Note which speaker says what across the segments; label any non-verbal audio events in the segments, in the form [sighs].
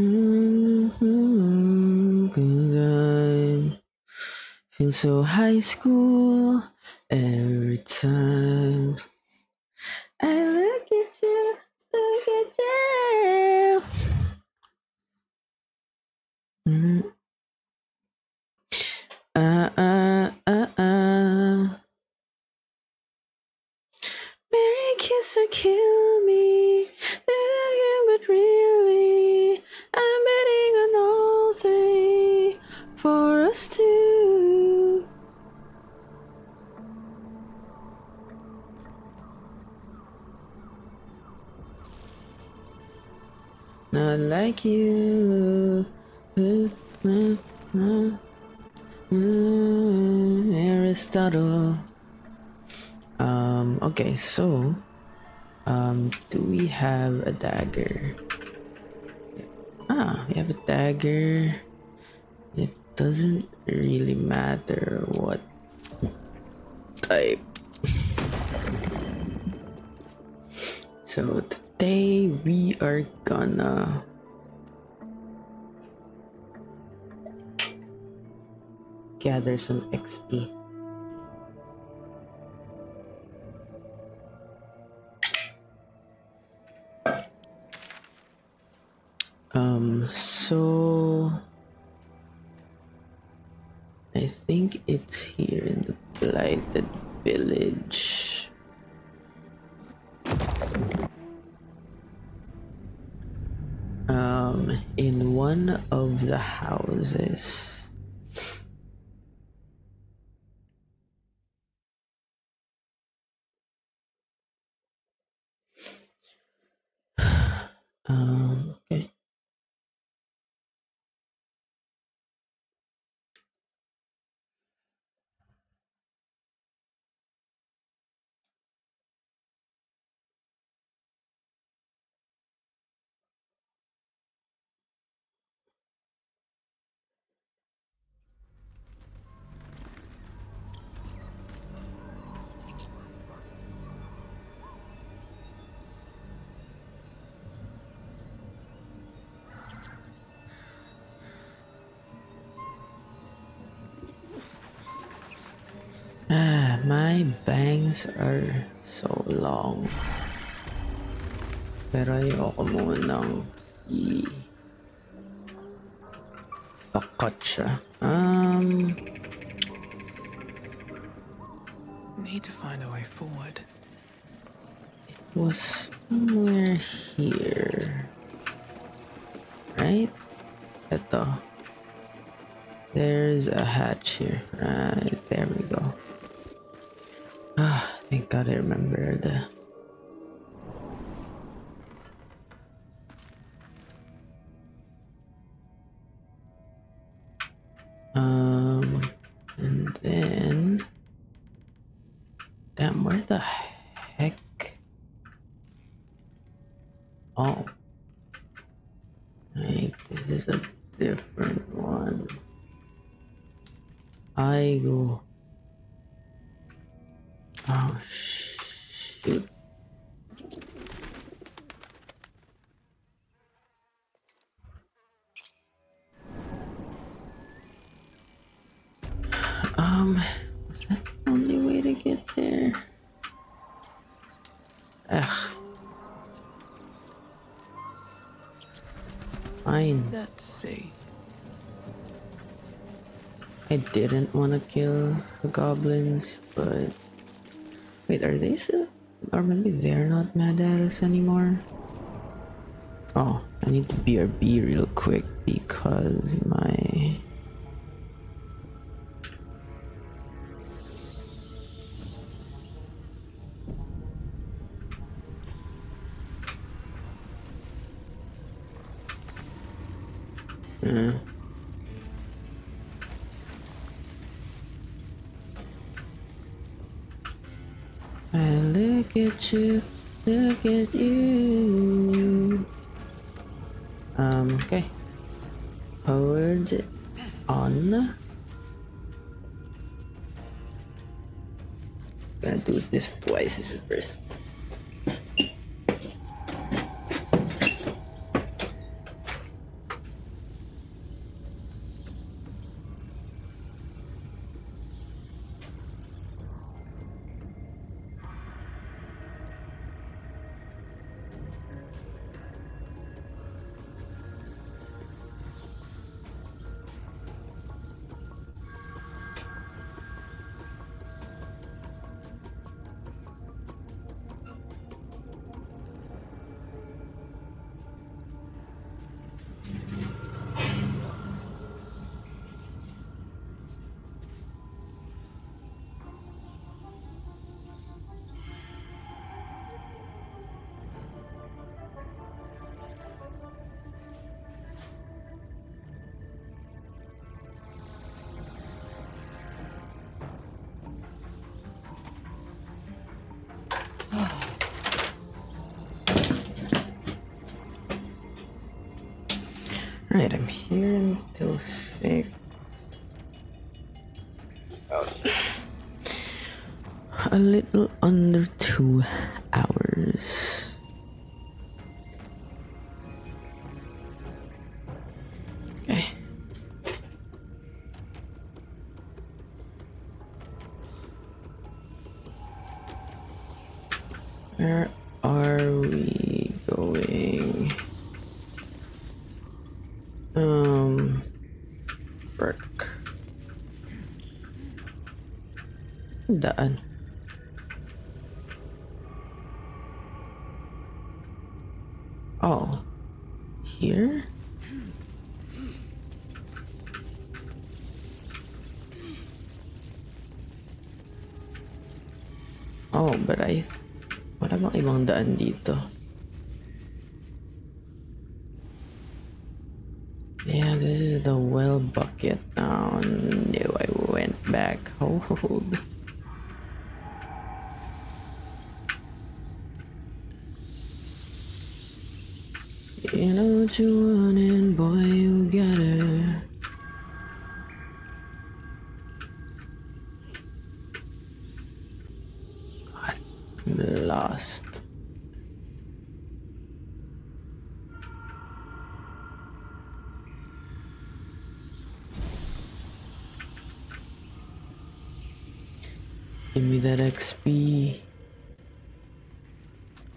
Speaker 1: Mm-hmm, I feel so high school every time I look at you, look at you. Mm. So um do we have a dagger? Ah, we have a dagger. It doesn't really matter what type. So today we are gonna gather some XP. Um, so I think it's here in the blighted village. Um, in one of the houses. [sighs] Um, bangs are so long. Pero ayoko munang i pakat siya. Um,
Speaker 2: Need to find a way forward.
Speaker 1: it was somewhere here. Right? Ito. There's a hatch here. Right, there we go. Ah, remember God Uh. I look at you, look at you. Um, okay. Hold on. Gonna do this twice is first. Daan. Oh, here? Oh, but I... Wala bang ibang daan dito? Yeah, this is the well bucket. Oh no, I went back. Hold. Give me that XP.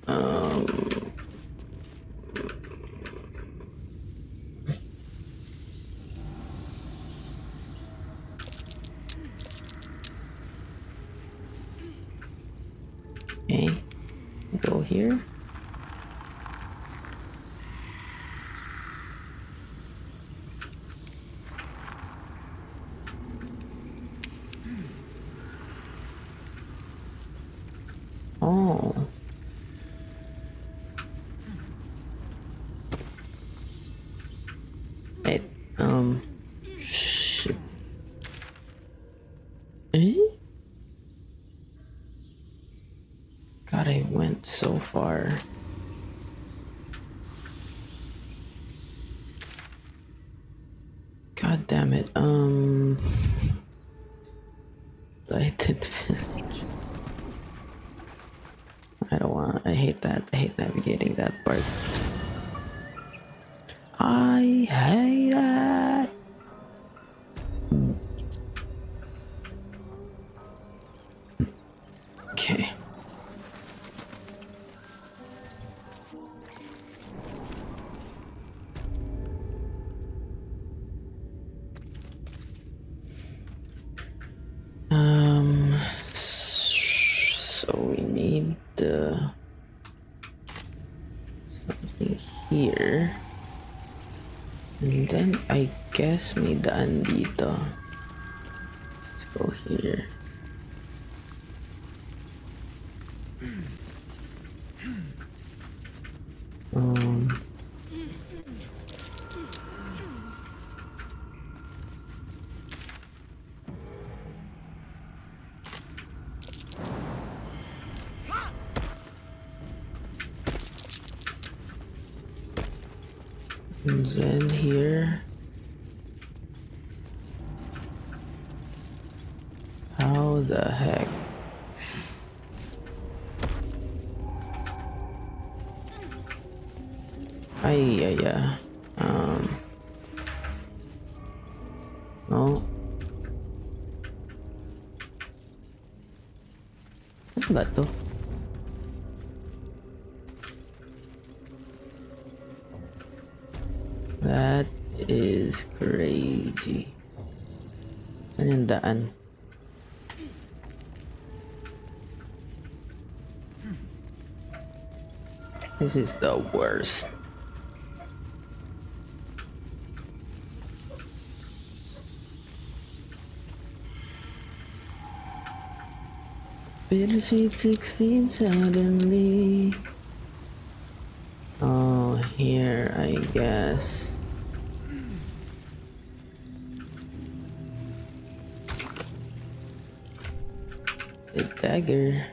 Speaker 1: Um. Okay, go here. Oh. Wait, um. Shit. Eh? God, I went so far. God damn it. Um. I did finish. I don't want. I hate that. I hate navigating that part. Guess Ano ba? That is crazy. Saan? This is the worst. Bittersweet 16 suddenly. Oh, here, I guess. The dagger.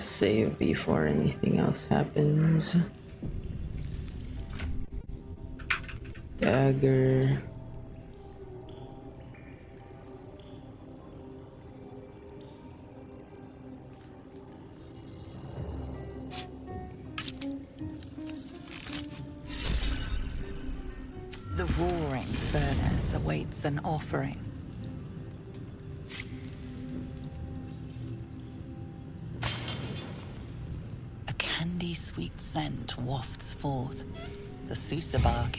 Speaker 1: Save before anything else happens. Dagger.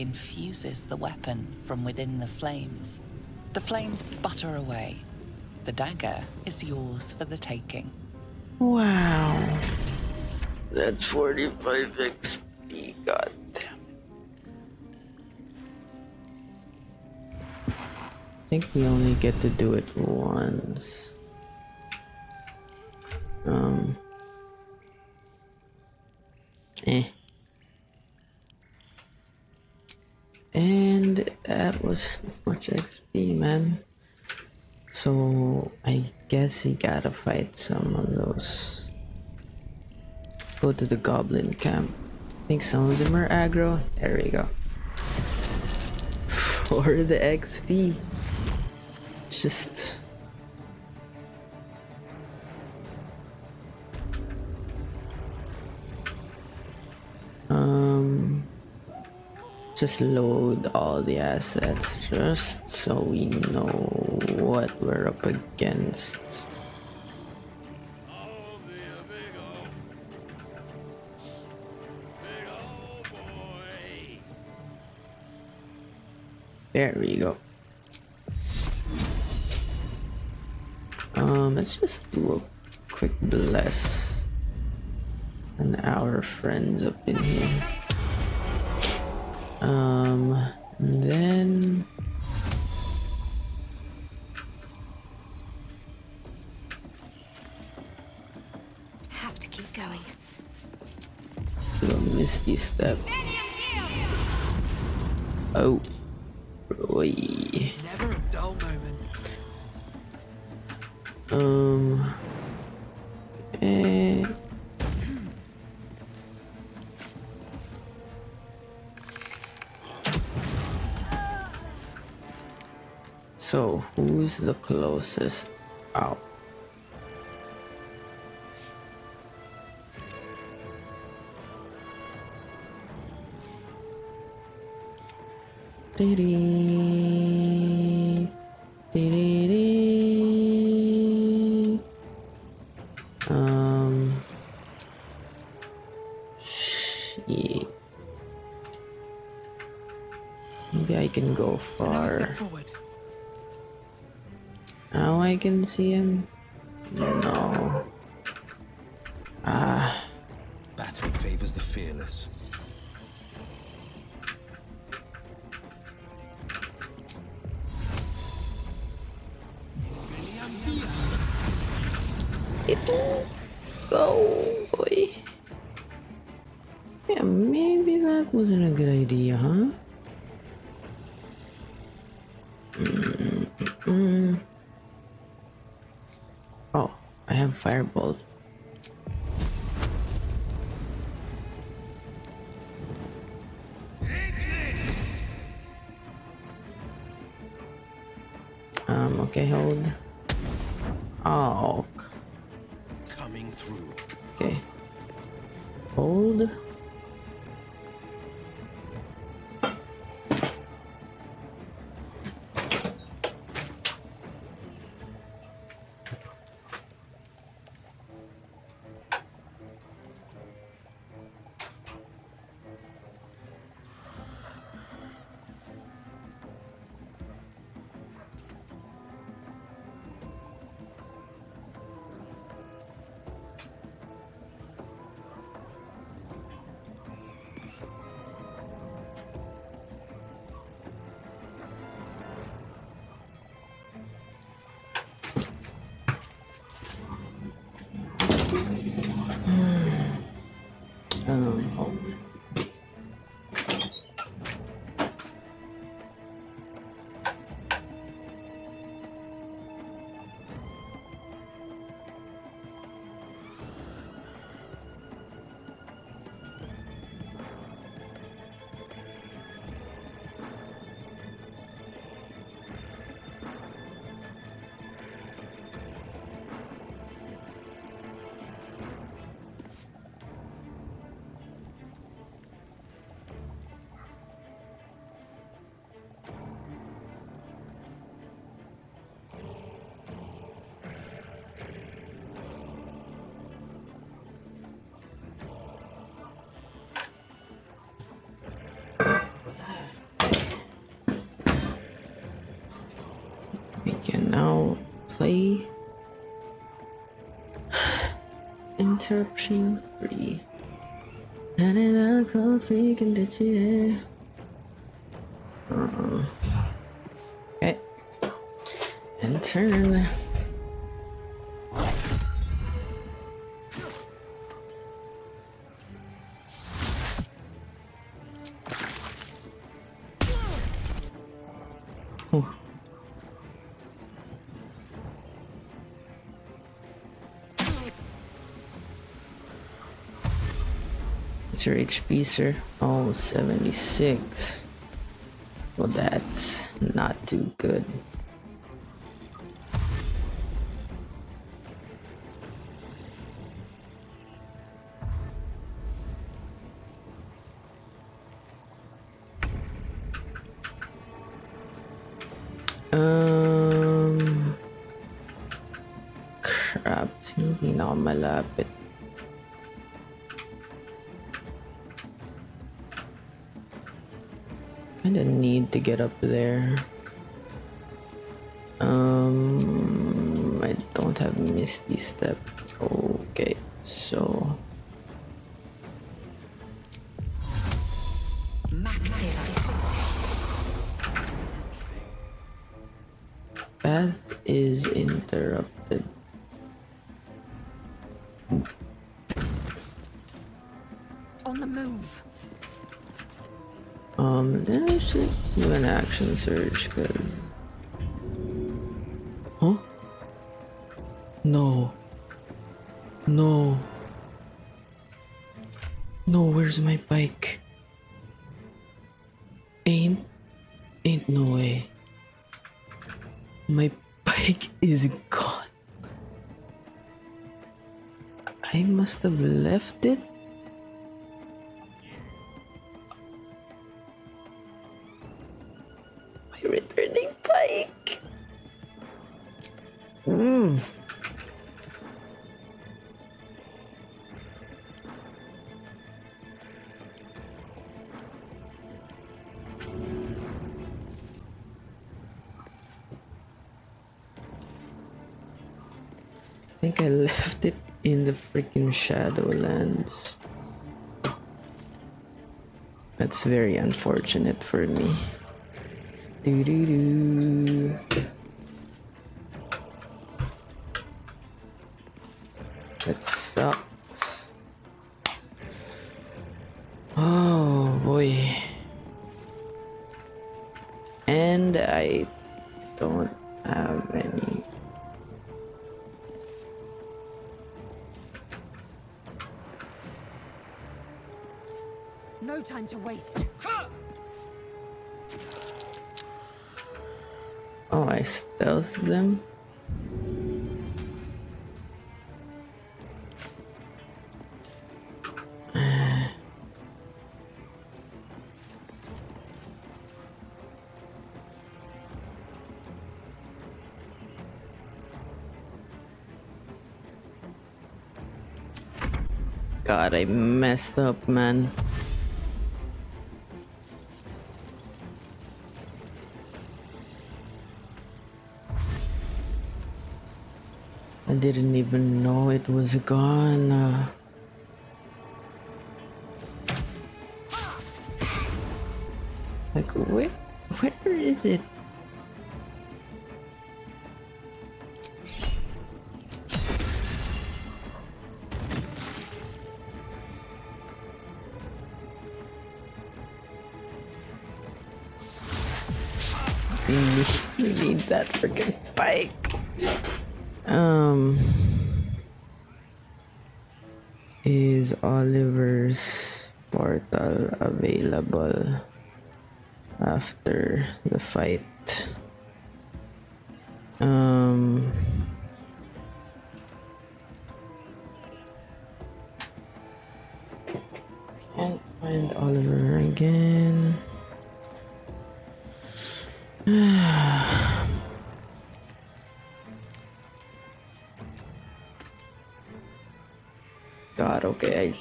Speaker 3: Infuses the weapon from within the flames. The flames sputter away. The dagger is yours for the taking.
Speaker 1: Wow. That's 45 XP, god damn it. I think we only get to do it once. Um. Eh. And that was much XP, man. So I guess he gotta fight some of those. Go to the goblin camp. I think some of them are aggro. There we go. [laughs] For the XP. It's just um just load all the assets just so we know what we're up against. There we go. Um, let's just do a quick bless And our friends up in here. Um, and then
Speaker 4: Have to keep going.
Speaker 1: do a misty step. Oh, boy.
Speaker 2: Never a dull moment.
Speaker 1: Um. Eh. So, who's the closest out? Um. Shit. Maybe I can go far. Now I can see him. No. Ah,
Speaker 5: Battle favors the fearless.
Speaker 1: go, boy. Yeah, maybe that wasn't a good now play [sighs] interruption free. And then I'll call freaking. Your HP, sir? Oh, 76. Well, that's not too good. Get up there. Um, I don't have Misty Step. Okay, so an search, cause. Left it in the freaking Shadowlands. That's very unfortunate for me. Do do do. God, I messed up, man. I didn't even know it was gone.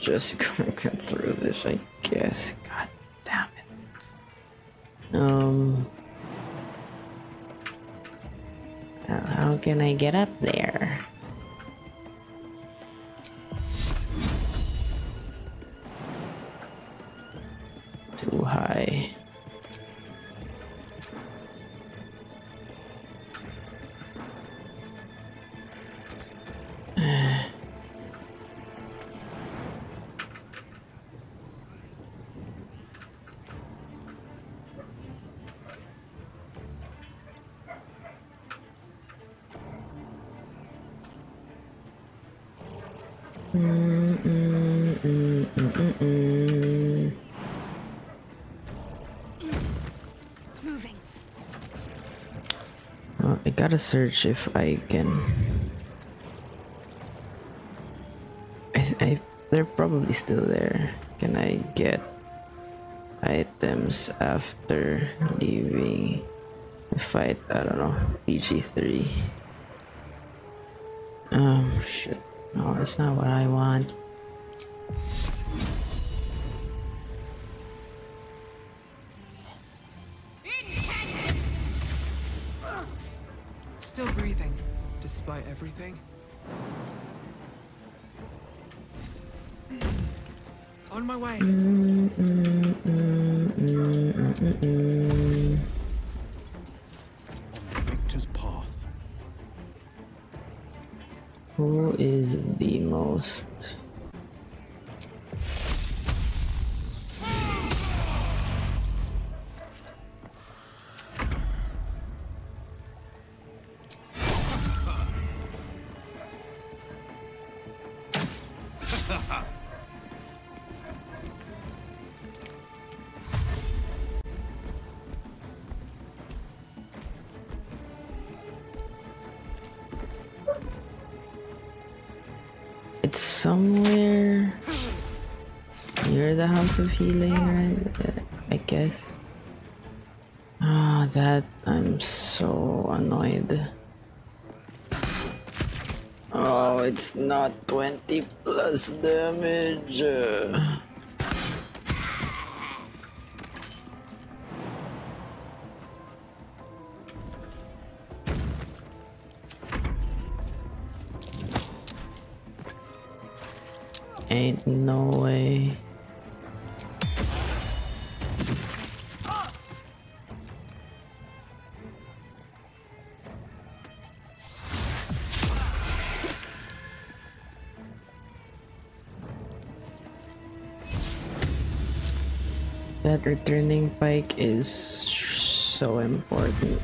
Speaker 1: Just [laughs] gonna get through this, I guess. God damn it. Um. How can I get up there? Gotta search if I can. I, I, they're probably still there. Can I get items after leaving the fight? I don't know. BG3. Um, shit. No, that's not what I want.
Speaker 2: Still breathing, despite everything. On my way.
Speaker 5: On the victor's path.
Speaker 1: Who is the most the House of Healing, right? I guess. Ah, that I'm so annoyed. Oh, it's not 20 plus damage. That returning pike is so important.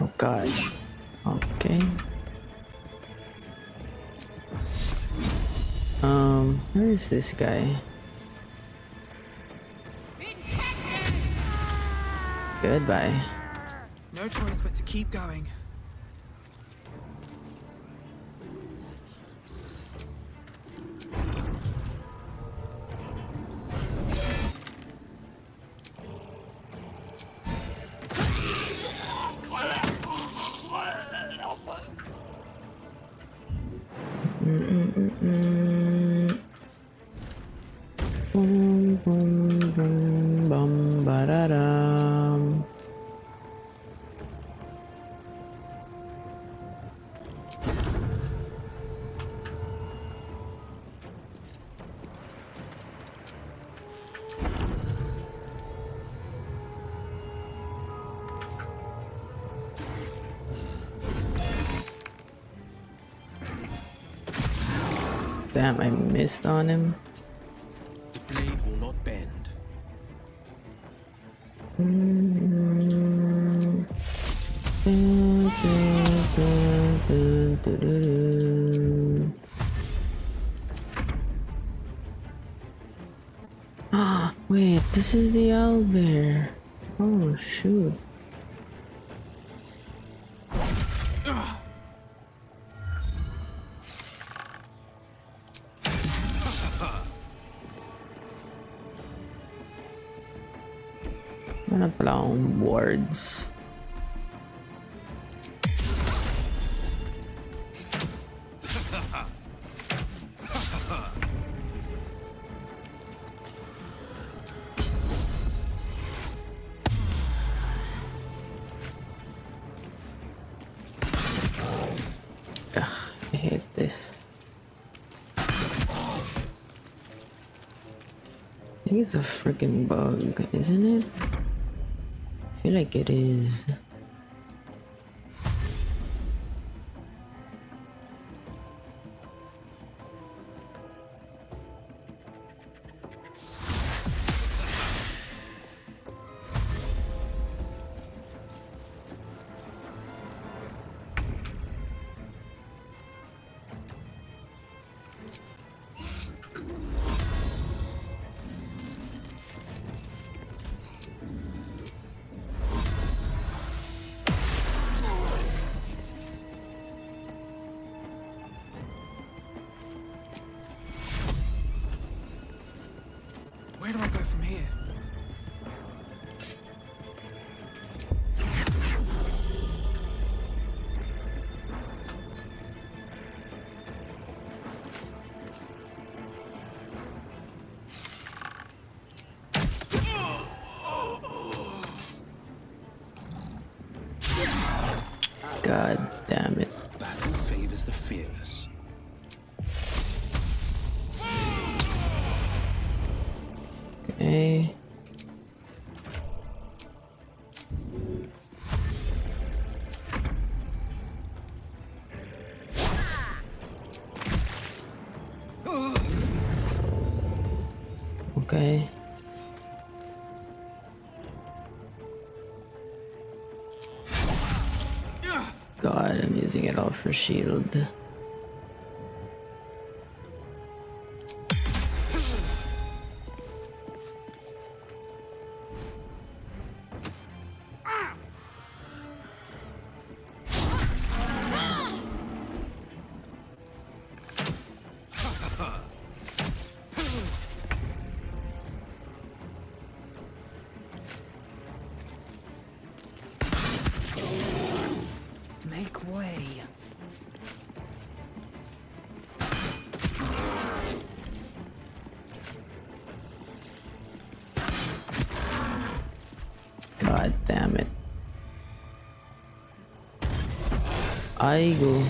Speaker 1: Oh gosh. Okay. Um, where is this guy? Goodbye.
Speaker 2: No choice but to keep going.
Speaker 1: On him. It's a freaking bug, isn't it? I feel like it is. get off her shield.
Speaker 3: Make way.
Speaker 1: God damn it. I go.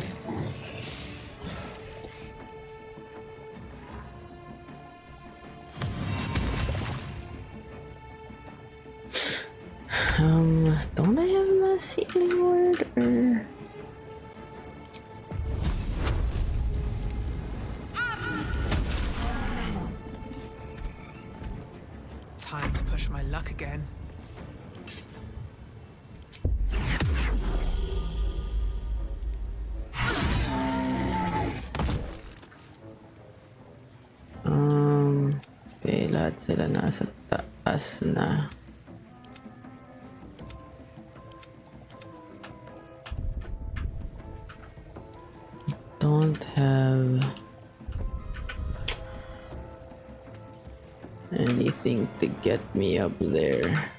Speaker 1: me up there.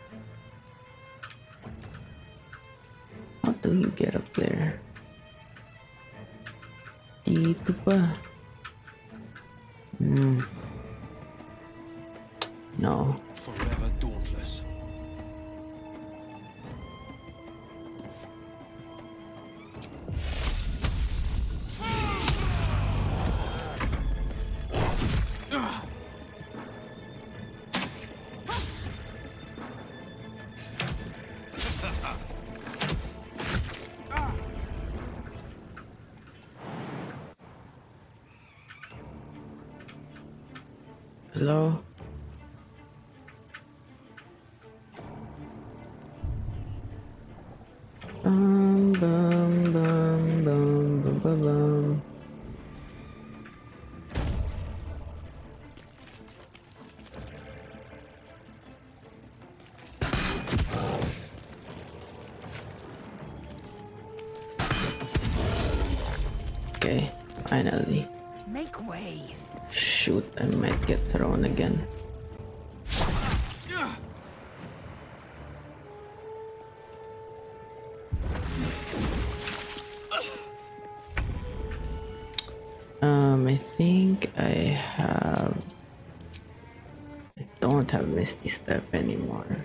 Speaker 1: This stuff anymore.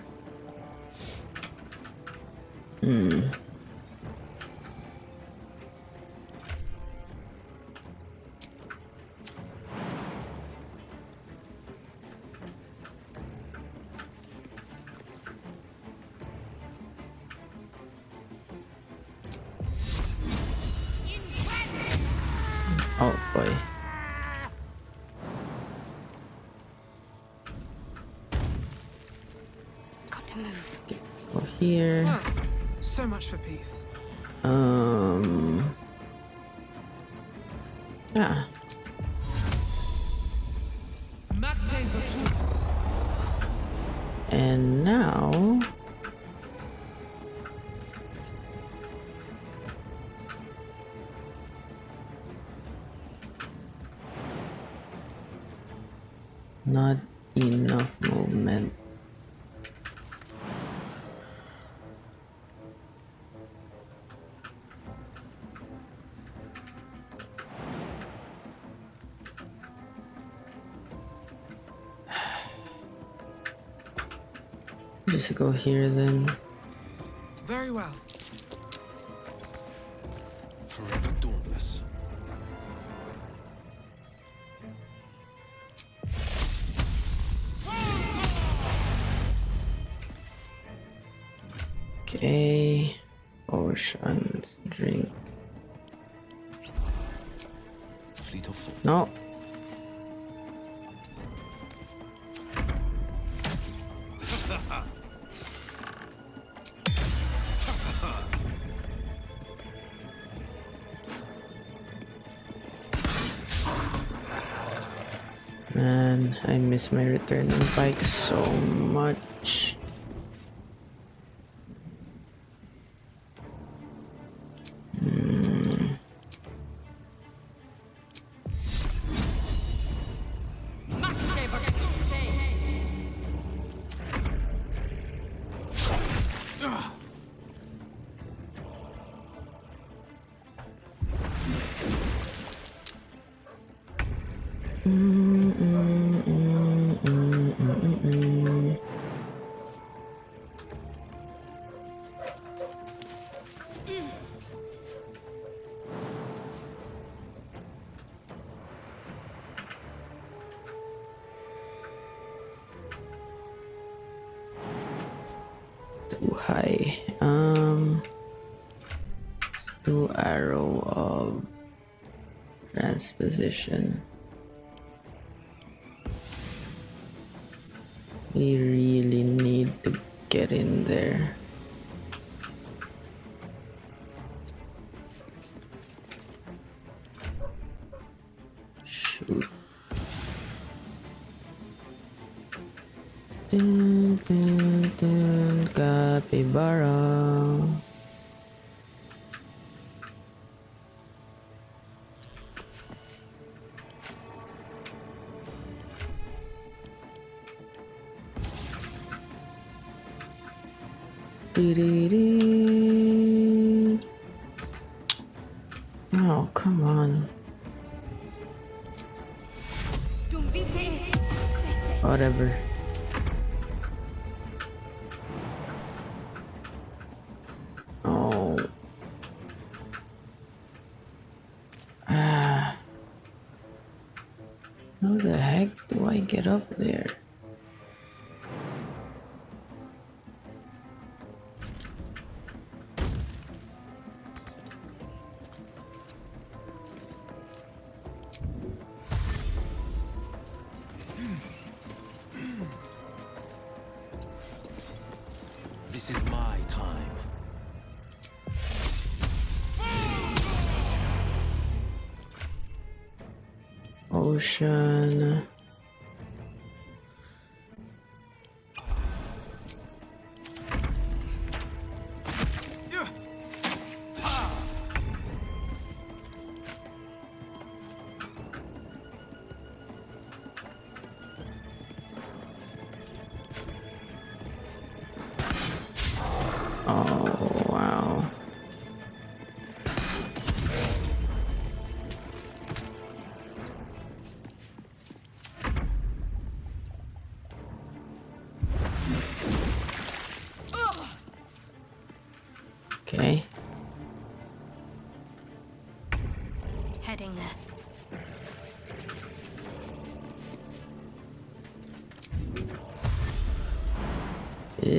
Speaker 1: Here.
Speaker 2: So much for peace.
Speaker 1: Just go here then.
Speaker 2: Very well.
Speaker 1: Miss my returning pike so much. Oh, come on. Whatever. Oh. Ah. How the heck do I get up there?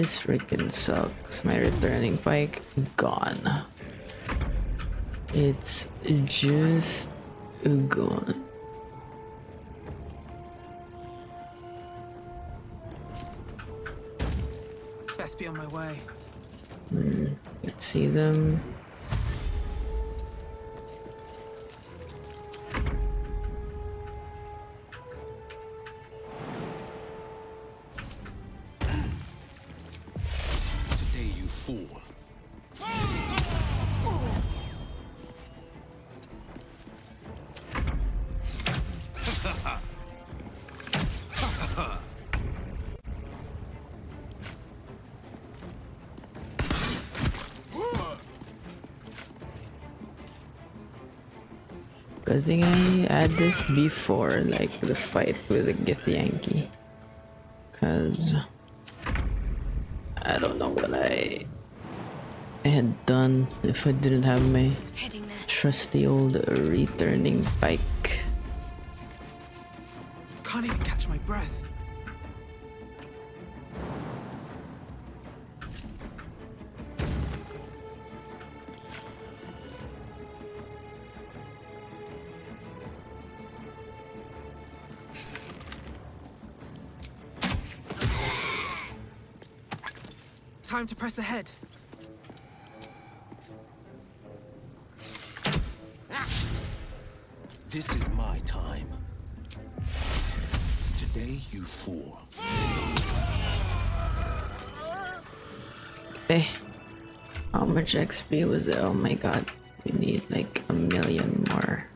Speaker 5: This
Speaker 1: freaking sucks. My returning pike gone. It's just gone. Had this before, like the fight with the Githyanki. Cause I don't know what I, I had done if I didn't have my trusty old returning pike.
Speaker 6: Can't even catch my breath. To press ahead.
Speaker 2: This is my time. Today you fall.
Speaker 1: Hey, how much XP was it? Oh my god, we need like a million more.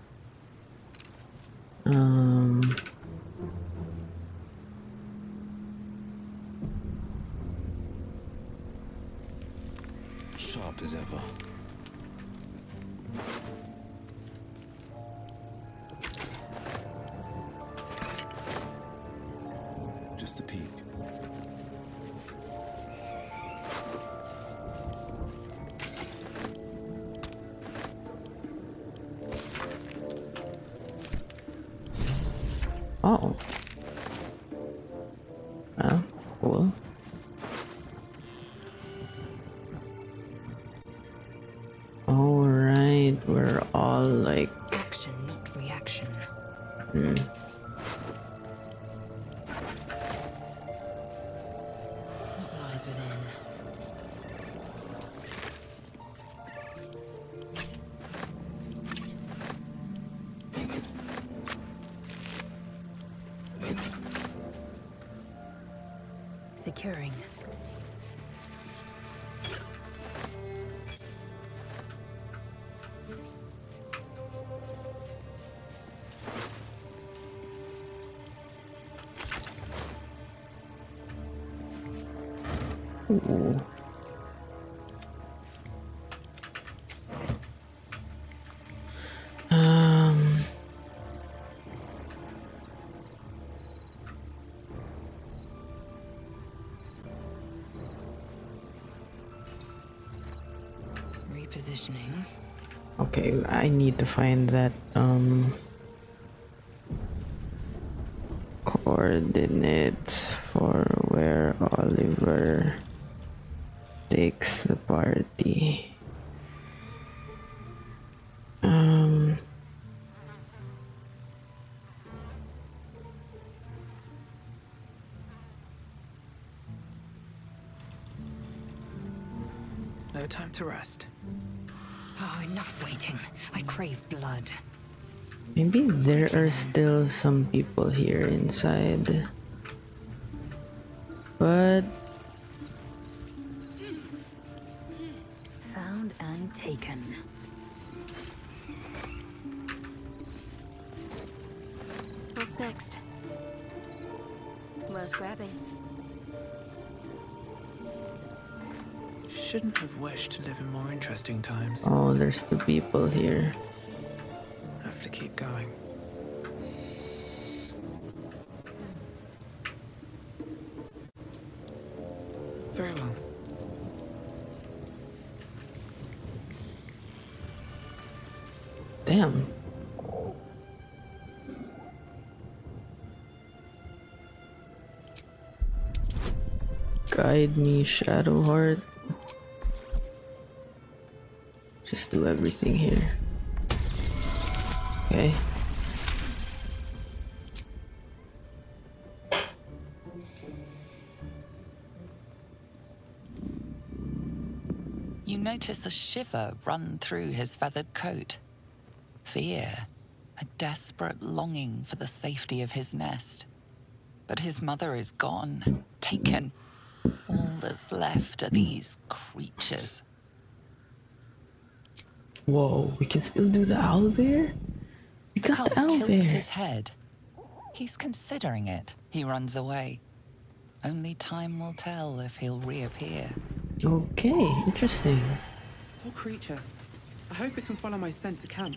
Speaker 1: I need to find that um coordinates for where Oliver takes the party. Um
Speaker 6: No time to rest.
Speaker 7: Enough waiting. I crave blood.
Speaker 1: maybe there are still some people here inside. But
Speaker 7: Found and taken.
Speaker 8: What's next? Worth grabbing.
Speaker 6: Shouldn't have wished to live in more interesting times.
Speaker 1: oh, there's two people here.
Speaker 6: Have to keep going. Very well.
Speaker 1: Damn. Guide me, Shadowheart. Do everything here. Okay.
Speaker 3: you notice a shiver run through his feathered coat. Fear, a desperate longing for the safety of his nest. But his mother is gone, taken. All that's left are these creatures.
Speaker 1: Whoa, we can still do the owl bear? We got
Speaker 3: Cub
Speaker 1: the owl
Speaker 3: tilts
Speaker 1: bear.
Speaker 3: his head. He's considering it. He runs away. Only time will tell if he'll reappear.
Speaker 1: Okay, interesting.
Speaker 6: Poor creature. I hope it can follow my scent to camp.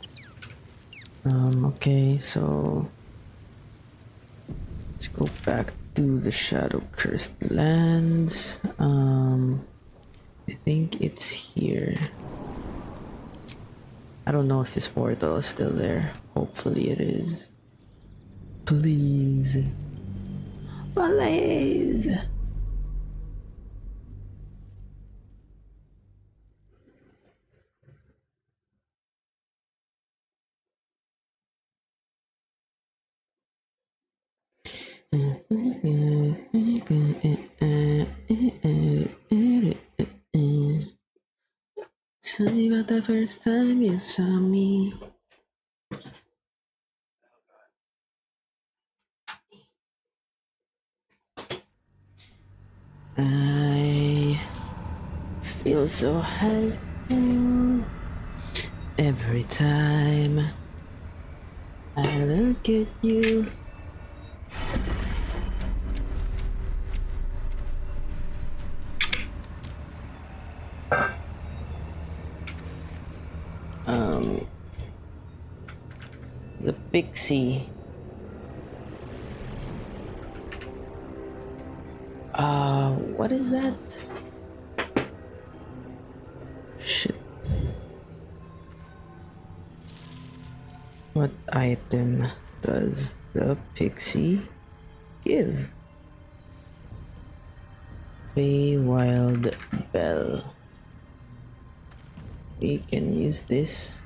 Speaker 1: Um, okay, so let's go back to the Shadow Cursed Lands. Um, I think it's here. I don't know if his portal is still there. Hopefully it is. Please. Please. First time you saw me. I feel so high every time I look at you. Um, the pixie. Uh, what is that? Shit. What item does the pixie give? A wild bell. We can use this.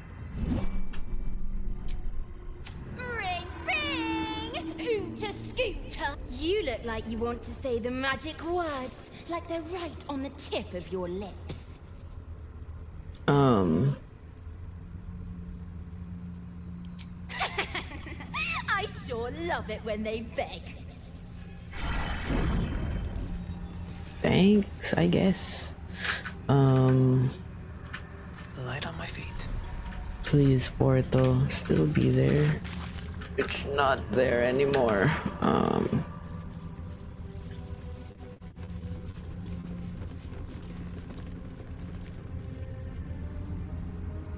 Speaker 8: You look like you want to say the magic words, like they're right on the tip of your lips.
Speaker 1: Um, [laughs]
Speaker 8: I sure love it when they beg.
Speaker 1: thanks, I guess. Um,
Speaker 2: Light on my feet.
Speaker 1: please, Portal, still be there. It's not there anymore. Um,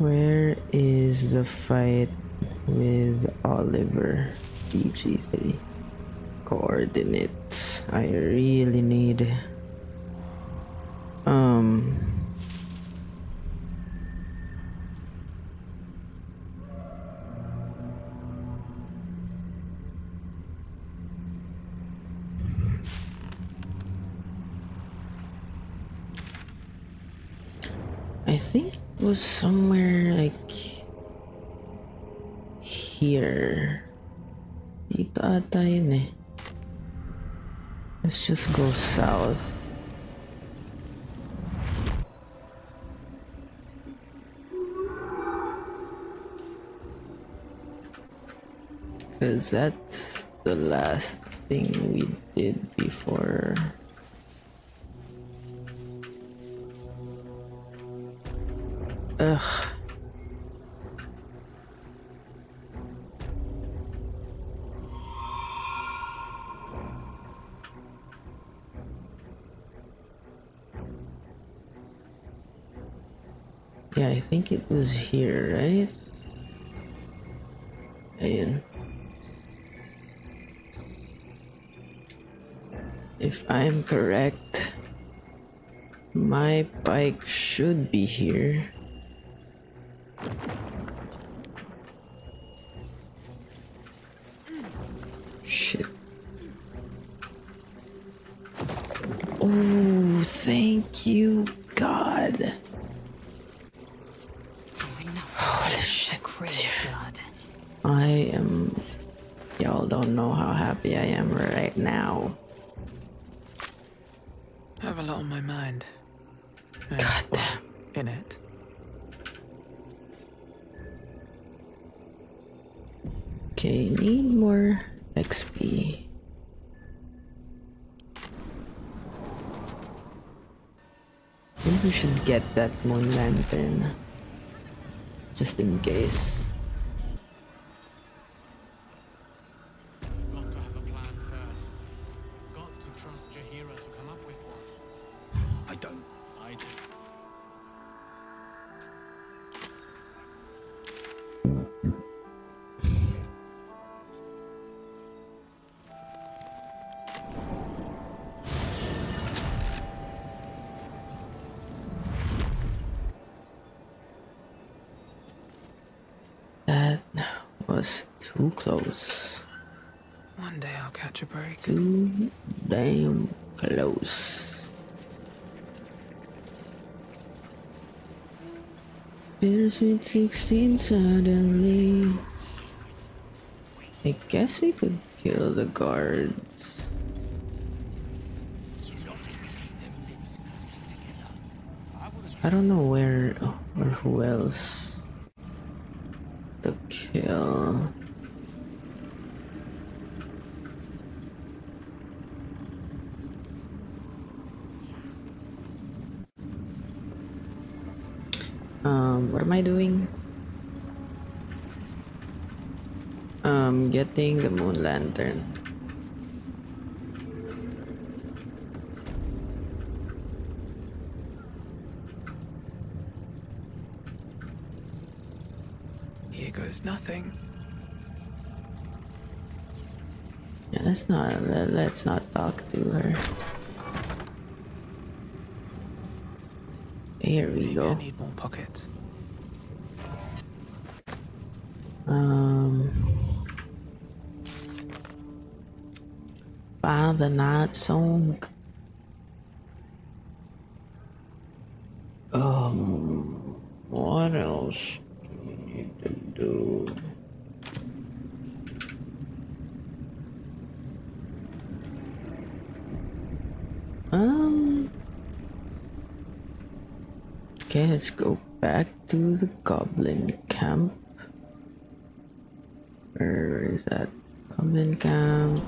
Speaker 1: where is the fight with Oliver? BG3 coordinates. I really need. Um. I think it was somewhere like here. Dito ata yun eh. Let's just go south. Cause that's the last thing we did before. Ugh. It was here, right? Ayun. If I'm correct, my pike should be here. That moon lantern. Just in case. Bittersweet 16 suddenly. I guess we could kill the guards. I don't know where or who else to kill. Um, what am I doing? Um, getting the moon lantern.
Speaker 2: Here goes nothing.
Speaker 1: Yeah, let's not let, let's not talk to her. Here we
Speaker 2: Maybe
Speaker 1: go.
Speaker 2: I need more pockets.
Speaker 1: Um, find the night song. Um, what else do we need to do? Um. Okay, let's go back to the goblin camp. Where is that goblin camp?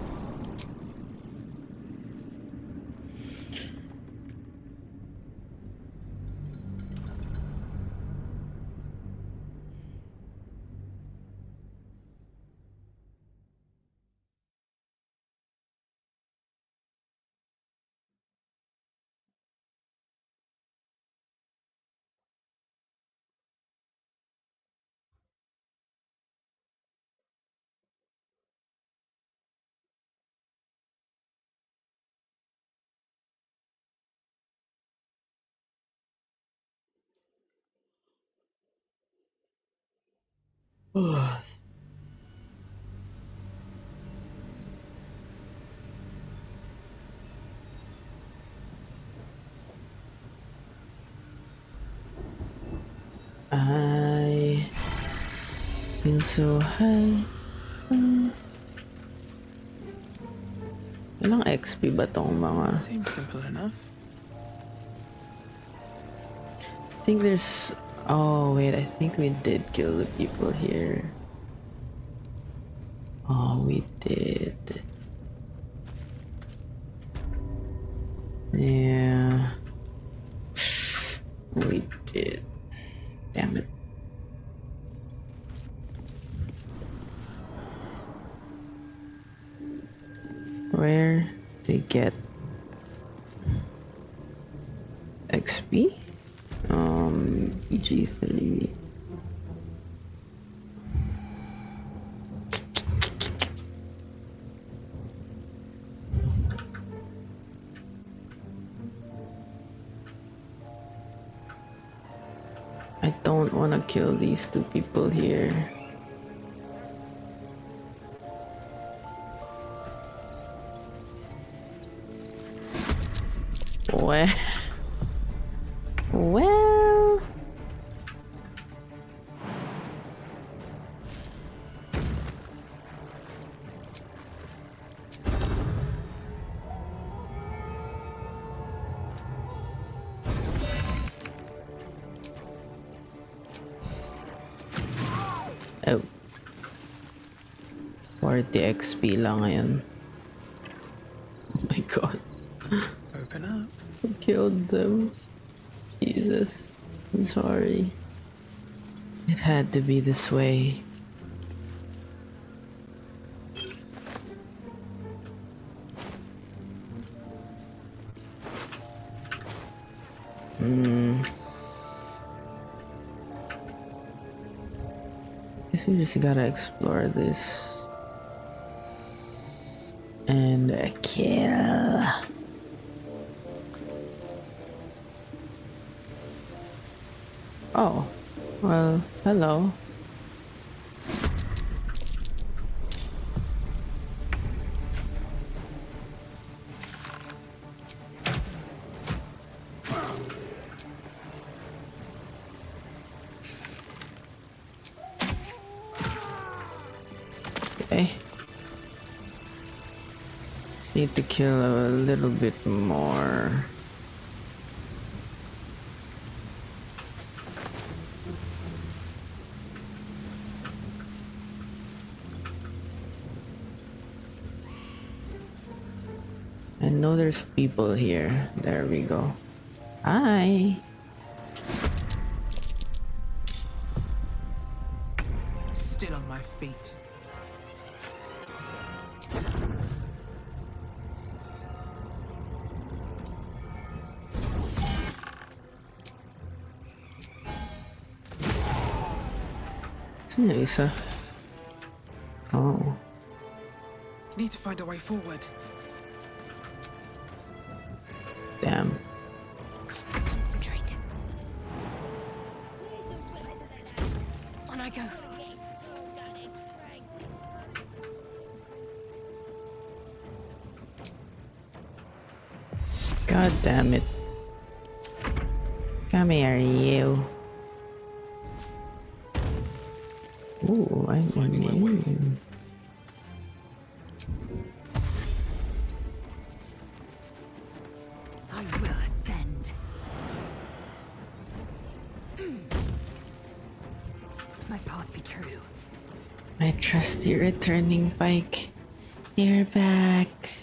Speaker 1: [sighs] I feel so high. Ilang XP ba tong mga?
Speaker 2: Seems simple enough.
Speaker 1: I think there's. Oh wait, I think we did kill the people here. Oh, we did. Yeah. Two people Lang ngayon. Oh my god.
Speaker 2: Open up.
Speaker 1: I killed them. Jesus. I'm sorry. It had to be this way. Hmm. Guess we just gotta explore this. And kill a little bit more. I know there's people here. There we go. Hi.
Speaker 2: Still on my feet.
Speaker 1: Isa? Oh.
Speaker 2: Need to find a way forward.
Speaker 4: My
Speaker 1: trusty returning pike. You're back.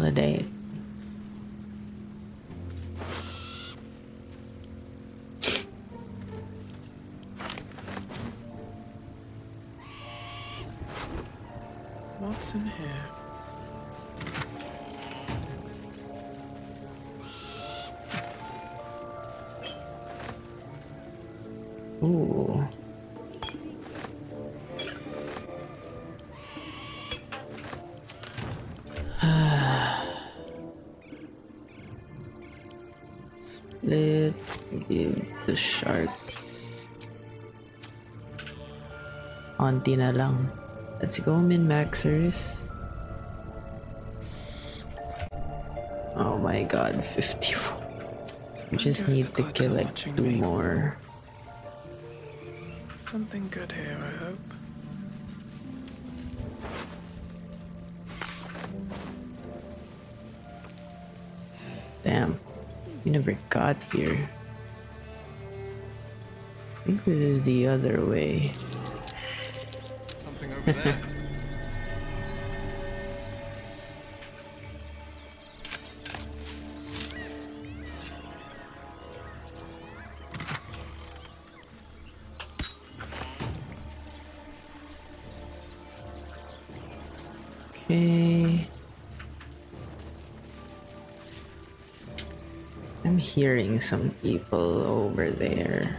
Speaker 1: Give Auntie na lang. Let's go, min-maxers. Oh my god, 54. We just need to kill like two
Speaker 2: me.
Speaker 1: more.
Speaker 2: Something good here, I hope.
Speaker 1: Damn, you never got here. I think this is the other way. Okay. I'm hearing some people over there.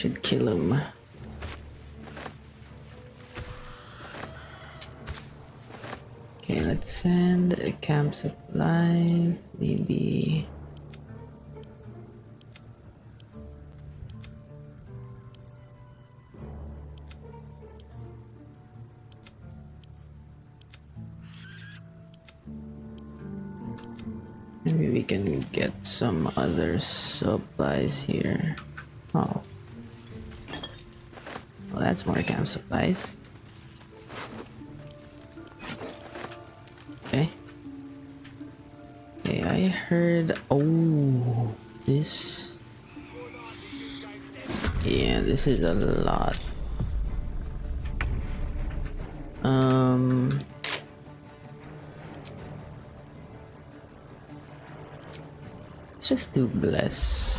Speaker 1: Should kill him. Okay, let's send uh, camp supplies. Maybe. Maybe we can get some other supplies here. That's more camp supplies. Okay. Okay, I heard. Oh, this. Yeah, this is a lot. Um. Let's just do bless.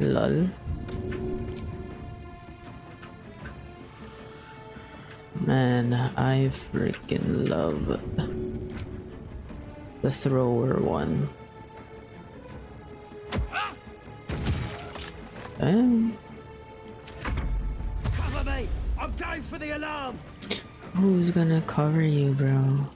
Speaker 1: Lol. Man, I freaking love the thrower one.
Speaker 9: Cover
Speaker 1: you, bro?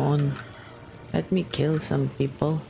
Speaker 1: Come on. Let me kill some people.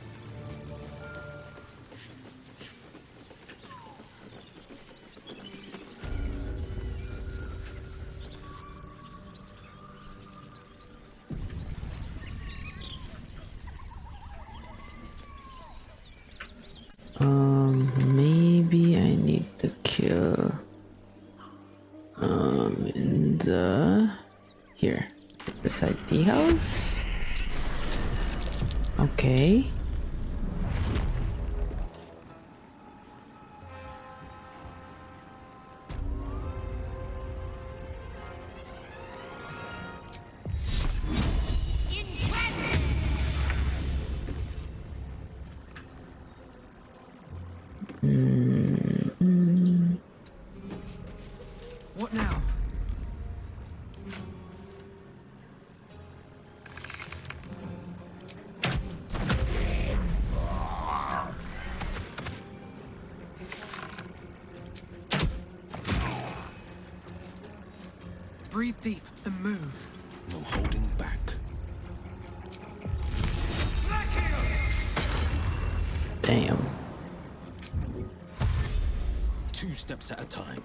Speaker 5: Steps at a time.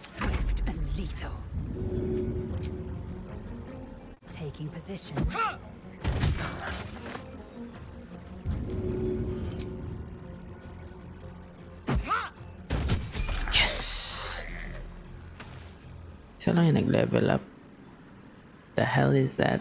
Speaker 4: Swift and lethal. Taking position.
Speaker 1: Yes! Isa lang yung nag-level up. The hell is that?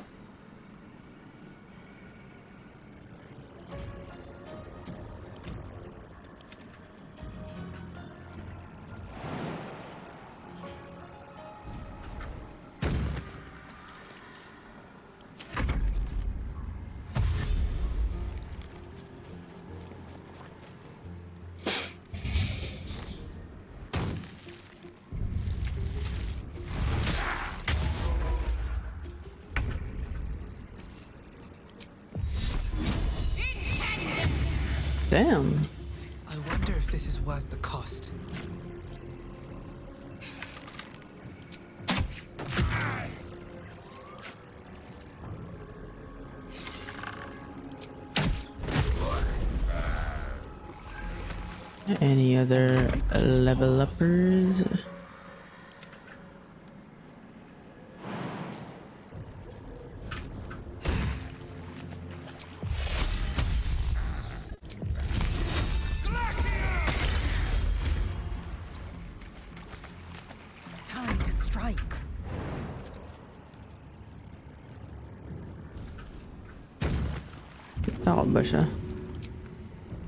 Speaker 1: Tao?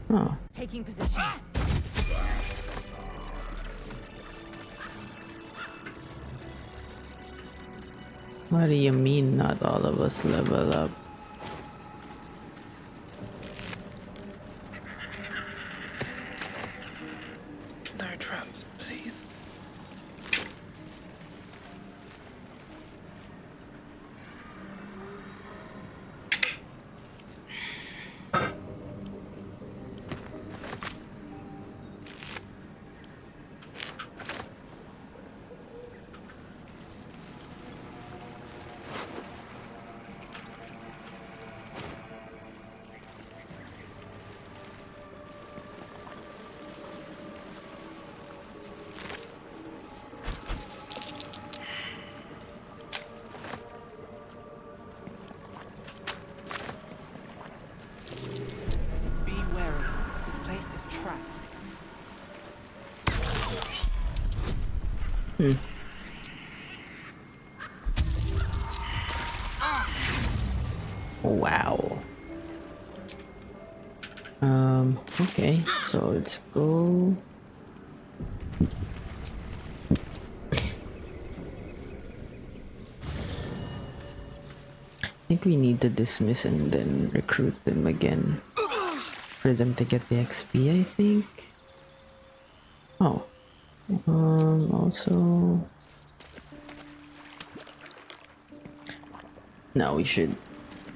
Speaker 1: Oh.
Speaker 4: Taking position.
Speaker 1: What do you mean not all of us level up? Let's go. I think we need to dismiss and then recruit them again. For them to get the XP, I think. Oh. Um, also. No, we should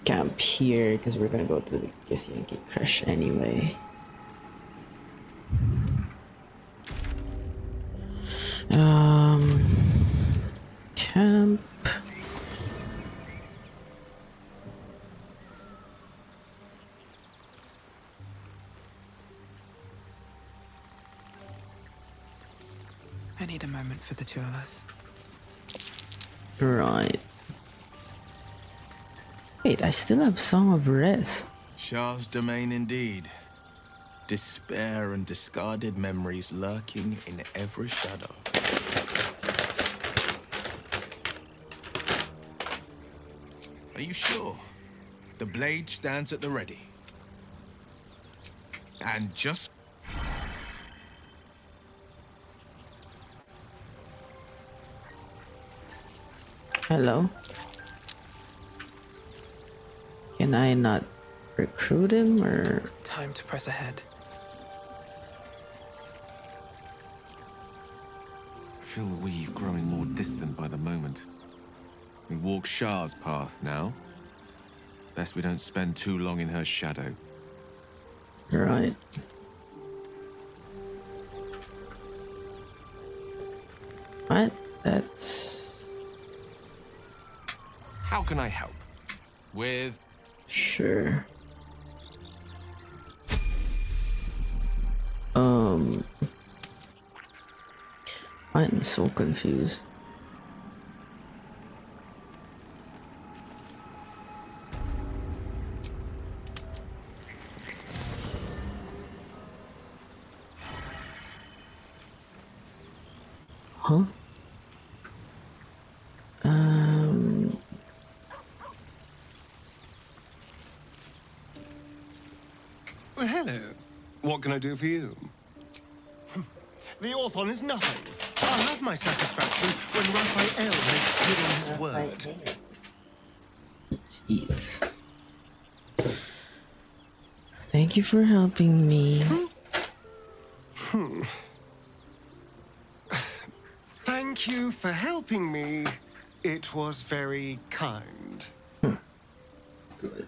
Speaker 1: camp here because we're gonna go to the Githyanki Creche anyway.
Speaker 2: for the two of us.
Speaker 1: Right. Wait, I still have some of rest.
Speaker 5: Shar's domain indeed. Despair and discarded memories lurking in every shadow. Are you sure? The blade stands at the ready. And just
Speaker 1: Hello? Can I not recruit him or
Speaker 2: Time to press ahead.
Speaker 10: I feel the weave growing more distant by the moment. We walk Shar's path now. Best we don't spend too long in her shadow.
Speaker 1: right? What? That's
Speaker 10: How can I help? With
Speaker 1: sure. Um I'm so confused.
Speaker 11: For
Speaker 1: helping me.
Speaker 11: Hmm. Thank you for helping me. It was very kind.
Speaker 1: Good.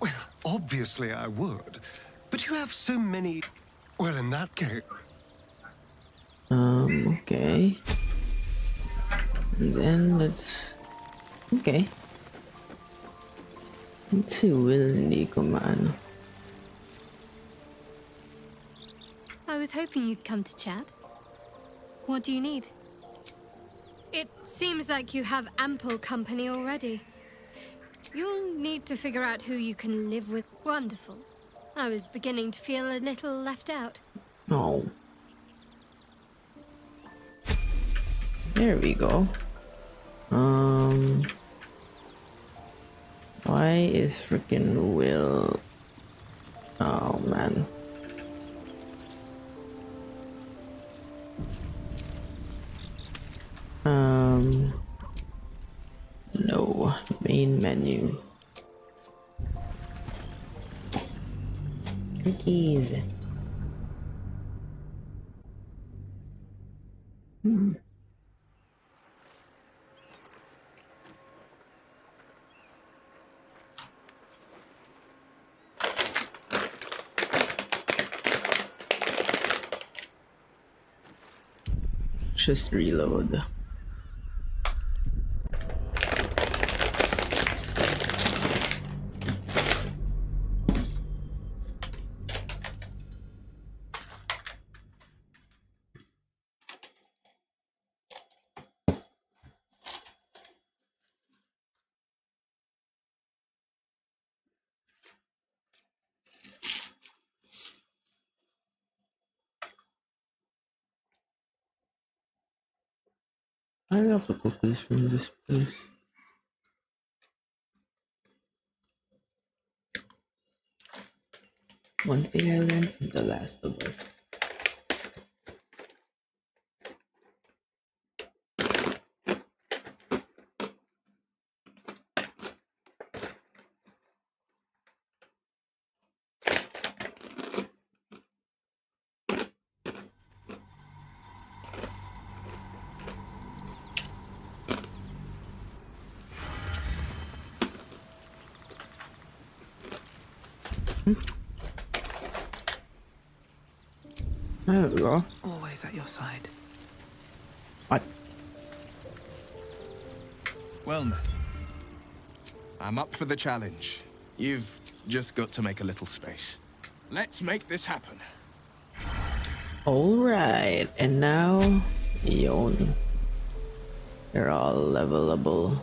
Speaker 11: Well, obviously I would. But you have so many... Well, in that case...
Speaker 1: Um, okay. And then let's... Okay. Let's see, Will hindi ko maano.
Speaker 12: I was hoping you'd come to chat. What do you need? It seems like you have ample company already. You'll need to figure out who you can live with. Wonderful. I was beginning to feel a little left out.
Speaker 1: No. There we go. Why is freaking Will? Oh man. Just reload. I have the cookies from this place. One thing I learned from The Last of Us. There we go.
Speaker 2: Always at your side.
Speaker 1: What?
Speaker 5: Well met. I'm up for the challenge. You've just got to make a little space. Let's make this happen.
Speaker 1: Alright, and now Yon. They're all levelable.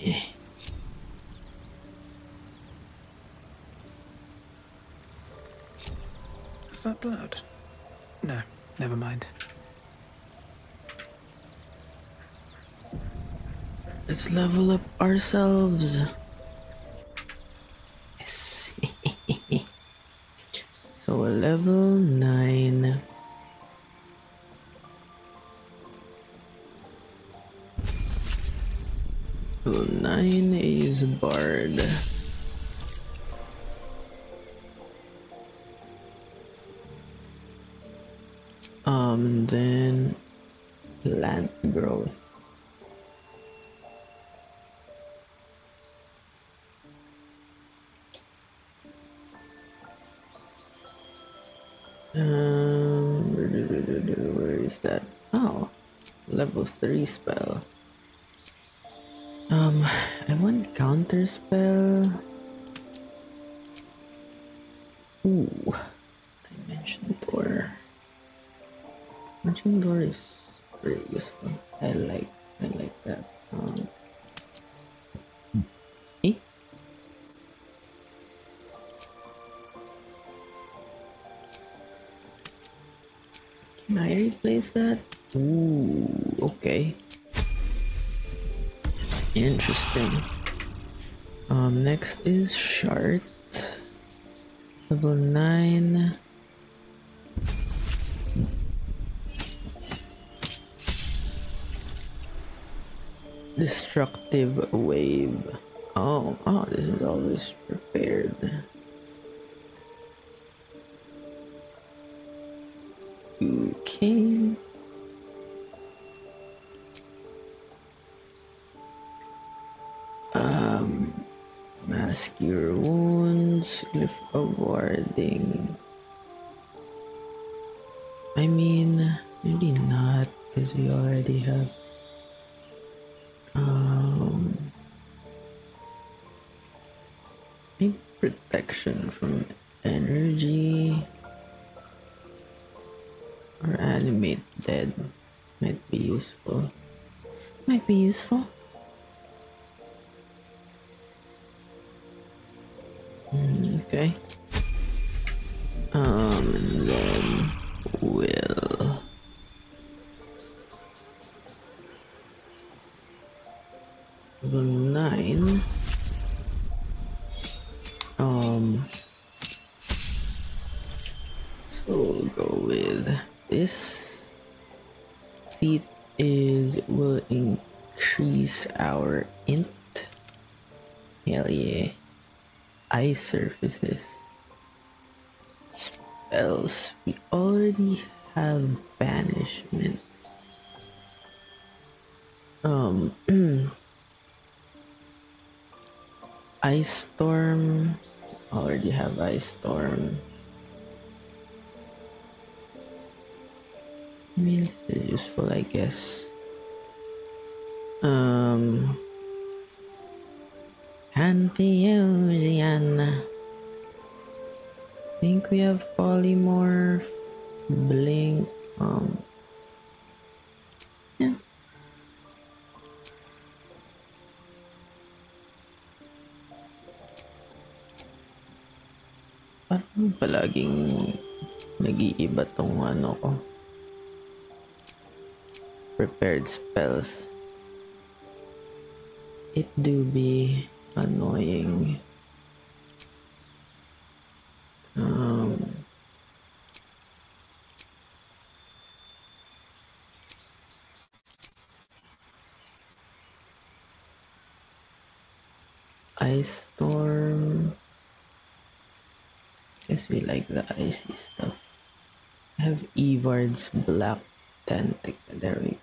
Speaker 1: Eh.
Speaker 2: Is that blood? No, never mind.
Speaker 1: Let's level up ourselves. Yes. [laughs] so level 9. Level 9 is Bard. Um, then plant growth. Um, where is that? Oh, level 3 spell. Um, I want counter spell. Ooh, dimension door. Dimension door is very useful. I like, I like that. Um, I replace that? Ooh, okay. Interesting. Um, next is Shart. Level 9. Destructive Wave. Oh, oh, this is always prepared. Okay. Warding. I mean, maybe not, because we already have. Um, maybe protection from energy or animate dead might be useful. Might be useful. Ice surfaces. Spells. We already have banishment. Um [clears throat] Ice Storm. Already have Ice Storm. I mean it's useful I guess. Um Confusion. Think we have polymorph, blink, um, yeah. Parang palaging nag-iiba tong ano ko. Prepared spells. It do be annoying. Um, Ice Storm. Guess we like the icy stuff. I have Evard's Black Tantic. There we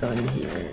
Speaker 1: done here.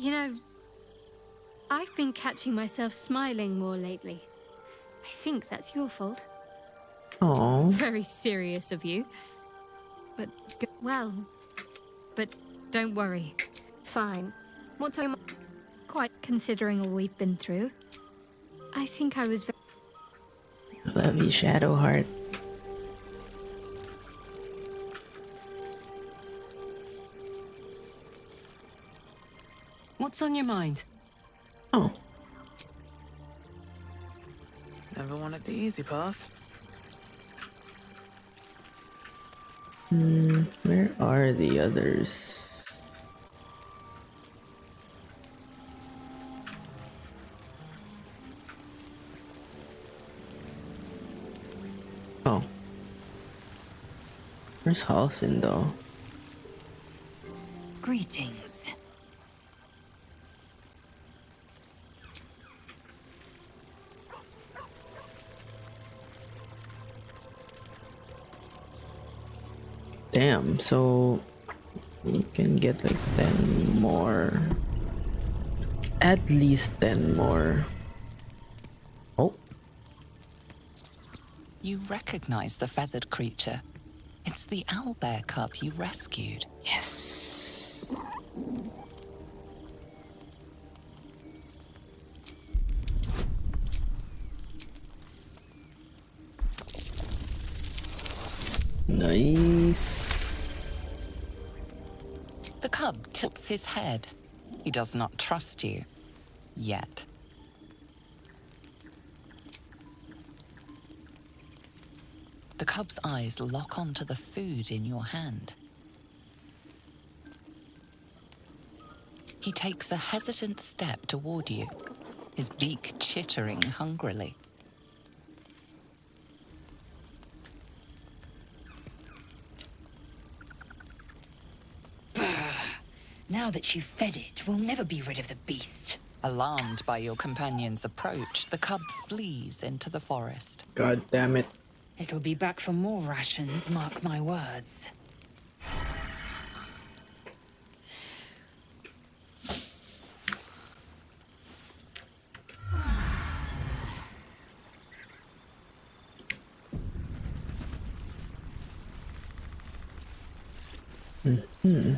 Speaker 12: You know, I've been catching myself smiling more lately. I think that's your fault.
Speaker 1: Oh. [laughs]
Speaker 12: Very serious of you. But, well, but don't worry. Fine. What time? Quite considering all we've been through. I think I was. Ve-
Speaker 1: Love you, Shadowheart.
Speaker 4: What's on your mind?
Speaker 1: Oh.
Speaker 2: Never wanted the easy path.
Speaker 1: Hmm, where are the others? Oh. Where's Halsin though?
Speaker 4: Greetings.
Speaker 1: Damn, so we can get like 10 more. At least 10 more. Oh,
Speaker 3: You recognize the feathered creature. It's the owlbear cub you rescued.
Speaker 1: Yes. Nice.
Speaker 3: Tilts his head. He does not trust you. Yet. The cub's eyes lock onto the food in your hand. He takes a hesitant step toward you, his beak chittering hungrily.
Speaker 4: Now that you've fed it, we'll never be rid of the beast.
Speaker 3: Alarmed by your companion's approach, the cub flees into the forest.
Speaker 1: God damn it.
Speaker 4: It'll be back for more rations, mark my words.
Speaker 1: Hmm.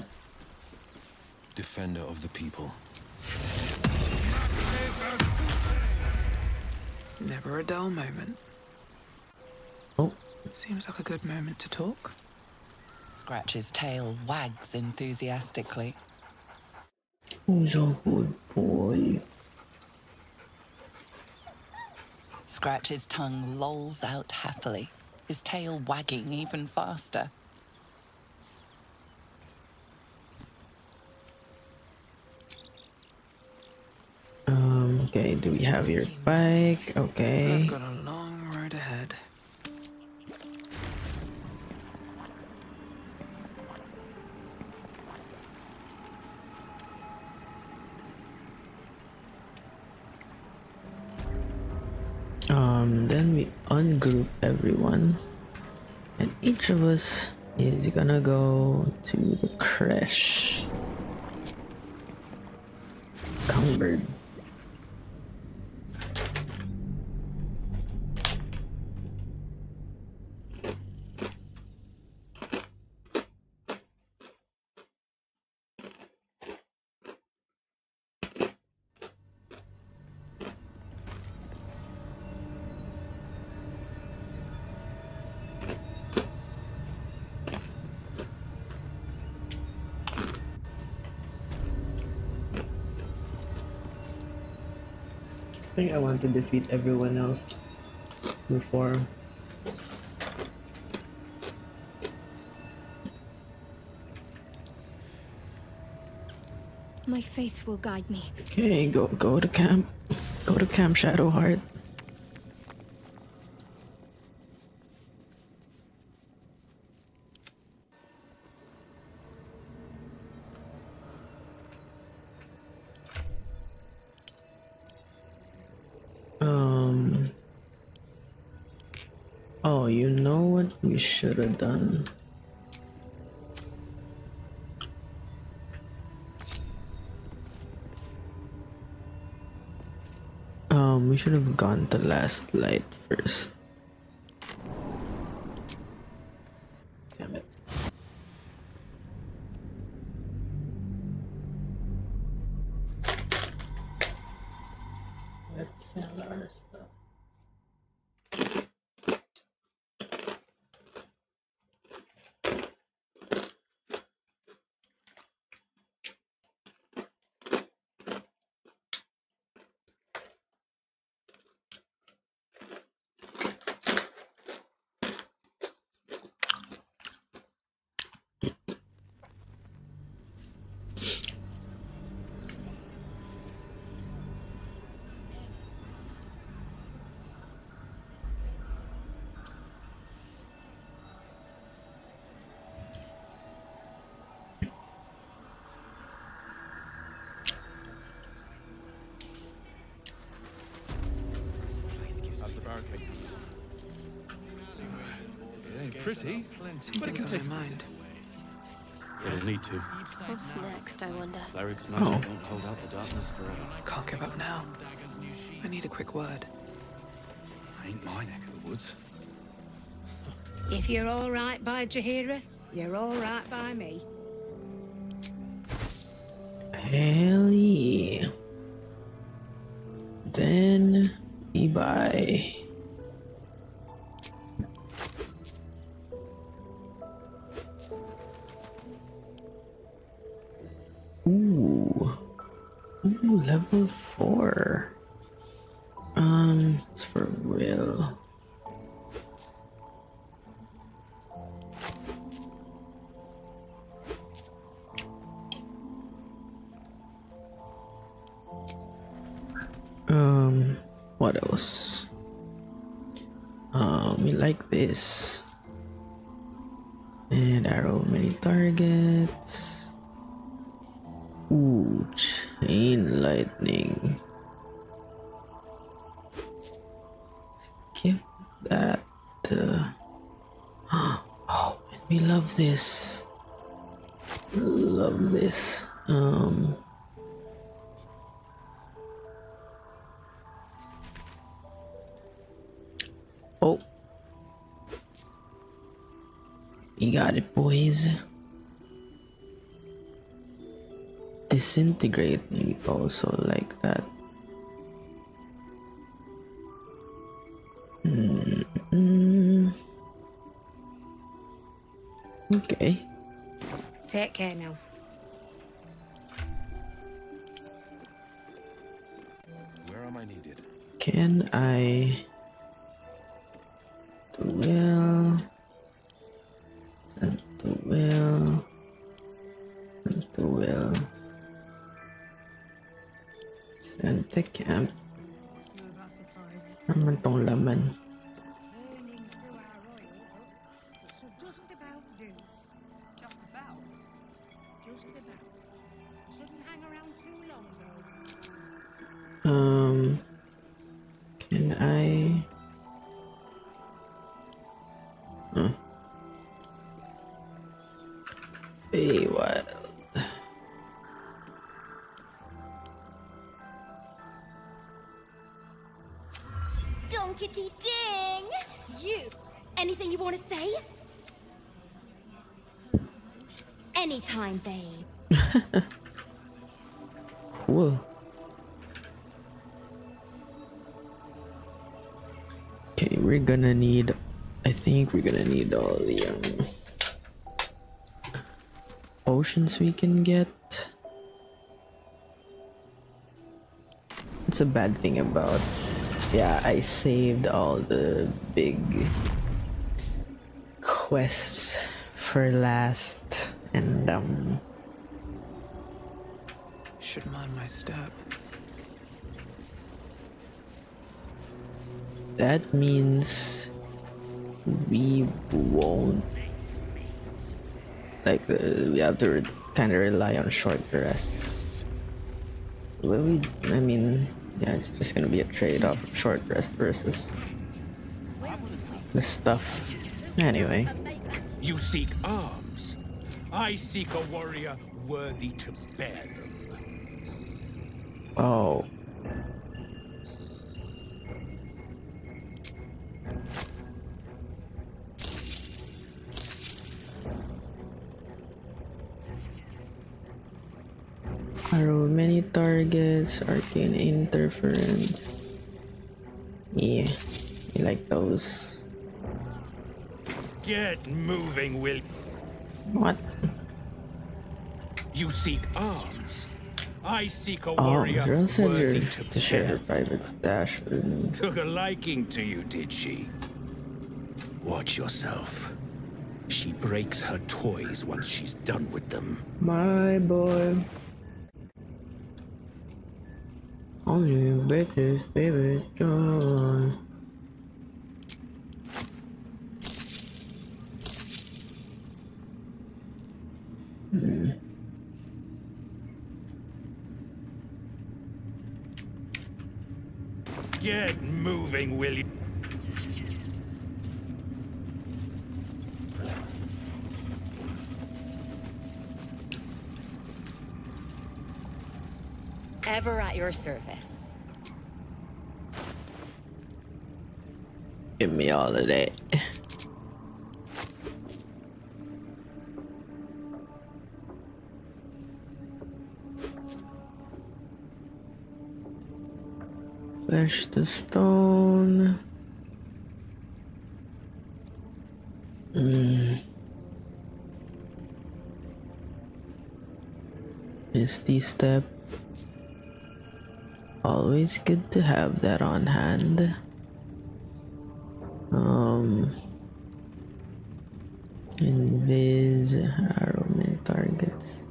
Speaker 10: Defender of the people.
Speaker 2: Never a dull moment.
Speaker 1: Oh.
Speaker 2: Seems like a good moment to talk.
Speaker 3: Scratch's tail wags enthusiastically.
Speaker 1: Who's a good boy?
Speaker 3: Scratch's tongue lolls out happily, his tail wagging even faster.
Speaker 1: Um, okay, do we have your bike? Okay.
Speaker 2: I've got a long road ahead.
Speaker 1: Um, then we ungroup everyone. And each of us is gonna go to the creche. Cumbered. To defeat everyone else before
Speaker 12: My faith will guide me.
Speaker 1: Okay, go go to camp. Go to camp Shadowheart. Should have done? Um, we should have gone to last light first.
Speaker 13: Pretty, but it can take mind.
Speaker 14: It'll need to.
Speaker 7: What's next, I wonder?
Speaker 14: Cleric's oh. magic won't hold out the darkness forever.
Speaker 6: Can't give up now. I need a quick word.
Speaker 14: I Ain't my neck of the woods.
Speaker 15: If you're all right by Jaheira, you're all right by me.
Speaker 1: Hell yeah. Then we Level four. Um, it's for real. Um, what else? Um, we like this. And arrow many targets. Lightning. Give that. Uh, [gasps] oh, we love this. Love this. Um. Oh. You got it, boys. Disintegrate me also like that.
Speaker 8: Anytime, babe. [laughs]
Speaker 1: Cool. Okay, we're gonna need. I think we're gonna need all the um, potions we can get. It's a bad thing about yeah, I saved all the big quests for last and um
Speaker 2: should mind my step.
Speaker 1: That means we won't like uh, we have to kind of rely on short rests. But we, I mean, yeah, it's just gonna be a trade-off of short rest versus the stuff. Anyway.
Speaker 16: You seek arms. I seek a warrior worthy to bear them.
Speaker 1: Oh. Arrow many targets, arcane interference. Yeah, you like those.
Speaker 16: Get moving, will
Speaker 1: What?
Speaker 16: You seek arms. I seek a
Speaker 1: Oh,
Speaker 16: warrior
Speaker 1: girl said
Speaker 16: worthy
Speaker 1: you're
Speaker 16: to
Speaker 1: share her private stash with me.
Speaker 16: Took a liking to you, did she? Watch yourself. She breaks her toys once she's done with them.
Speaker 1: My boy. Only his favorite joy. Hmm.
Speaker 16: Get moving, will you?
Speaker 17: Ever at your service.
Speaker 1: Give me all of that. Flash the stone. Mm. Misty step. Always good to have that on hand. Um. Invis arrow main targets.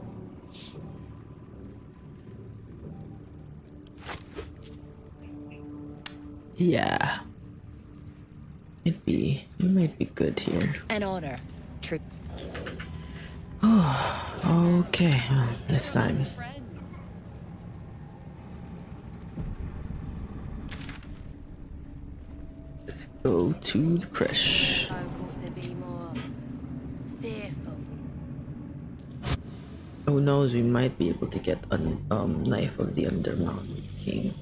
Speaker 1: Yeah. It'd be it might be good here.
Speaker 17: An honor. True.
Speaker 1: Oh, okay. um, This time. Go to the
Speaker 15: fearful.
Speaker 1: Who knows? We might be able to get a um, knife of the Undermountain King.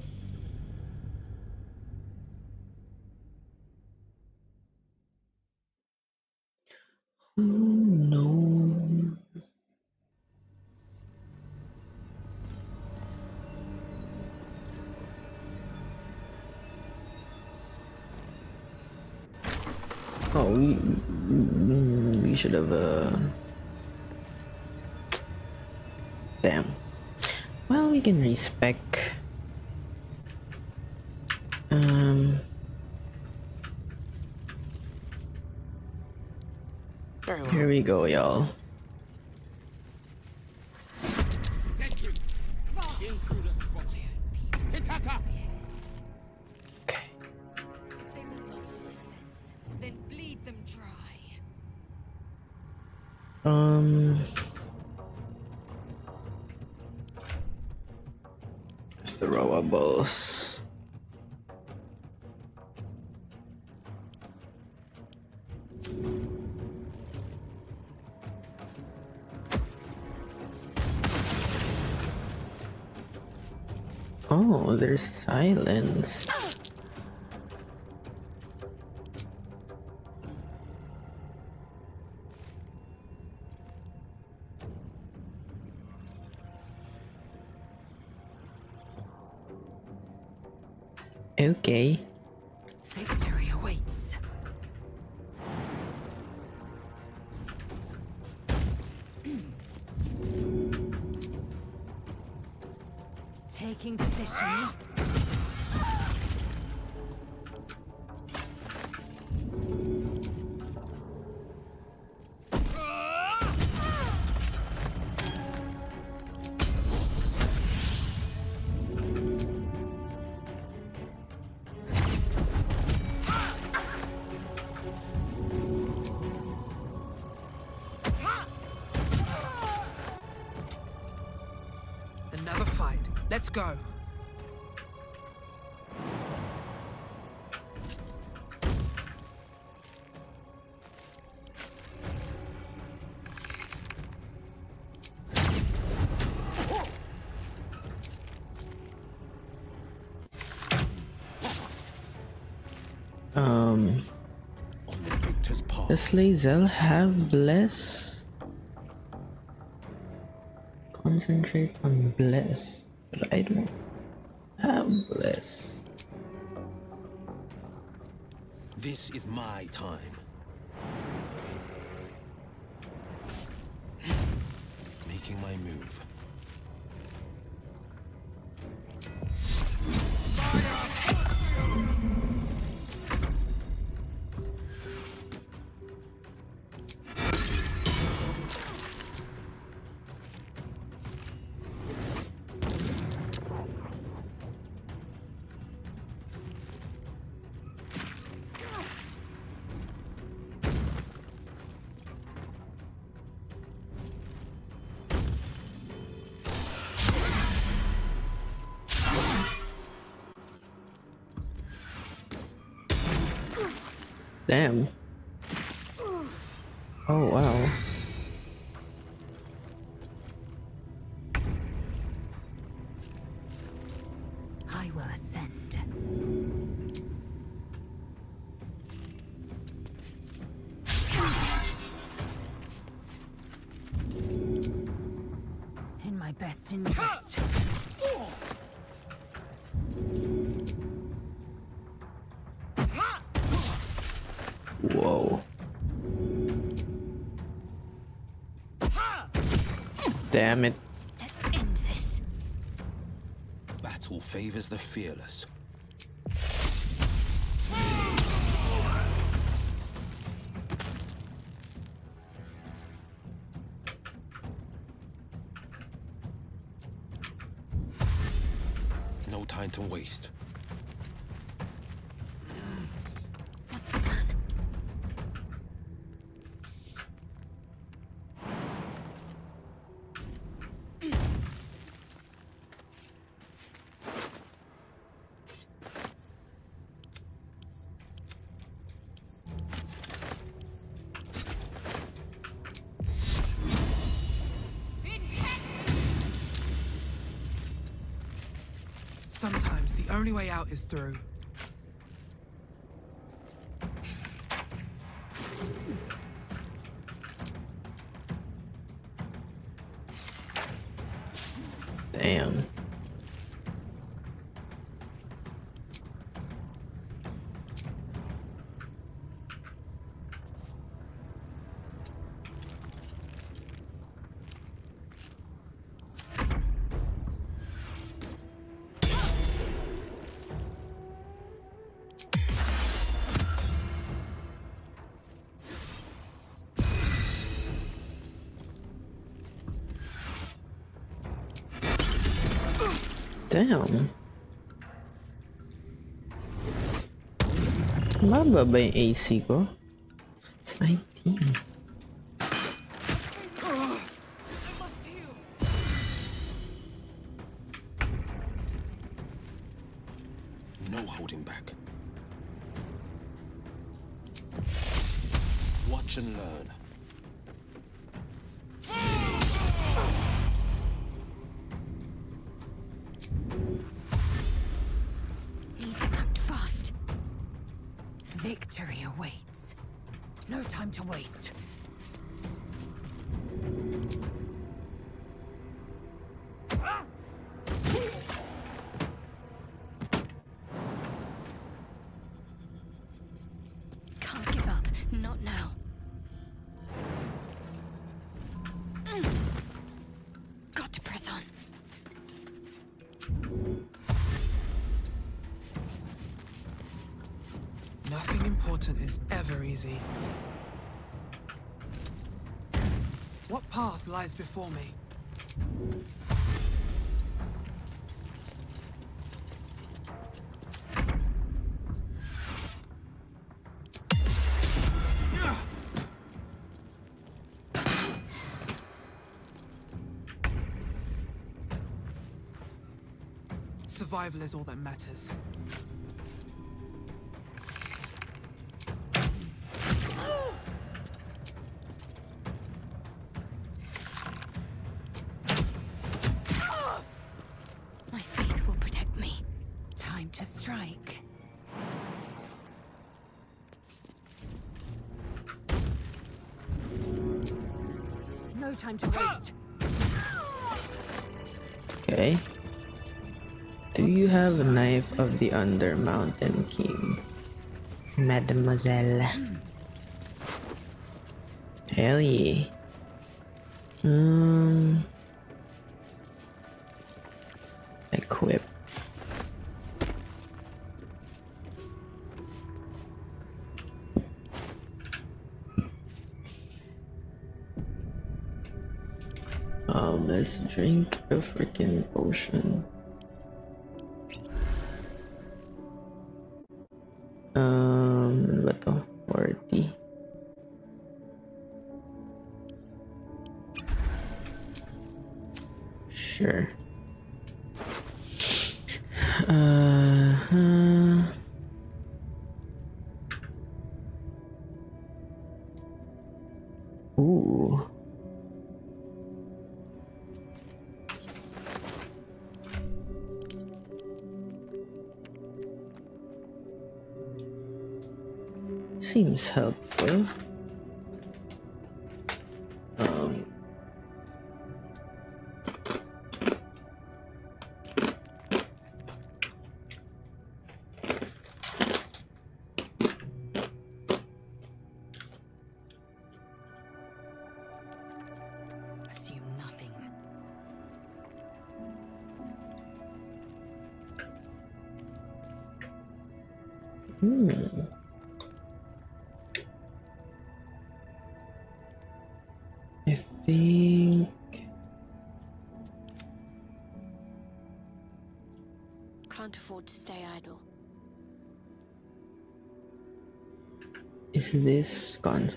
Speaker 1: Should have uh. Damn. Well, we can respec. Um.
Speaker 2: Very well.
Speaker 1: Here we go, y'all. Okay. Lae'zel have bless? Concentrate on bless, but I don't have bless.
Speaker 2: This is my time.
Speaker 1: Damn. Damn it.
Speaker 8: Let's end this.
Speaker 2: Battle favors the fearless. No time to waste.
Speaker 6: Sometimes the only way out is through.
Speaker 1: Damn. Mababa ba yung AC ko?
Speaker 8: To waste. Can't give up. Not now. Got to press on.
Speaker 6: Nothing important is ever easy. path lies before me.
Speaker 2: Survival is all that matters.
Speaker 1: the Undermountain King. Mademoiselle. Hell yeah. Um, equip. Um, let's drink a freaking potion.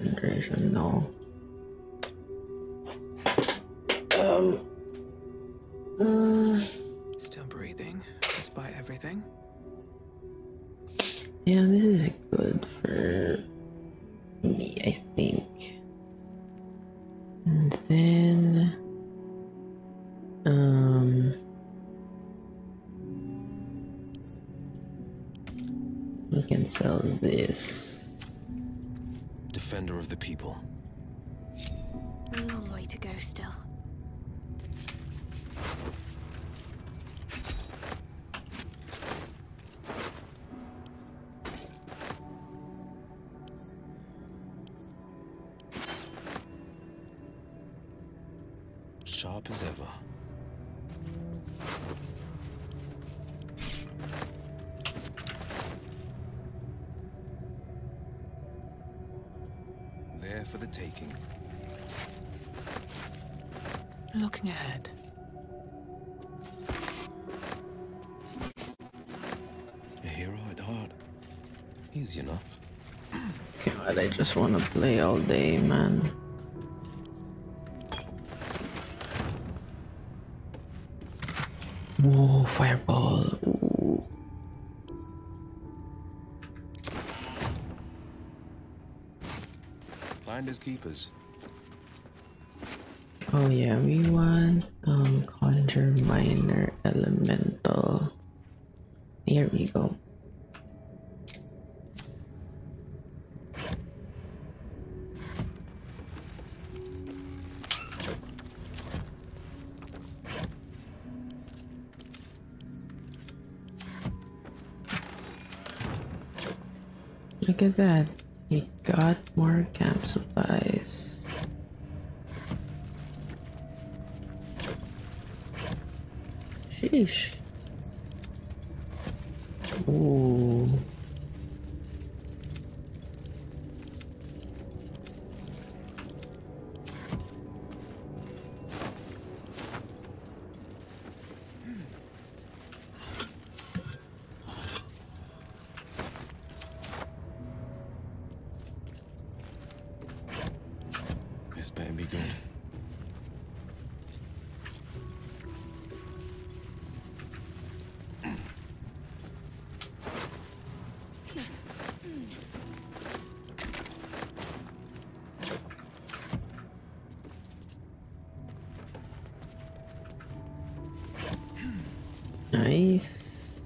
Speaker 1: integration no. just wanna play all day, man. Whoa, fireball. Ooh.
Speaker 16: his keepers.
Speaker 1: Oh yeah, we want um conjure minor element. like that.
Speaker 16: can be good.
Speaker 1: Nice.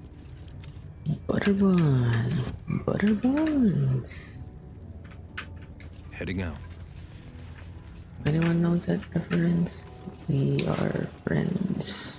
Speaker 1: Butterbun. Butterbuns.
Speaker 10: Heading out.
Speaker 1: Knows that reference? We are friends.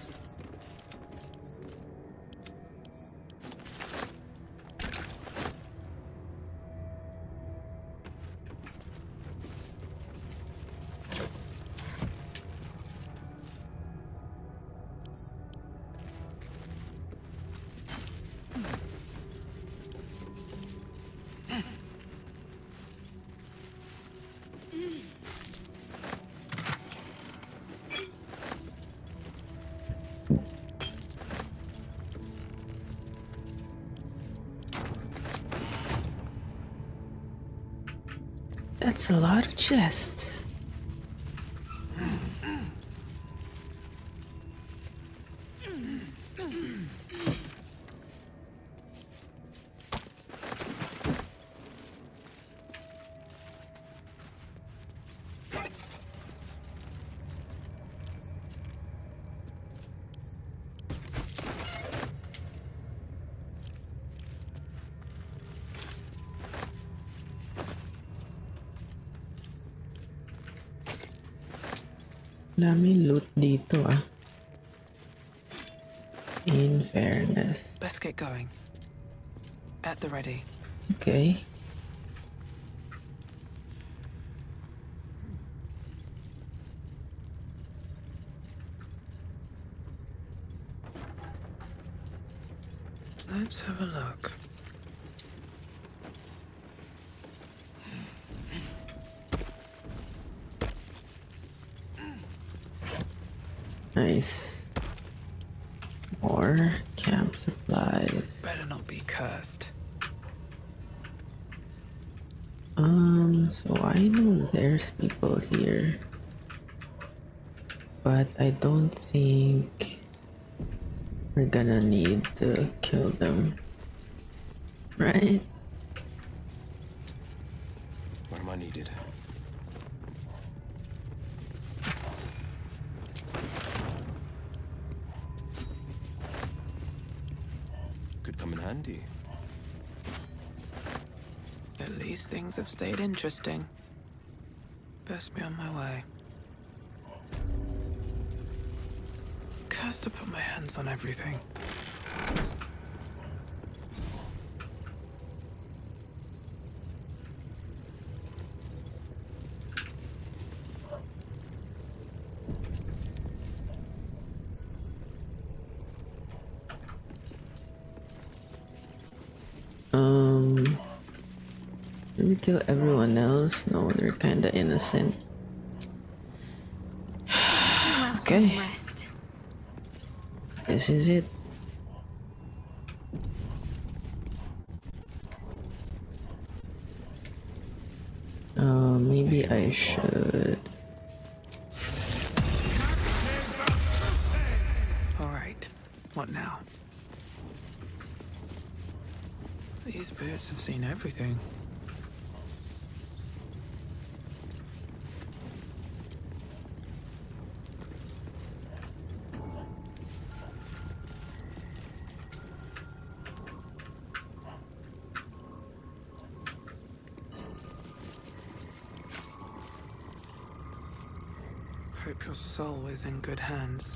Speaker 1: Lot
Speaker 6: going. At the ready.
Speaker 1: Okay.
Speaker 6: Let's have a look.
Speaker 1: Nice. More camp supplies.
Speaker 6: Better not be cursed.
Speaker 1: Um, so I know there's people here. But I don't think we're gonna need to kill them. Right?
Speaker 10: Where am I needed? Could come in handy.
Speaker 6: At least things have stayed interesting. Best be on my way. Cursed to put my hands on everything.
Speaker 1: Um, did we kill everyone else? No, they're kinda innocent. okay, this is it. Uh, maybe I should.
Speaker 6: Alright, what now? These boots have seen everything. Hope your soul is in good hands.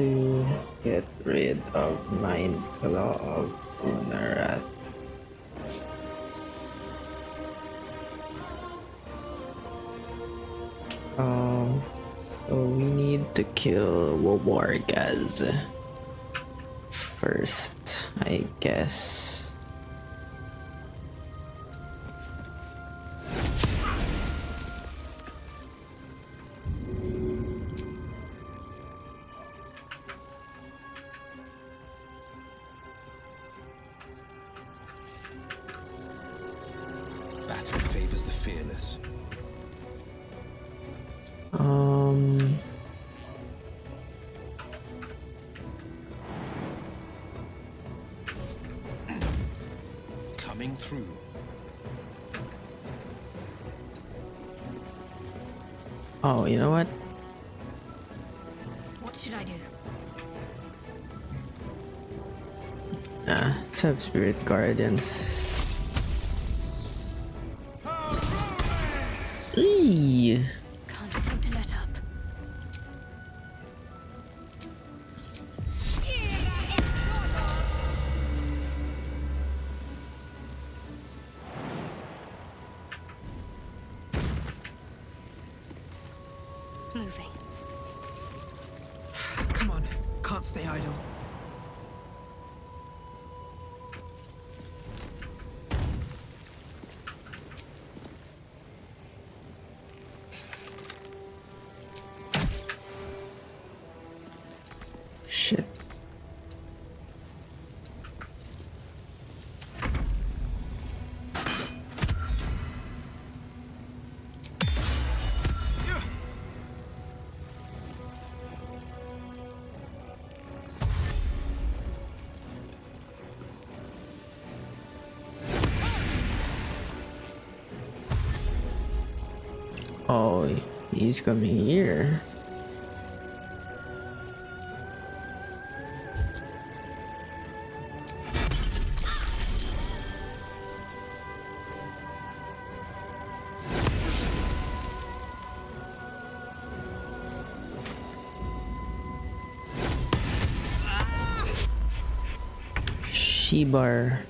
Speaker 1: To get rid of Mind Claw of Unarat. Um, so we need to kill W'wargaz first,
Speaker 16: fearless.
Speaker 1: Um.
Speaker 16: Coming through.
Speaker 1: Oh, you know what?
Speaker 4: What should I do?
Speaker 1: Nah, let's have Spirit Guardians. He's coming here. Shibar. Um.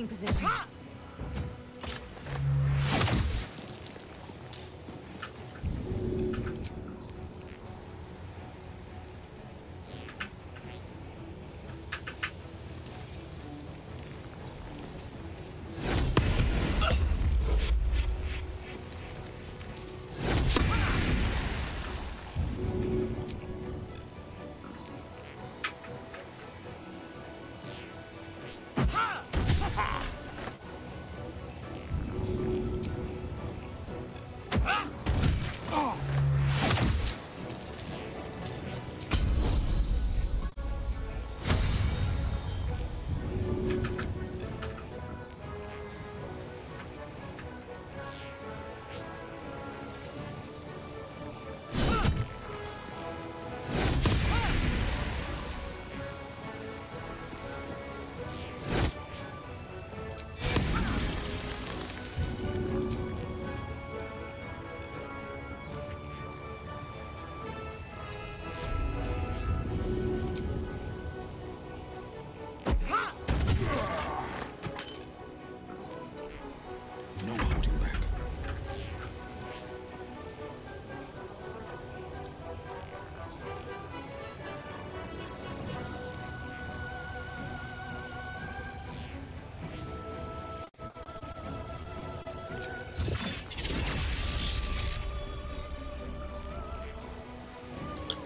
Speaker 4: Taking position.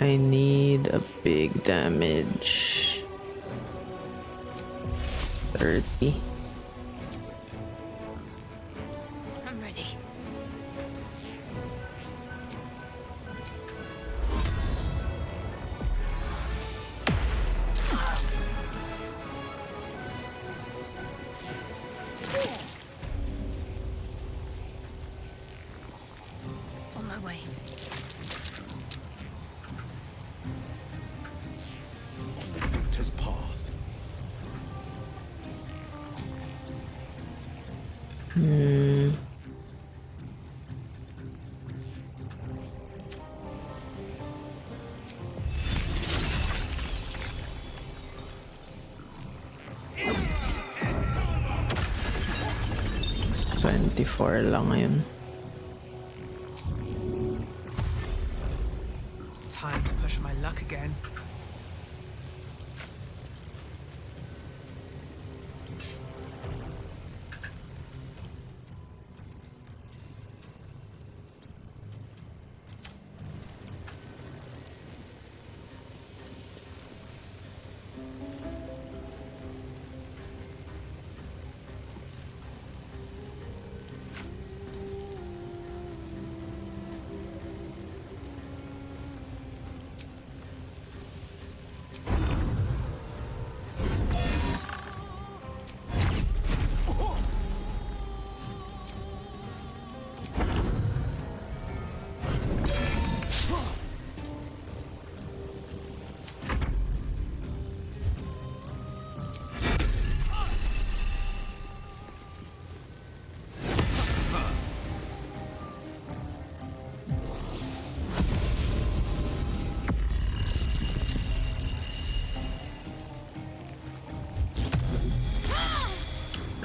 Speaker 1: I need a big damage. 30. Twenty-four lang ngayon.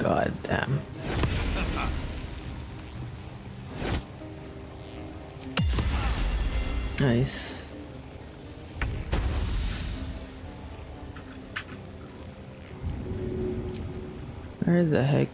Speaker 1: God damn. Nice. Where the heck?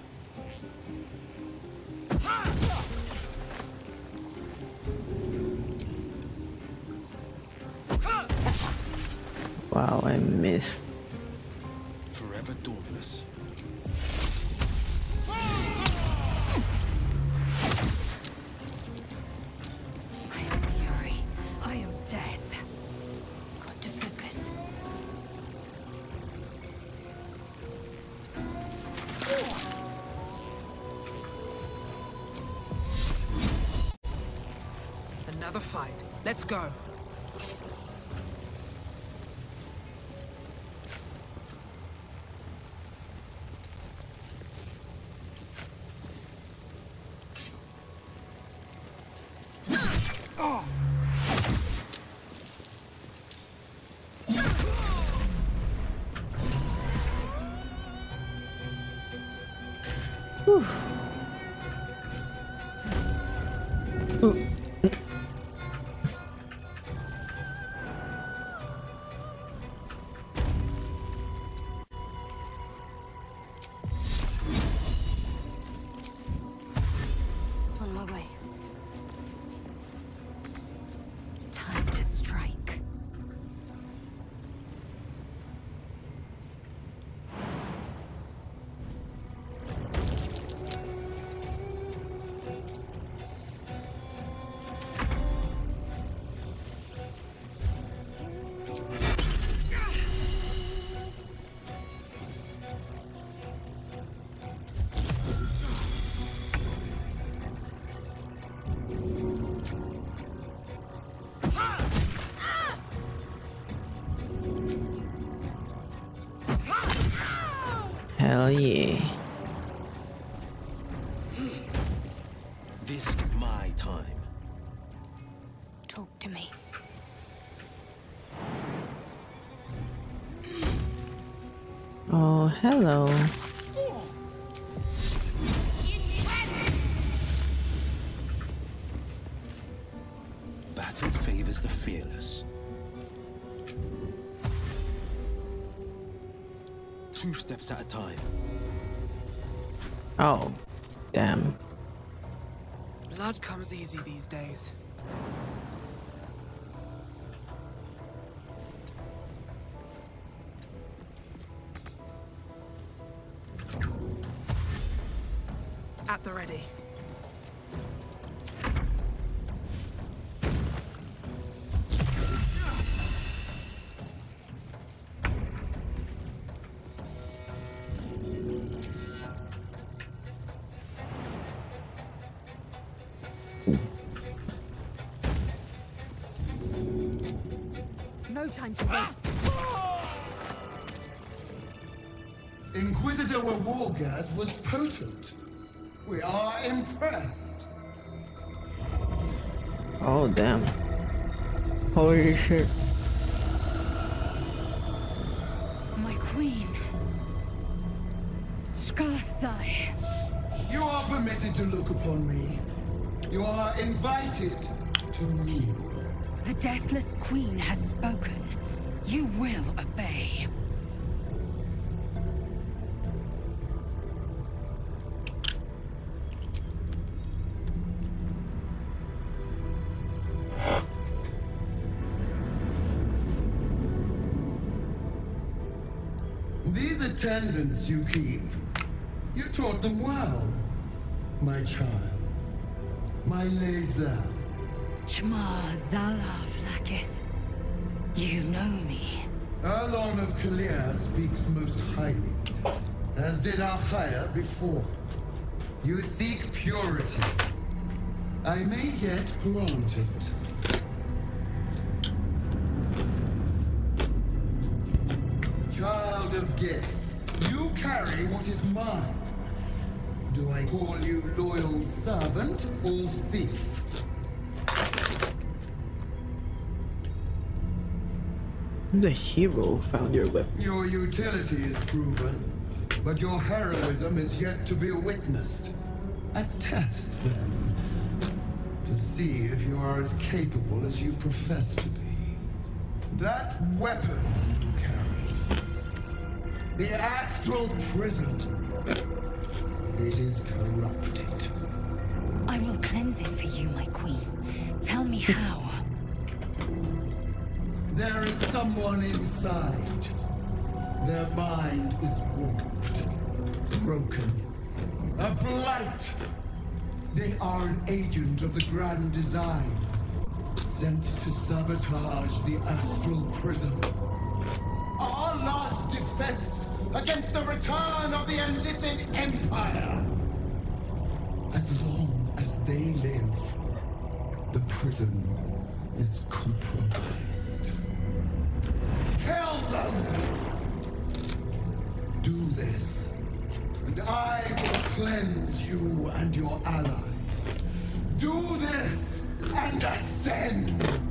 Speaker 1: Hello.
Speaker 2: Battle favors the fearless. Two steps at a time.
Speaker 1: Oh, damn.
Speaker 6: Blood comes easy these days.
Speaker 7: Time to waste.
Speaker 18: Inquisitor W'wargaz was potent. We are impressed.
Speaker 1: Oh, damn. Holy shit.
Speaker 7: My queen. Skarsai.
Speaker 18: You are permitted to look upon me. You are invited to kneel.
Speaker 7: The Deathless Queen has
Speaker 18: Attendants you keep, you taught them well, my child. My Lae'zel.
Speaker 7: Chma Zala Vlaakith. You know me.
Speaker 18: Erlon of Kalir speaks most highly, as did Alchaya before. You seek purity. I may yet grant it. What is mine. Do I call you loyal servant or thief?
Speaker 1: The hero found your weapon.
Speaker 18: Your utility is proven, but your heroism is yet to be witnessed. A test, then, to see if you are as capable as you profess to be. That weapon you carry, the astral prism, it is corrupted.
Speaker 7: I will cleanse it for you, my queen. Tell me how.
Speaker 18: There is someone inside. Their mind is warped, broken, a blight. They are an agent of the Grand Design, sent to sabotage the Astral Prism. Our last defense return of the Illithid Empire. As long as they live, the prison is compromised. Kill them! Do this, and I will cleanse you and your allies. Do this, and ascend!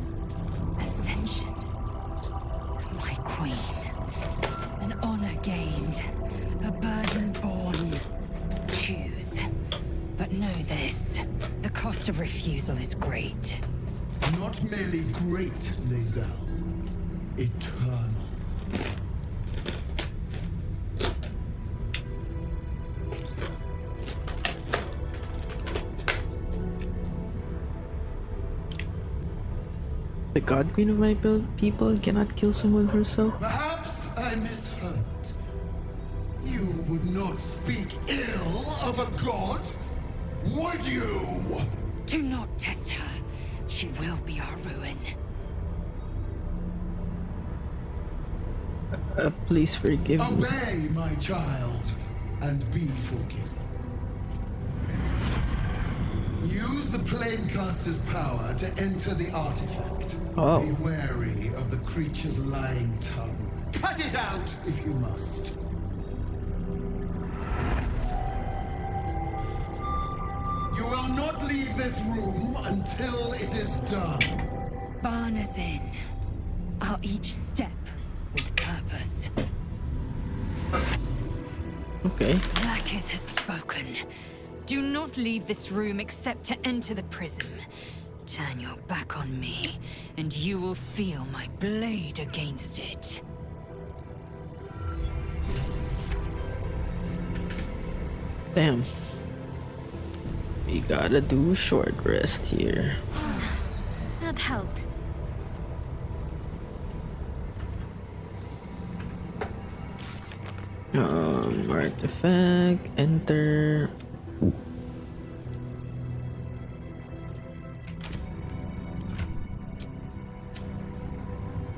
Speaker 7: Know this. The cost of refusal is great.
Speaker 18: Not merely great, Lae'zel. Eternal.
Speaker 1: The God Queen of my people cannot kill someone herself? Please forgive me.
Speaker 18: Obey, my child, and be forgiven. Use the Planecaster's power to enter the artifact.
Speaker 1: Oh.
Speaker 18: Be wary of the creature's lying tongue. Cut it out if you must. You will not leave this room until it is done.
Speaker 7: Barna's in. Our each step
Speaker 1: Okay.
Speaker 7: Has spoken. Do not leave this room except to enter the prism. Turn your back on me, and you will feel my blade against it.
Speaker 1: Damn. We gotta do short rest here.
Speaker 12: Ah, that helped.
Speaker 1: Um, artifact, enter.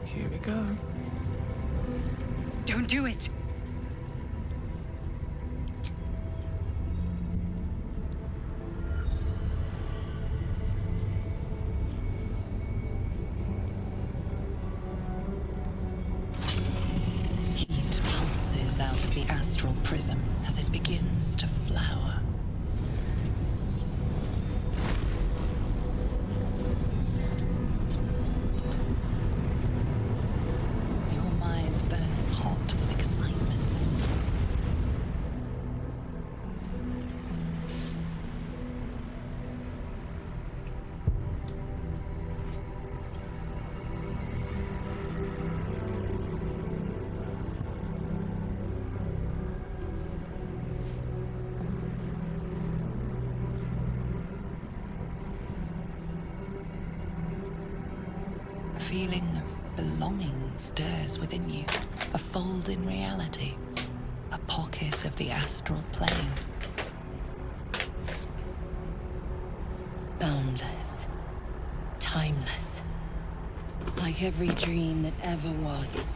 Speaker 6: Here we go.
Speaker 7: Don't do it!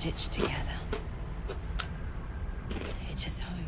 Speaker 17: Stitched together. It is home.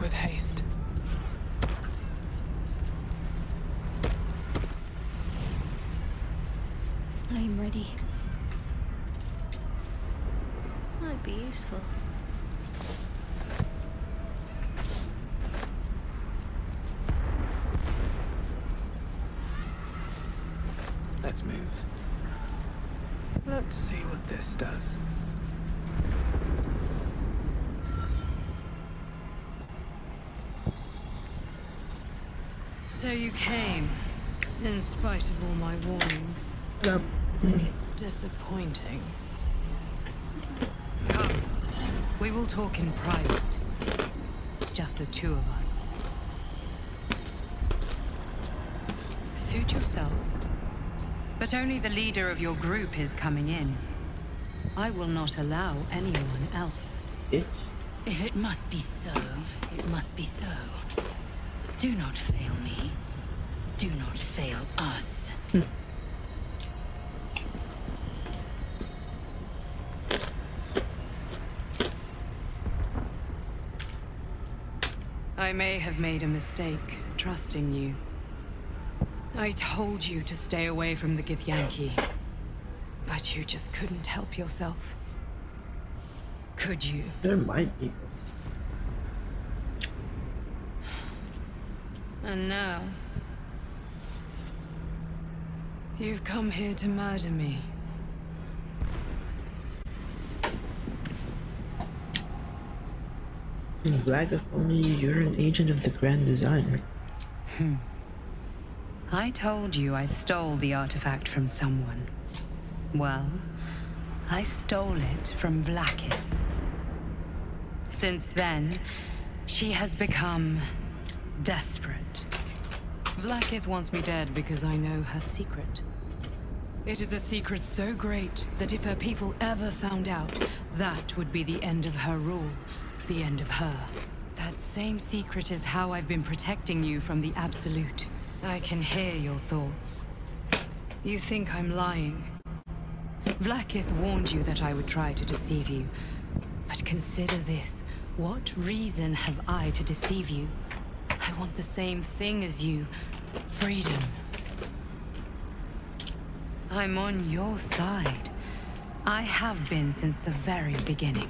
Speaker 6: With haste.
Speaker 8: I'm ready. Might be useful.
Speaker 6: Let's move. Let's see what this does.
Speaker 7: So you came, in spite of all my warnings.
Speaker 1: Yep.
Speaker 7: Disappointing. Come, we will talk in private. Just the two of us. Suit yourself. But only the leader of your group is coming in. I will not allow anyone else.
Speaker 17: If it must be so, it must be so. Do not fail me. Do not fail us.
Speaker 7: I may have made a mistake, trusting you. I told you to stay away from the Githyanki. But you just couldn't help yourself. Could you?
Speaker 1: There might be.
Speaker 7: And now... You've come here to murder me.
Speaker 1: Black has told me you're an agent of the Grand Design.
Speaker 7: Hmm. I told you I stole the artifact from someone. Well, I stole it from Vlaakith. Since then, she has become desperate. Vlaakith wants me dead because I know her secret. It is a secret so great that if her people ever found out, that would be the end of her rule, the end of her. That same secret is how I've been protecting you from the Absolute. I can hear your thoughts. You think I'm lying. Vlaakith warned you that I would try to deceive you. But consider this. What reason have I to deceive you? I want the same thing as you. Freedom. I'm on your side. I have been since the very beginning.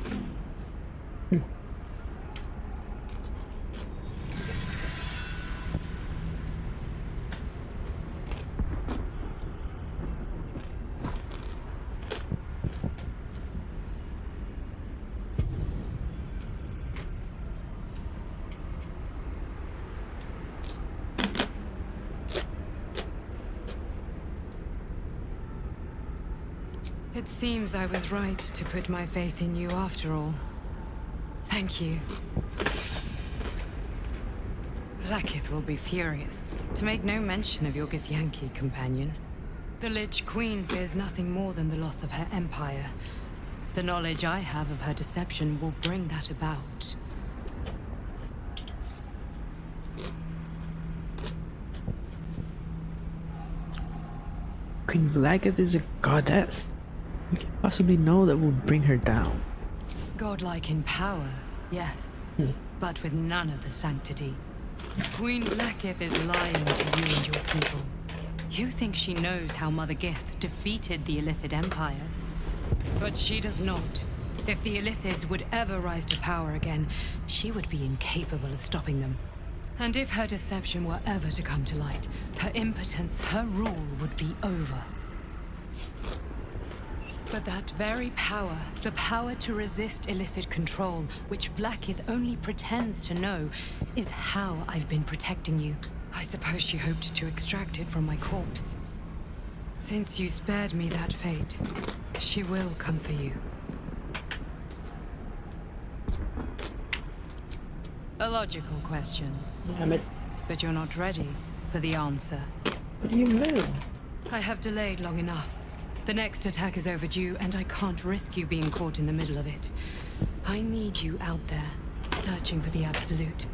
Speaker 7: Seems I was right to put my faith in you after all. Thank you. Vlaakith will be furious, to make no mention of your Githyanki companion. The Lich Queen fears nothing more than the loss of her empire. The knowledge I have of her deception will bring that about.
Speaker 1: Queen Vlaakith is a goddess. We can possibly know that will bring her down.
Speaker 7: Godlike in power, yes, but with none of the sanctity. Queen Vlaakith is lying to you and your people. You think she knows how Mother Gith defeated the Illithid Empire? But she does not. If the Illithids would ever rise to power again, she would be incapable of stopping them. And if her deception were ever to come to light, her impotence, her rule would be over. But that very power, the power to resist illithid control, which Vlaakith only pretends to know, is how I've been protecting you. I suppose she hoped to extract it from my corpse. Since you spared me that fate, she will come for you. A logical question.
Speaker 1: Damn it.
Speaker 7: But you're not ready for the answer.
Speaker 1: What do you mean?
Speaker 7: I have delayed long enough. The next attack is overdue, and I can't risk you being caught in the middle of it. I need you out there, searching for the Absolute.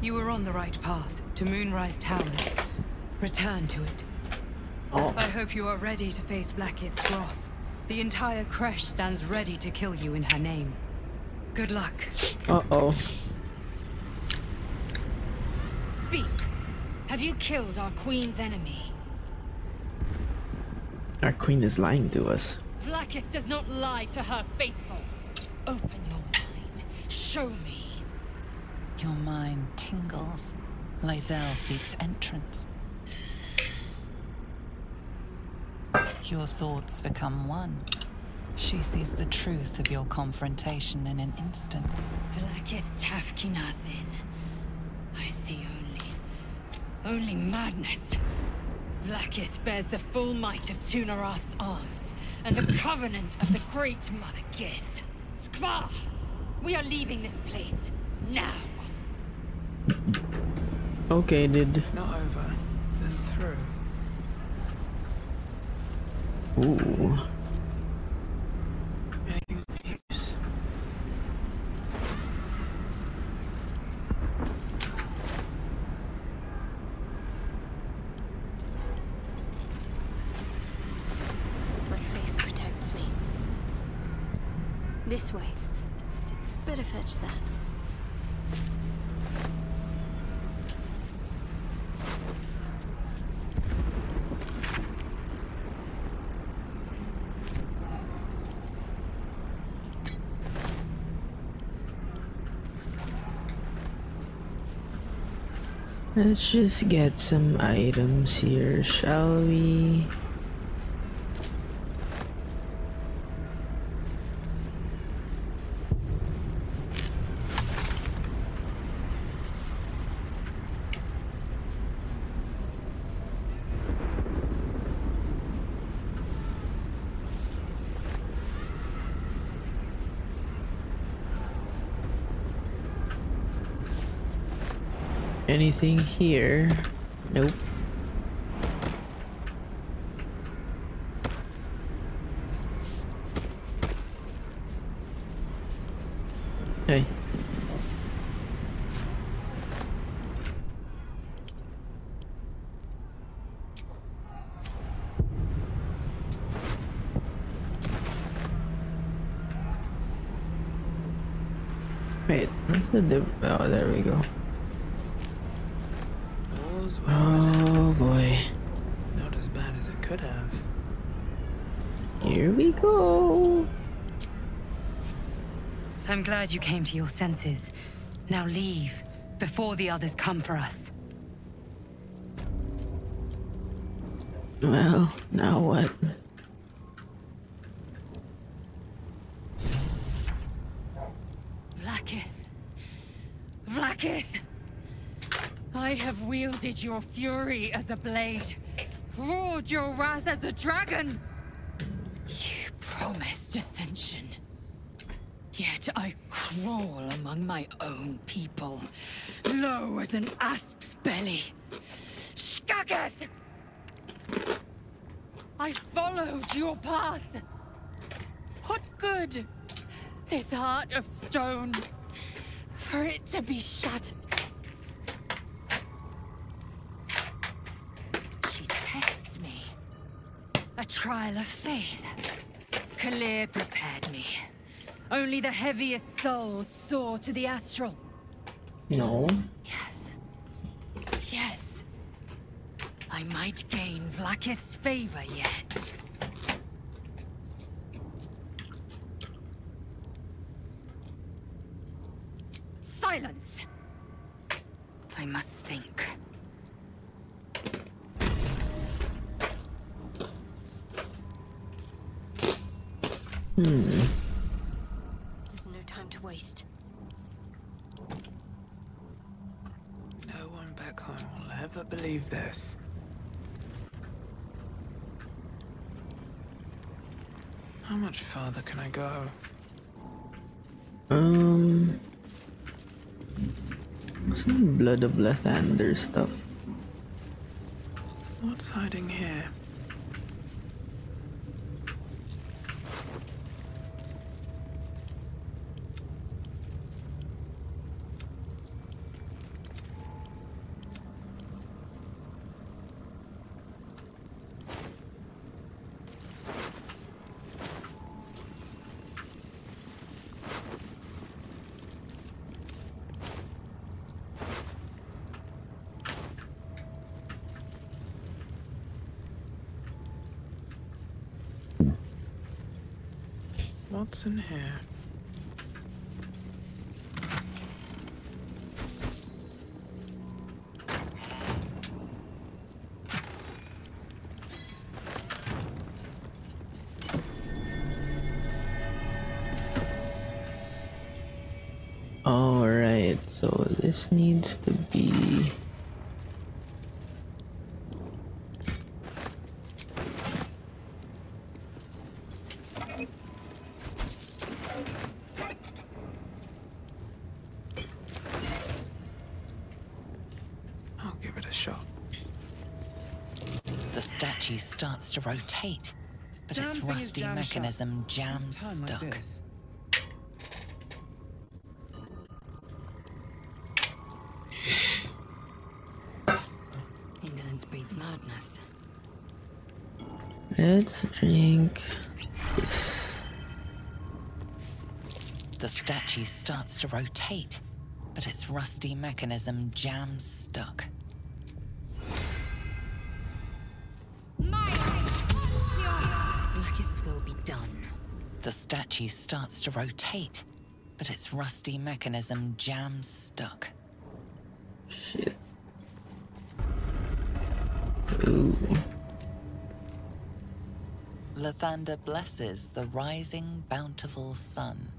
Speaker 7: You were on the right path, to Moonrise Towers. Return to it.
Speaker 1: Oh.
Speaker 7: I hope you are ready to face Vlaakith's wrath. The entire creche stands ready to kill you in her name. Good luck.
Speaker 1: Uh-oh.
Speaker 17: Speak. Have you killed our queen's enemy?
Speaker 1: Our queen is lying to us.
Speaker 17: Vlaakith does not lie to her faithful. Open your mind. Show me.
Speaker 3: Your mind tingles. Lae'zel seeks entrance. Your thoughts become one. She sees the truth of your confrontation in an instant.
Speaker 17: Vlaakith Tafkinazin. I see only... only madness. Vlaakith bears the full might of Tu'narath's arms, and the covenant of the Great Mother Gith. Skvar! We are leaving this place, now!
Speaker 1: Okay, dude.
Speaker 6: Not over, then through.
Speaker 1: Ooh.
Speaker 6: Anything of use?
Speaker 8: My faith protects me. This way. Better fetch that.
Speaker 1: Let's just get some items here, shall we? Anything here? Nope. Hey. Wait, where's the div- oh there we go.
Speaker 6: All's well
Speaker 1: Oh boy.
Speaker 6: Not as bad as it could have.
Speaker 1: Here we go.
Speaker 7: I'm glad you came to your senses. Now leave, before the others come for us.
Speaker 1: Well, now what?
Speaker 17: Vlaakith. Vlaakith! I have wielded your fury as a blade, roared your wrath as a dragon. You promised ascension. Yet I crawl among my own people, low as an asp's belly. Skageth! I followed your path. What good? This heart of stone, for it to be shattered. She tests me. A trial of faith. Kalir prepared me. Only the heaviest souls soar to the astral.
Speaker 1: No.
Speaker 17: Yes. Yes. I might gain Vlaakith's favor yet. Silence! I must think.
Speaker 1: Hmm.
Speaker 8: There's no time to waste.
Speaker 6: No one back home will ever believe this. How much farther can I go?
Speaker 1: Um. Some Blood of Lathander stuff.
Speaker 6: What's hiding here? What's in here?
Speaker 1: Alright, so this needs to be.
Speaker 6: I'll give it a shot.
Speaker 3: The statue to rotate, but
Speaker 2: Damn
Speaker 3: its rusty
Speaker 2: damn sharp.
Speaker 3: mechanism jams
Speaker 2: Turn like
Speaker 3: stuck.
Speaker 2: this.
Speaker 17: Indolence breeds madness.
Speaker 1: Let's drink this.
Speaker 3: The statue starts to rotate, but its rusty mechanism jams stuck. Statue starts to rotate, but its rusty mechanism jams stuck.
Speaker 1: Shit. Ooh.
Speaker 3: Lathander blesses the rising, bountiful sun.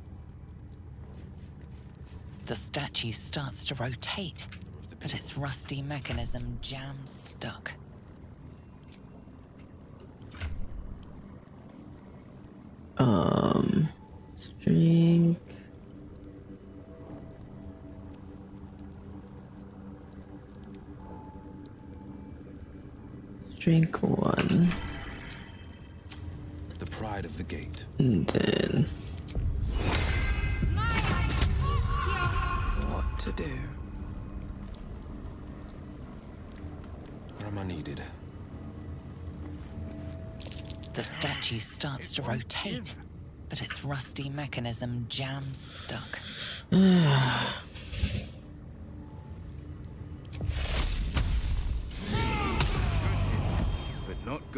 Speaker 3: The statue starts to rotate, but its rusty mechanism jams stuck.
Speaker 1: Um. Drink one.
Speaker 14: The pride of the gate.
Speaker 1: And then.
Speaker 6: What to do?
Speaker 14: Where am I needed?
Speaker 3: The statue starts to rotate, but its rusty mechanism jams stuck. [sighs] [sighs]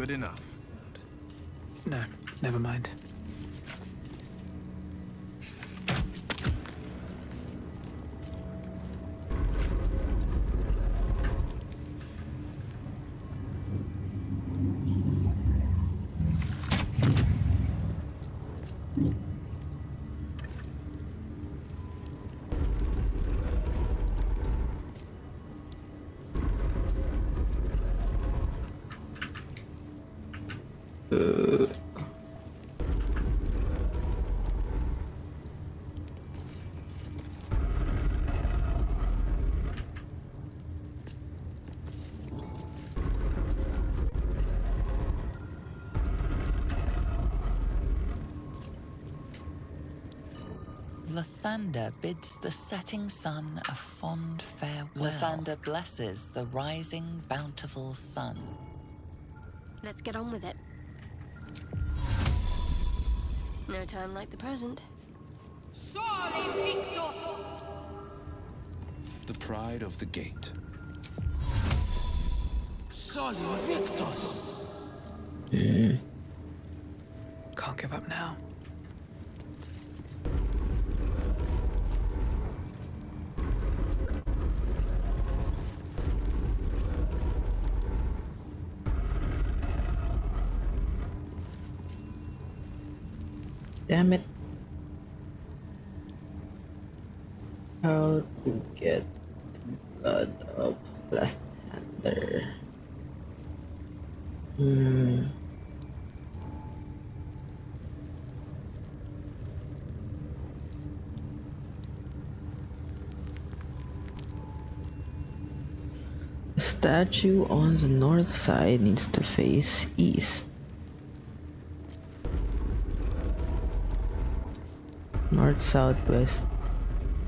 Speaker 5: good enough.
Speaker 6: No, never mind.
Speaker 3: Lathander bids the setting sun a fond farewell. Lathander blesses the rising, bountiful sun.
Speaker 8: Let's get on with it. No time like the present.
Speaker 14: The pride of the gate.
Speaker 19: Soli Victus!
Speaker 6: Can't
Speaker 1: mm. How to get the blood of Lathander. Hmm. The statue on the north side needs to face east. North, south, west.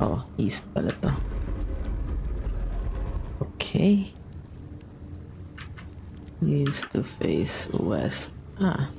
Speaker 1: Oh, east pala to. Okay. Needs to face west. Ah.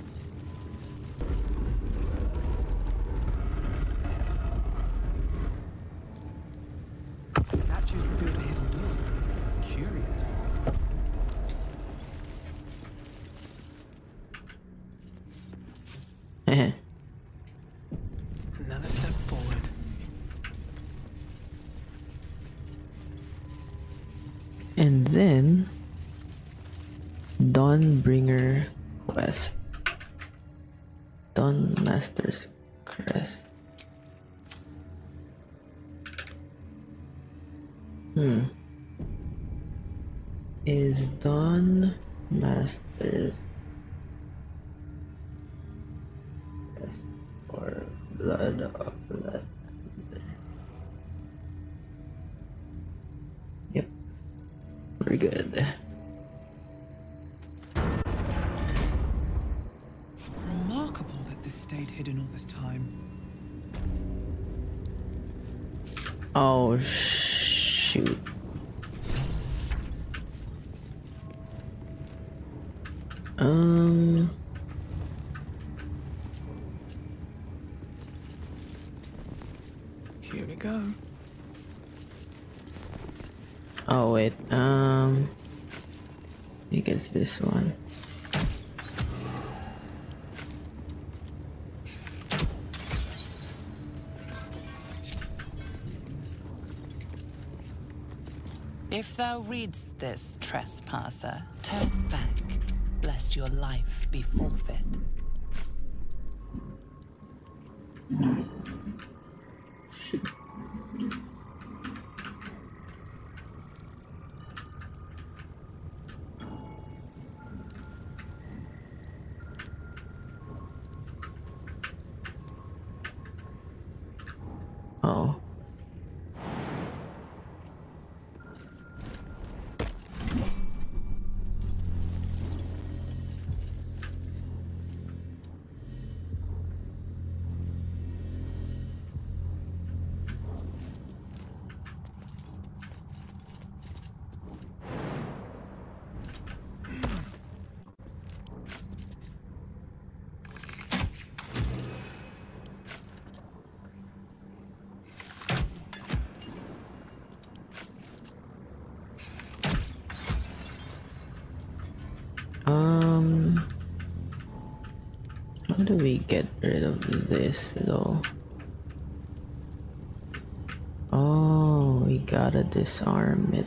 Speaker 3: If thou readst this, trespasser, turn back, lest your life be forfeit.
Speaker 1: Oh. Um How do we get rid of this though? Oh, we gotta disarm it.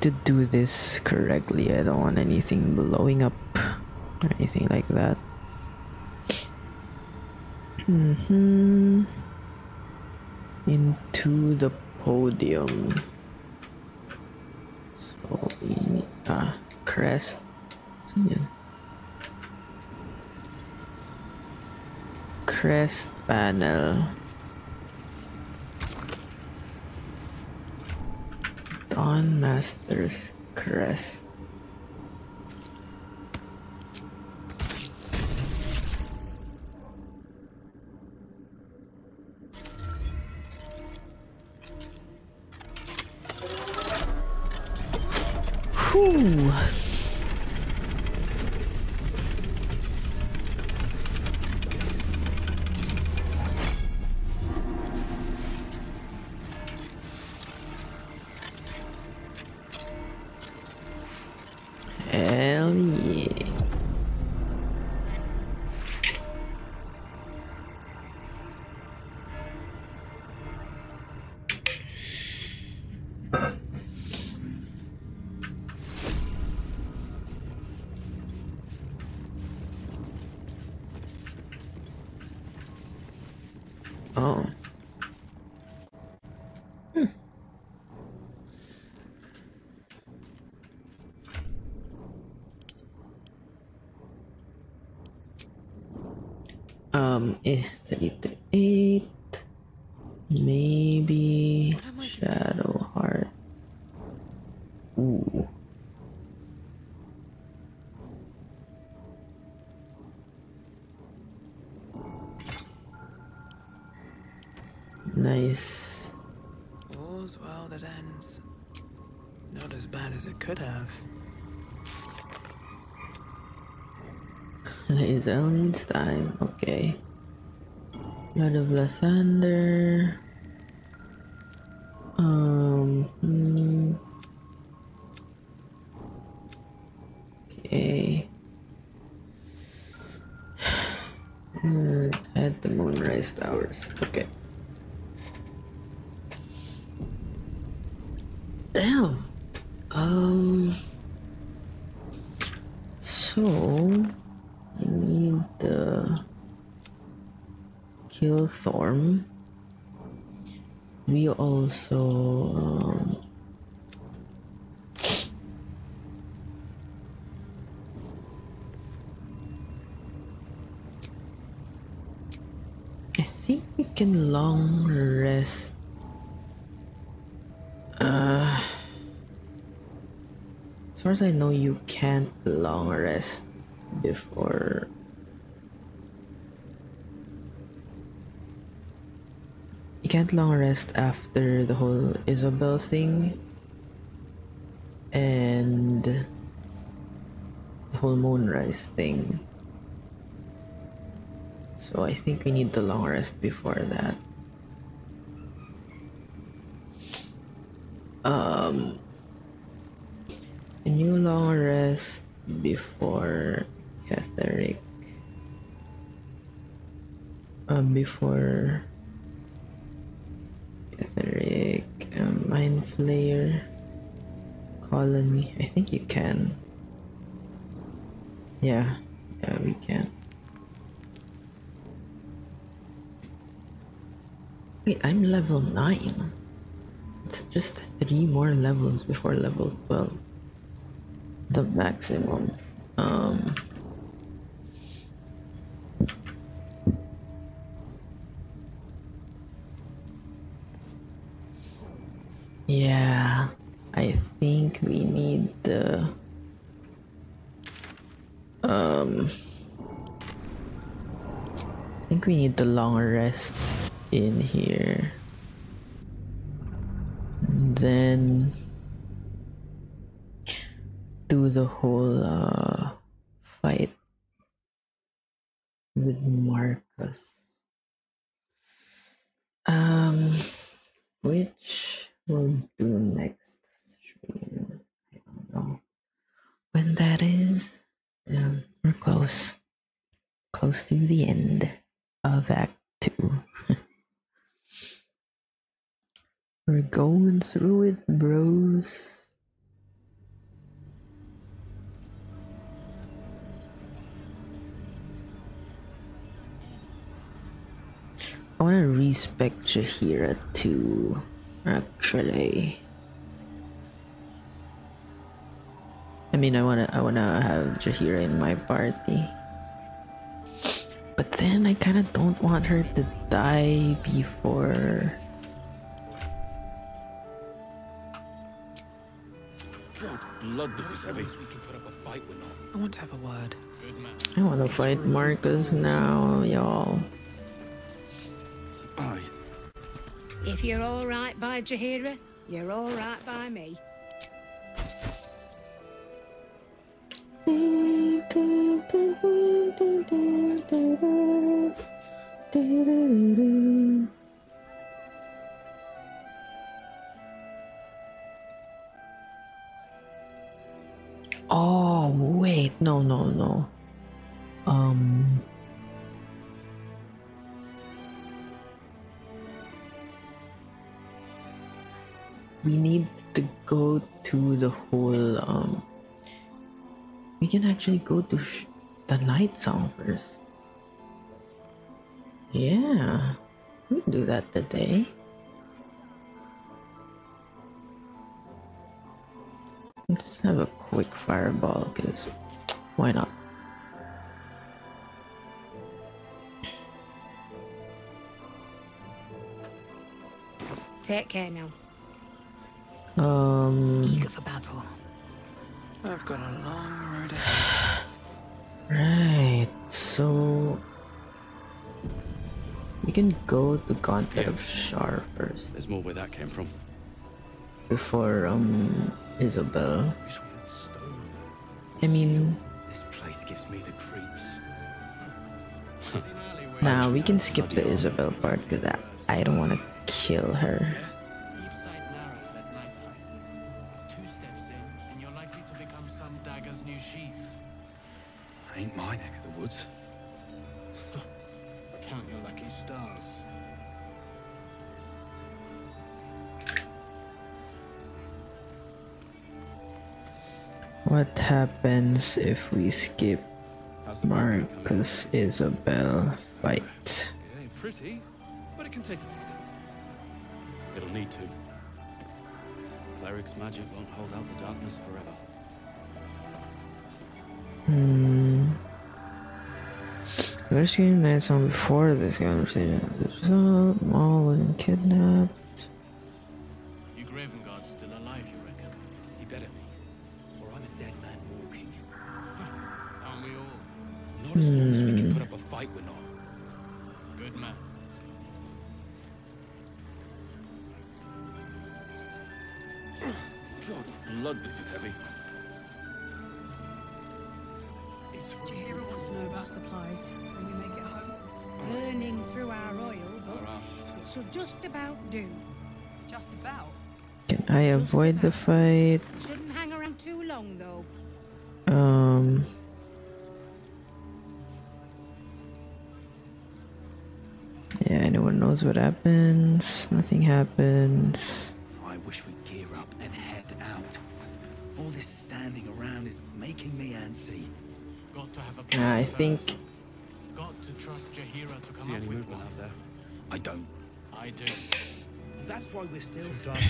Speaker 6: To do
Speaker 1: this correctly. I don't want anything blowing up or anything like that. hmm Into the podium. So we need ah crest. Crest panel. Dawn Master's Crest. Whew. Eh, 338. Okay. Damn. Um. So you need the kill storm. We also um, I can long rest. Uh, as far as I know, you can't long rest before. You can't long rest after the whole Isabel thing and the whole Moonrise thing. So I think we need the long rest before that. 9. It's just three more levels before level 12. The maximum. Um. Respec Jaheira too, actually. I mean, I wanna, I wanna have Jaheira in my party, but then I kind of don't want her to die before.
Speaker 14: God's blood, this is heavy. We can put up a fight with.
Speaker 6: I want to have a word.
Speaker 1: I want to fight Marcus now, y'all.
Speaker 15: If you're all right by Jaheira, you're all right by me.
Speaker 1: Oh wait, no, no, no. To the whole um. We can actually go to the Nightsong first. Yeah, we can do that today. Let's have a quick fireball, cause why not?
Speaker 15: Take care now.
Speaker 1: Um.
Speaker 4: Eager for battle.
Speaker 6: I've got a long road ahead. [sighs]
Speaker 1: Right, so we can go to the Gauntlet of Shar first
Speaker 14: There's more where that came from.
Speaker 1: before um Isabel. I mean,
Speaker 16: This place gives me the creeps.
Speaker 1: nah, we can skip the Isabel part because I, I don't want to kill her. What happens if we skip Marcus Isabel fight?
Speaker 14: It ain't pretty, but it can take a beating. It'll need to. Cleric's magic won't hold out the darkness forever.
Speaker 1: Hmm. Rescuing that song before this conversation. So, Maul wasn't kidnapped.
Speaker 16: Long as we
Speaker 1: Hmm.
Speaker 16: can put up a fight, we're not.
Speaker 19: Good man.
Speaker 14: God's blood, this is heavy.
Speaker 20: Jaheira wants to know about supplies when we make it home.
Speaker 15: Burning through our oil, but it should just about do.
Speaker 20: Just about.
Speaker 1: Can I avoid the fight? Knows what happens? Nothing happens.
Speaker 16: I wish we'd gear up and head out. All this standing around is making me antsy.
Speaker 19: Got to have a plan
Speaker 1: I
Speaker 19: first.
Speaker 1: think
Speaker 19: Got to trust Jaheira to come
Speaker 16: See
Speaker 19: up
Speaker 16: any
Speaker 19: with
Speaker 16: movement
Speaker 19: one.
Speaker 16: out there? I don't.
Speaker 19: I do.
Speaker 16: That's why we're still
Speaker 19: Too
Speaker 16: standing.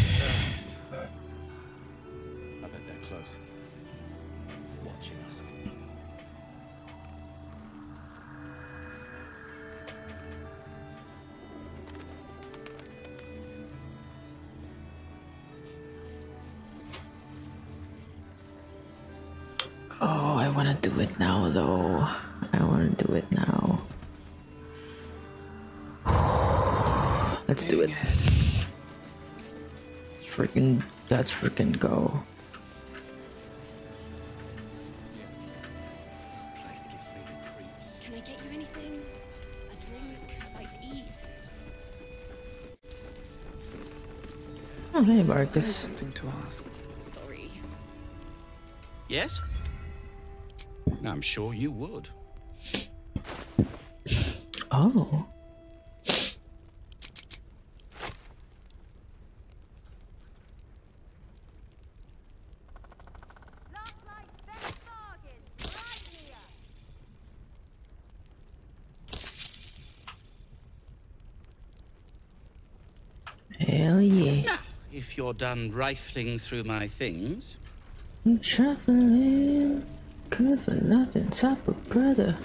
Speaker 14: I bet they're close. Watching us.
Speaker 1: Want to do it now, though. I want to do it now. [sighs] Let's do it. Freaking, let's freaking go.
Speaker 8: Can I get you anything? A drink? A bite eat?
Speaker 1: Oh, hey, Marcus.
Speaker 6: Something to ask.
Speaker 8: Sorry.
Speaker 16: Yes? I'm sure you would.
Speaker 1: Oh. Hell yeah.
Speaker 16: Now, if you're done rifling through my things,
Speaker 1: You traveling, good for nothing, top of brother.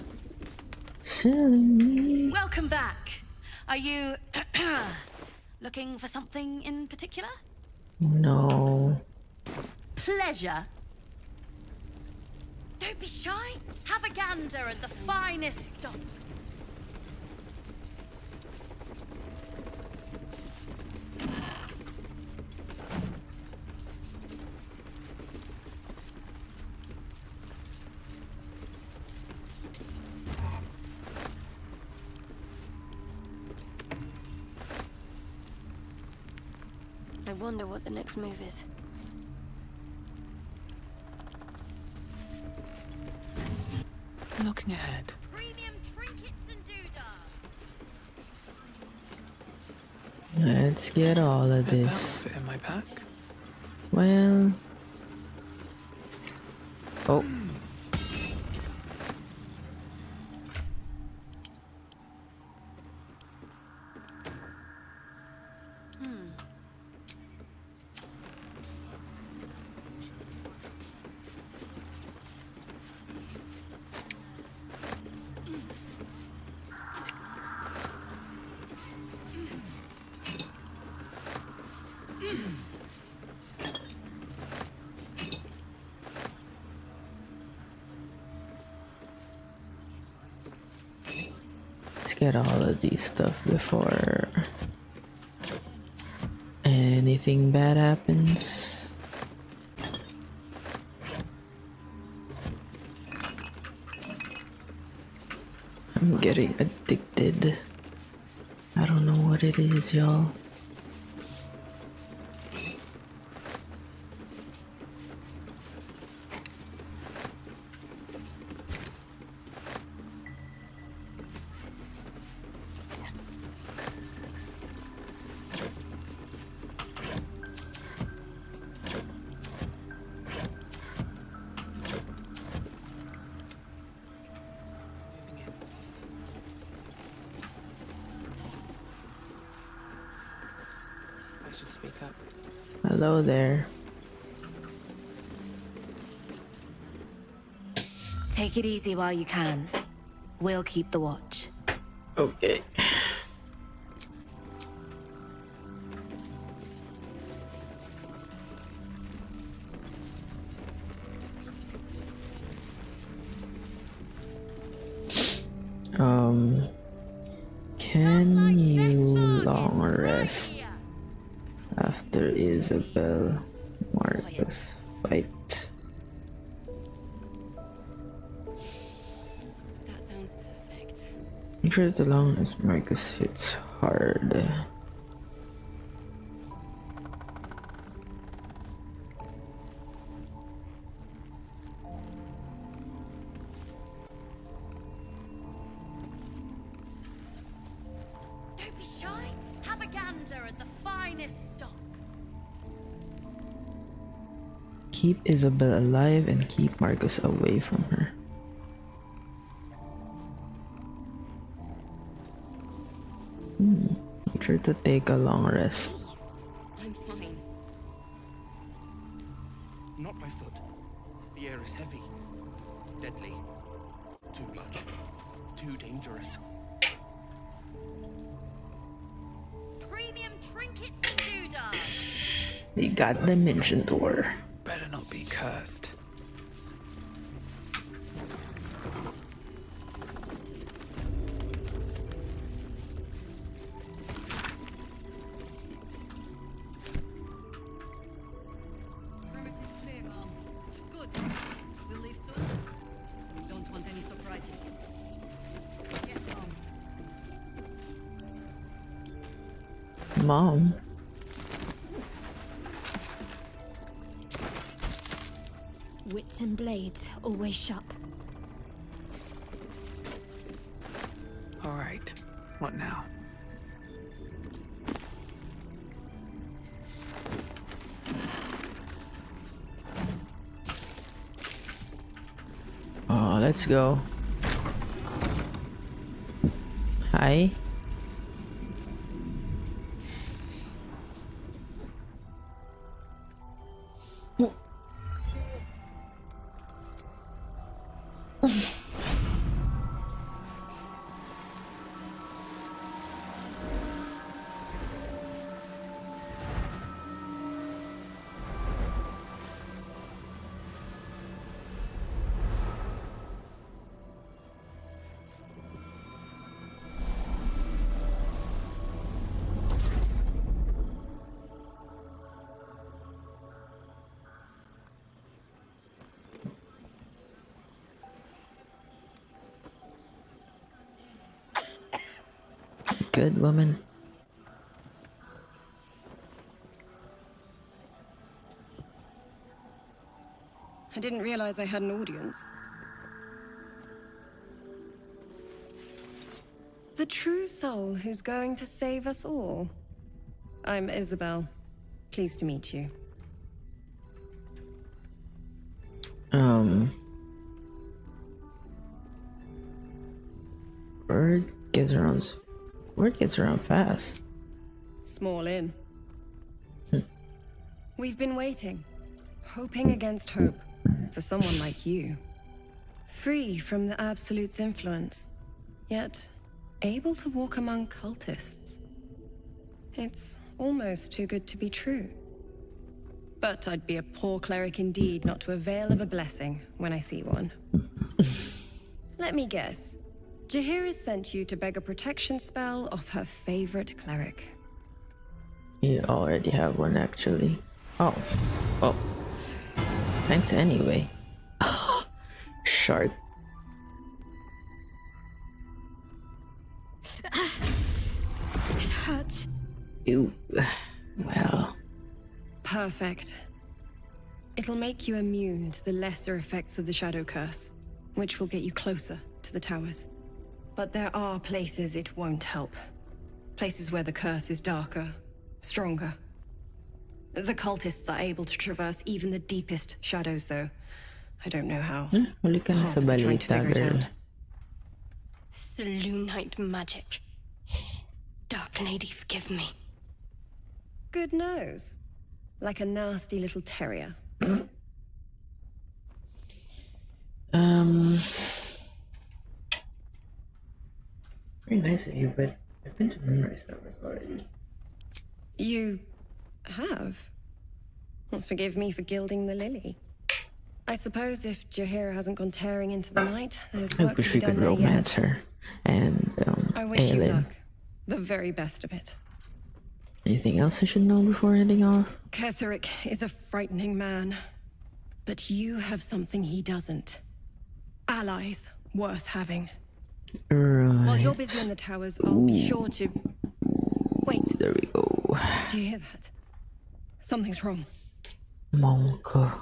Speaker 1: Selling me.
Speaker 4: Welcome back. Are you [clears throat] looking for something in particular?
Speaker 1: No.
Speaker 4: Pleasure. Don't be shy. Have a gander at the finest stock.
Speaker 8: Wonder what the next move is.
Speaker 6: Looking ahead.
Speaker 4: Premium trinkets and doodah.
Speaker 1: Let's get all of this.
Speaker 6: Fit in my pack.
Speaker 1: Well. Oh. Get all of these stuff before anything bad happens. I'm getting addicted. I don't know what it is, y'all.
Speaker 17: Take while you can. We'll keep the watch.
Speaker 1: Okay. Um, can you long rest after Isabel Marcus fight?
Speaker 8: That
Speaker 1: the long rest Marcus hits hard.
Speaker 4: Don't be shy. Have a gander at the finest stock.
Speaker 1: Keep Isabel alive and keep Marcus away from her. Make sure to take a long rest.
Speaker 8: I'm fine.
Speaker 16: not by foot. The air is heavy, deadly, too much, too dangerous.
Speaker 4: Premium trinkets and doodahs.
Speaker 1: We got Dimension Door. Let's go. Hi. Good woman.
Speaker 21: I didn't realize I had an audience. The true soul who's going to save us all. I'm Isabel. Pleased to meet you.
Speaker 1: Um. Word gets around. Word gets around fast.
Speaker 21: Small inn. Hmm. We've been waiting, hoping against hope, for someone like you. Free from the Absolute's influence, yet able to walk among cultists. It's almost too good to be true. But I'd be a poor cleric indeed not to avail of a blessing when I see one. [laughs] Let me guess. Jaheira sent you to beg a protection spell off her favorite cleric.
Speaker 1: You already have one, actually. Oh. Oh. Thanks anyway. [gasps] Shark.
Speaker 8: It hurts.
Speaker 1: Ew. Well.
Speaker 21: Perfect. It'll make you immune to the lesser effects of the Shadow Curse, which will get you closer to the towers. But there are places it won't help. Places where the curse is darker, stronger. The cultists are able to traverse even the deepest shadows, though. I don't know how.
Speaker 1: Hmm, huli ka na sa
Speaker 21: are trying to
Speaker 1: balita,
Speaker 21: figure it
Speaker 1: girl.
Speaker 21: out.
Speaker 8: Selûnite magic. Dark Lady, forgive me.
Speaker 21: Good nose. Like a nasty little terrier.
Speaker 1: Um. Very nice of you, but I've been to Moonrise Towers already.
Speaker 21: You have? Well, forgive me for gilding the lily. I suppose if Jaheira hasn't gone tearing into the night, there's
Speaker 1: I
Speaker 21: work
Speaker 1: wish
Speaker 21: to
Speaker 1: we
Speaker 21: be
Speaker 1: could romance her. And, um,
Speaker 21: I wish you
Speaker 1: Aelin.
Speaker 21: luck. The very best of it.
Speaker 1: Anything else I should know before heading off?
Speaker 21: Ketheric is a frightening man. But you have something he doesn't. Allies worth having.
Speaker 1: Right.
Speaker 21: While you're busy in the towers, I'll be sure to... Wait.
Speaker 1: There we go.
Speaker 21: Do you hear that? Something's wrong.
Speaker 1: Monka.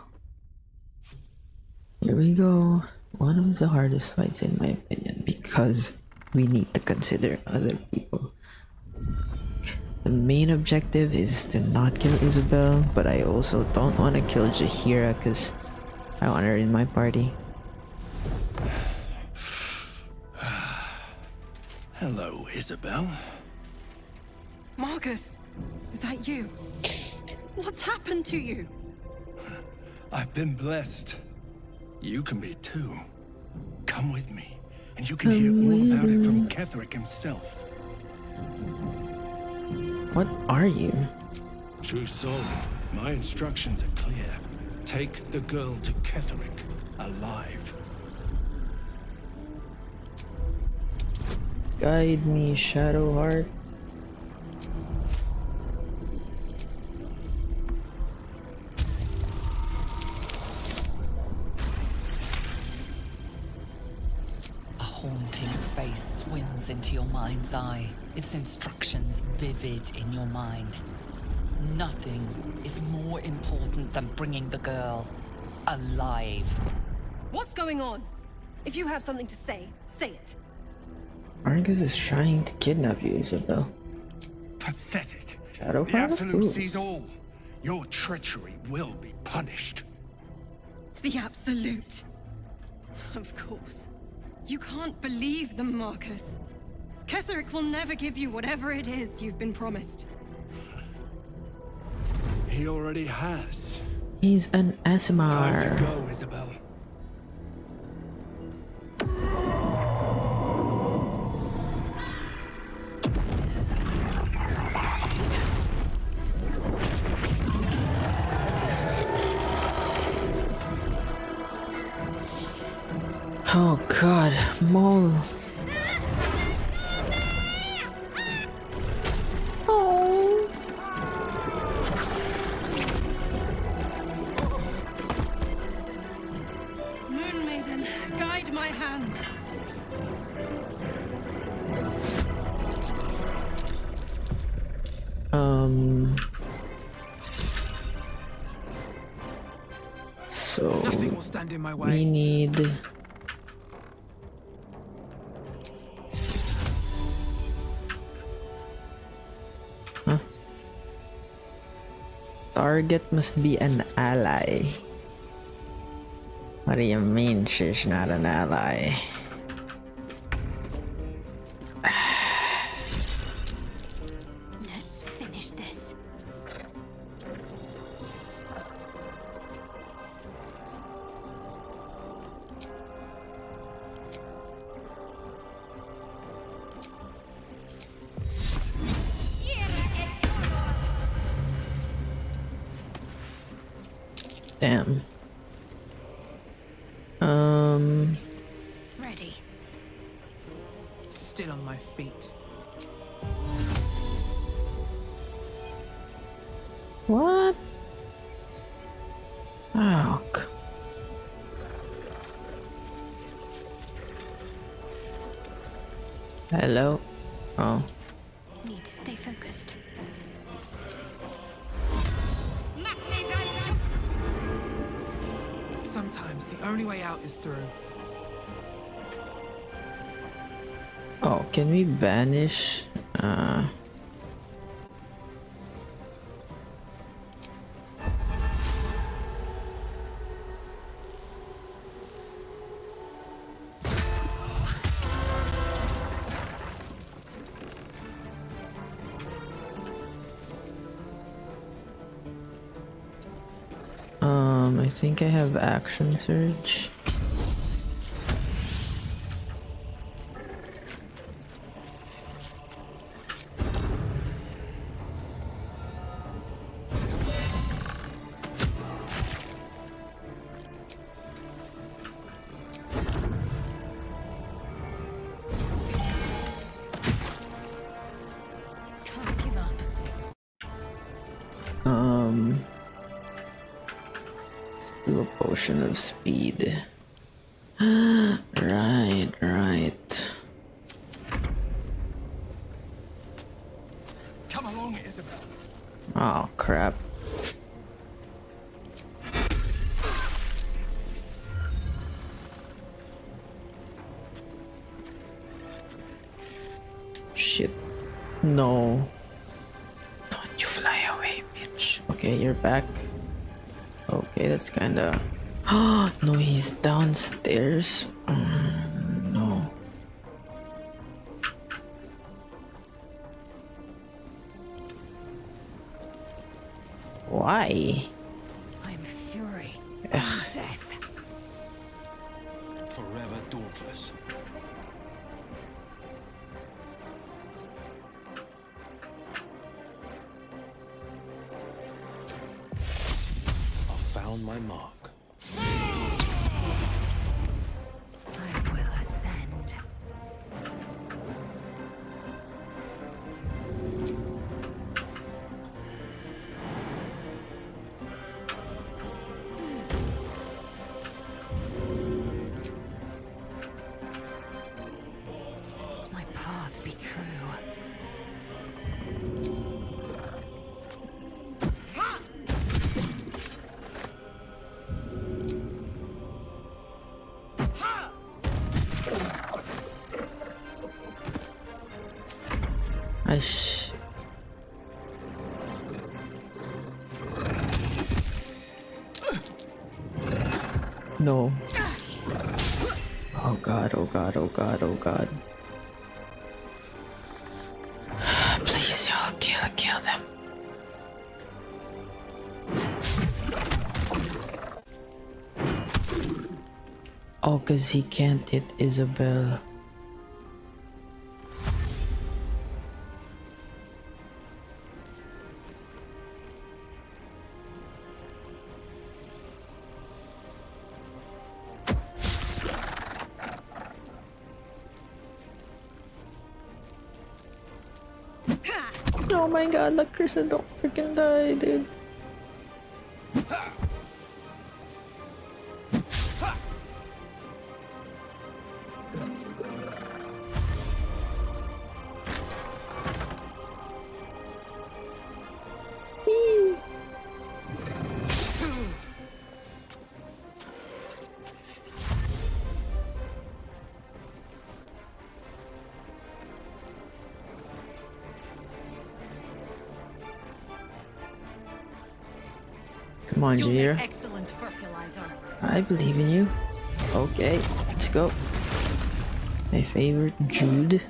Speaker 1: Here we go. One of the hardest fights in my opinion because we need to consider other people. The main objective is to not kill Isabel, but I also don't want to kill Jaheira because I want her in my party.
Speaker 16: Hello, Isabel.
Speaker 15: Marcus, is that you? What's happened to you?
Speaker 16: I've been blessed. You can be too. Come with me, and you can hear all about it from Ketheric himself.
Speaker 1: What are you?
Speaker 16: True soul, my instructions are clear. Take the girl to Ketheric, alive.
Speaker 1: Guide me, Shadowheart.
Speaker 3: A haunting face swims into your mind's eye, its instructions vivid in your mind. Nothing is more important than bringing the girl alive.
Speaker 21: What's going on? If you have something to say, say it.
Speaker 1: Argus is trying to kidnap you, Isabel.
Speaker 18: Pathetic.
Speaker 1: Shadow
Speaker 18: The Absolute
Speaker 1: Ooh.
Speaker 18: sees all. Your treachery will be punished.
Speaker 21: The Absolute. Of course. You can't believe them, Marcus. Ketheric will never give you whatever it is you've been promised.
Speaker 18: He already has.
Speaker 1: He's an
Speaker 18: Time to go, Isabel.
Speaker 1: God, mole. Target must be an ally. What do you mean she's not an ally? Action surge. No. Oh god, oh god, oh god, oh god. Please, y'all, kill, kill them. Oh, cause he can't hit Isabel. Oh my god, look, Krista, don't freaking die, dude. Come on,
Speaker 17: fertilizer.
Speaker 1: I believe in you. Okay, let's go. My favorite, Jude.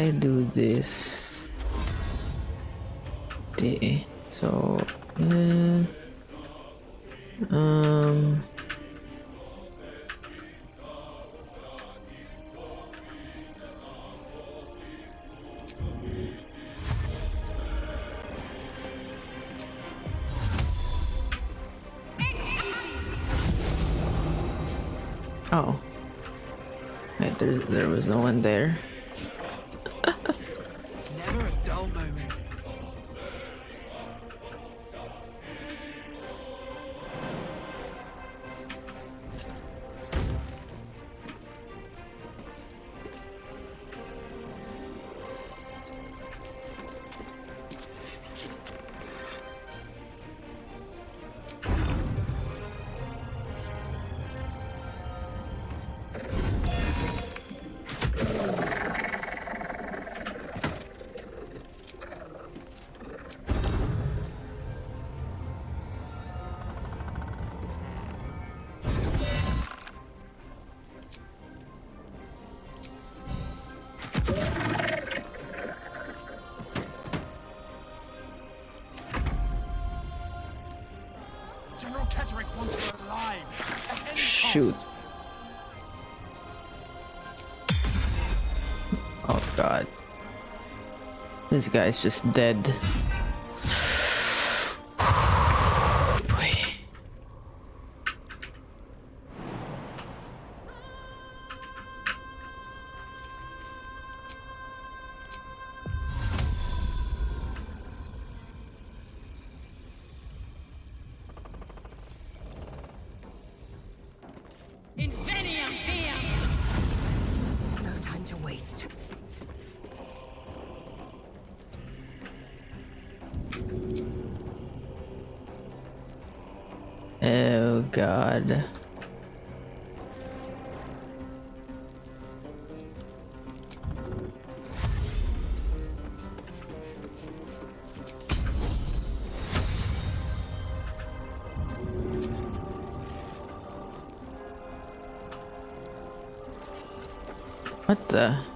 Speaker 1: I do this, D, so uh, um. Oh. There, there was no one there. This guy's just dead. What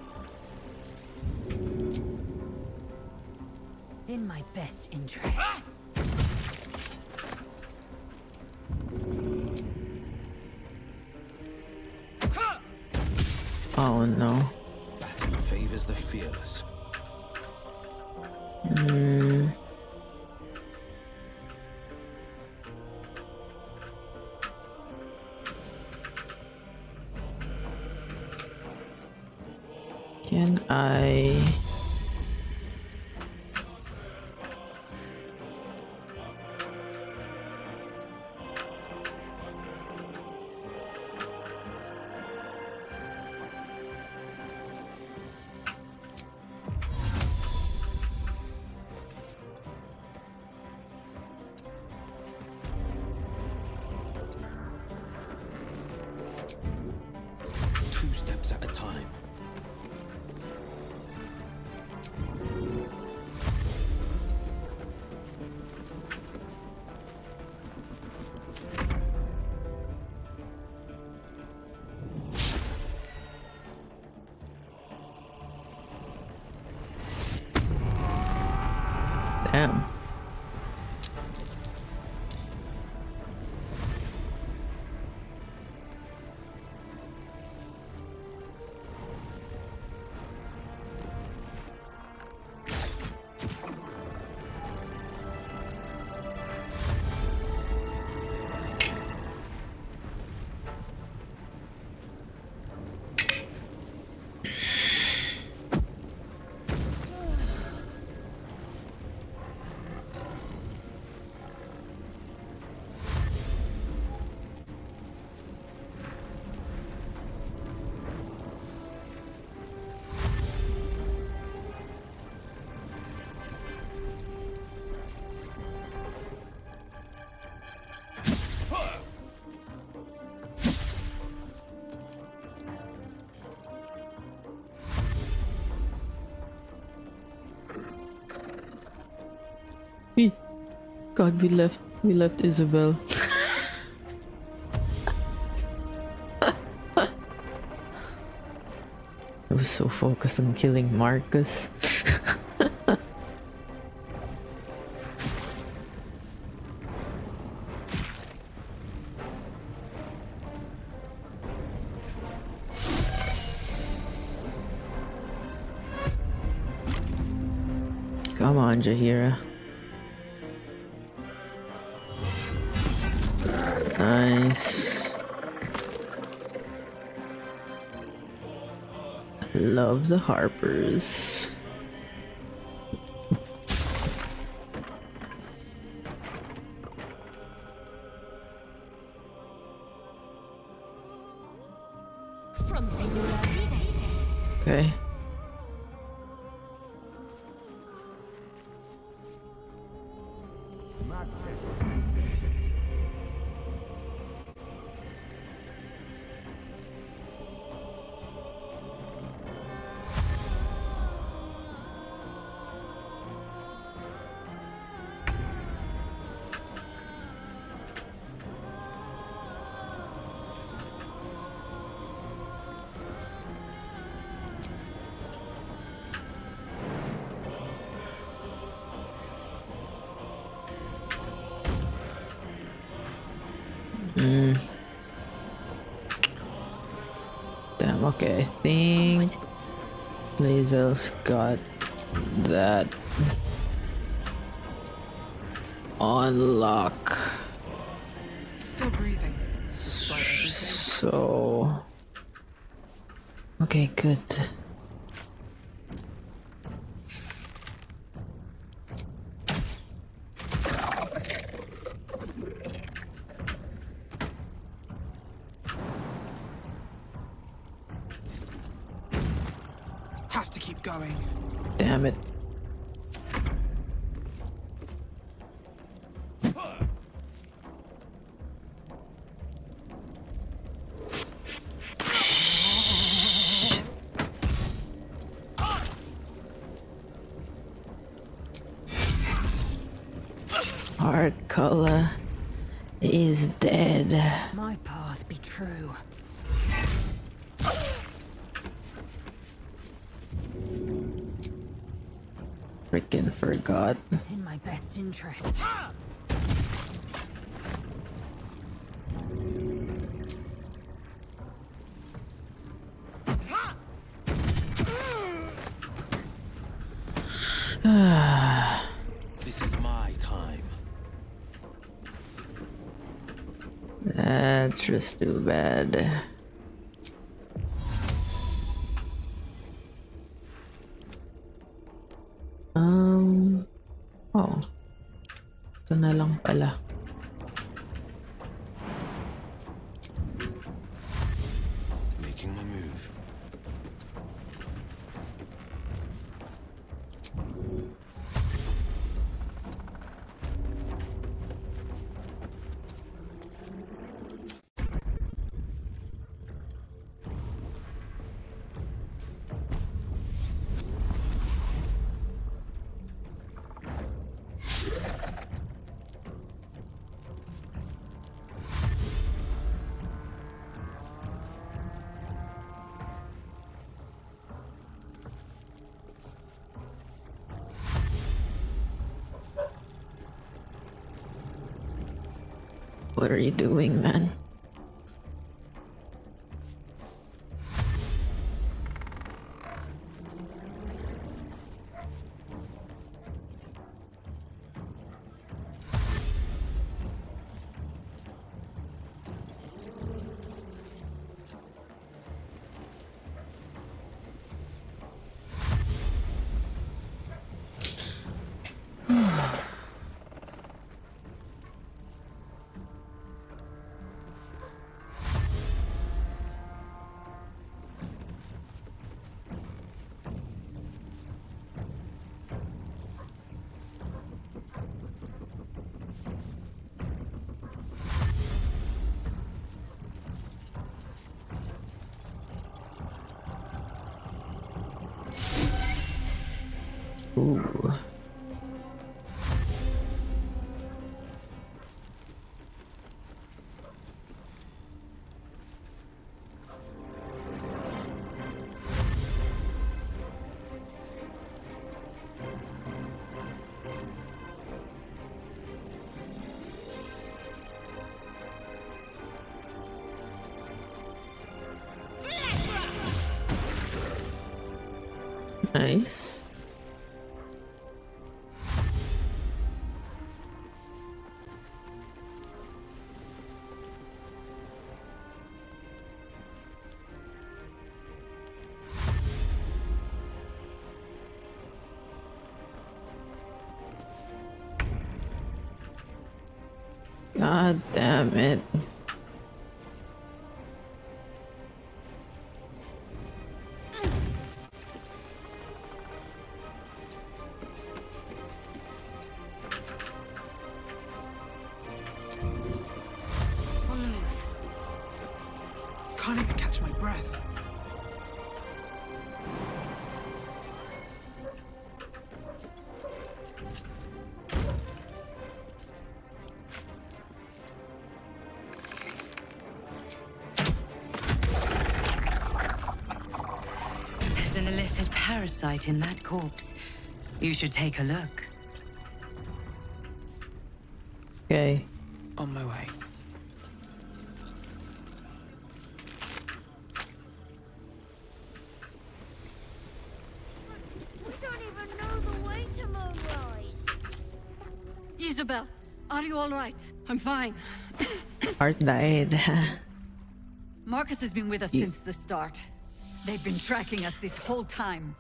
Speaker 1: God, we left, we left Isabel. [laughs] I was so focused on killing Marcus. [laughs] Come on, Jaheira. Love the Harpers. Got that on lock.
Speaker 2: Still breathing.
Speaker 1: So. Okay, good.
Speaker 15: My
Speaker 4: best interest.
Speaker 2: this is my time.
Speaker 1: That's just too bad. What are God damn it.
Speaker 22: Parasite in that corpse. You should take a look.
Speaker 1: Okay.
Speaker 6: On my way.
Speaker 4: We don't even know the way to Moonrise. Isabel, are you all right?
Speaker 23: I'm fine. [coughs]
Speaker 1: Art died.
Speaker 7: Marcus has been with us
Speaker 1: Ye-
Speaker 7: since the start. They've been tracking us this whole time.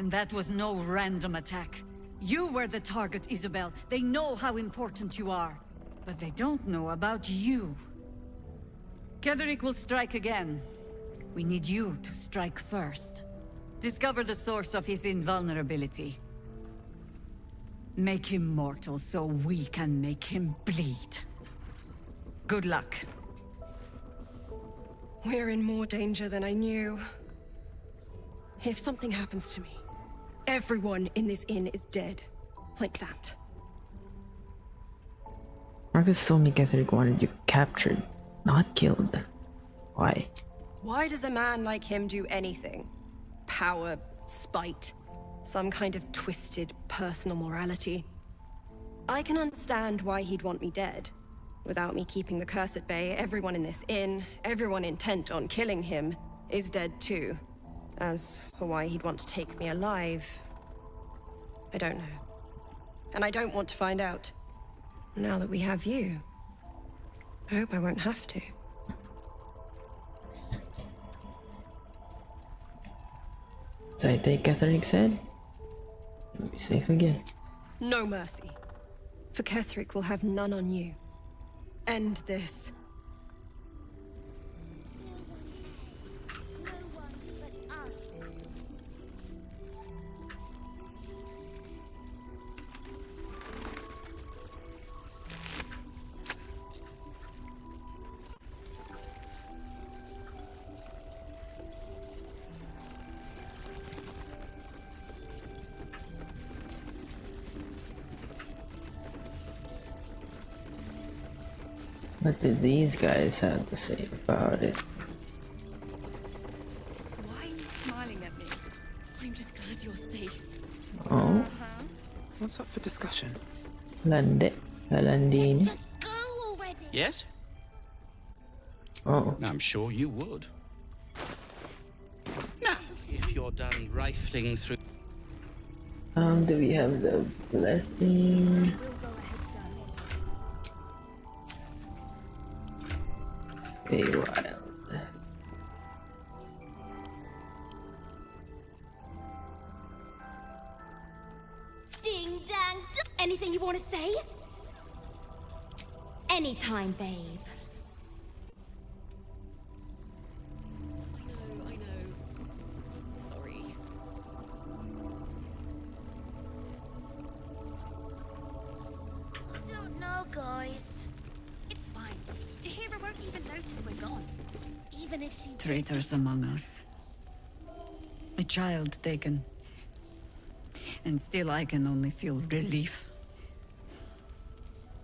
Speaker 7: And that was no random attack. You were the target, Isabel. They know how important you are. But they don't know about you. Ketheric will strike again. We need you to strike first. Discover the source of his invulnerability. Make him mortal so we can make him bleed. Good luck.
Speaker 21: We're in more danger than I knew. If something happens to me, everyone in this inn is dead. Like that.
Speaker 1: Marcus told me Ketheric wanted you captured, not killed. Why?
Speaker 21: Why does a man like him do anything? Power, spite. Some kind of twisted personal morality. I can understand why he'd want me dead. Without me keeping the curse at bay, everyone in this inn, everyone intent on killing him, is dead too. As for why he'd want to take me alive, I don't know. And I don't want to find out. Now that we have you, I hope I won't have to.
Speaker 1: So I take Ketheric said, you'll be safe again.
Speaker 21: No mercy. For Ketheric will have none on you. End this.
Speaker 1: What did these guys have to say about it?
Speaker 15: Why are you smiling at me? I'm just glad you're safe.
Speaker 1: Oh,
Speaker 6: What's up for discussion?
Speaker 1: Lande, Landini.
Speaker 24: Yes?
Speaker 1: Oh,
Speaker 24: I'm sure you would. Now, if you're done rifling through.
Speaker 1: um, do we have the blessing? Feywild.
Speaker 4: Ding dang. Anything you want to say? Anytime, babe.
Speaker 7: Traitors among us. A child taken. And still I can only feel relief.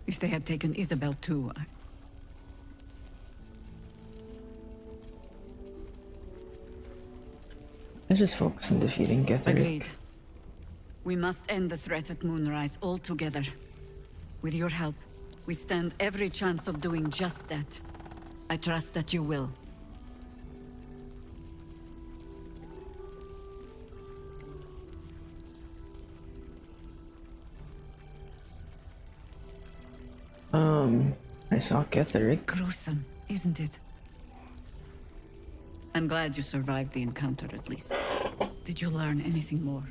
Speaker 7: If they had taken Isabel too, I...
Speaker 1: Let's just focus on defeating Ketheric.
Speaker 7: Agreed. We must end the threat at Moonrise altogether. With your help, we stand every chance of doing just that. I trust that you will.
Speaker 1: Um, I saw Ketheric.
Speaker 7: Gruesome, isn't it? I'm glad you survived the encounter at least. Did you learn anything more?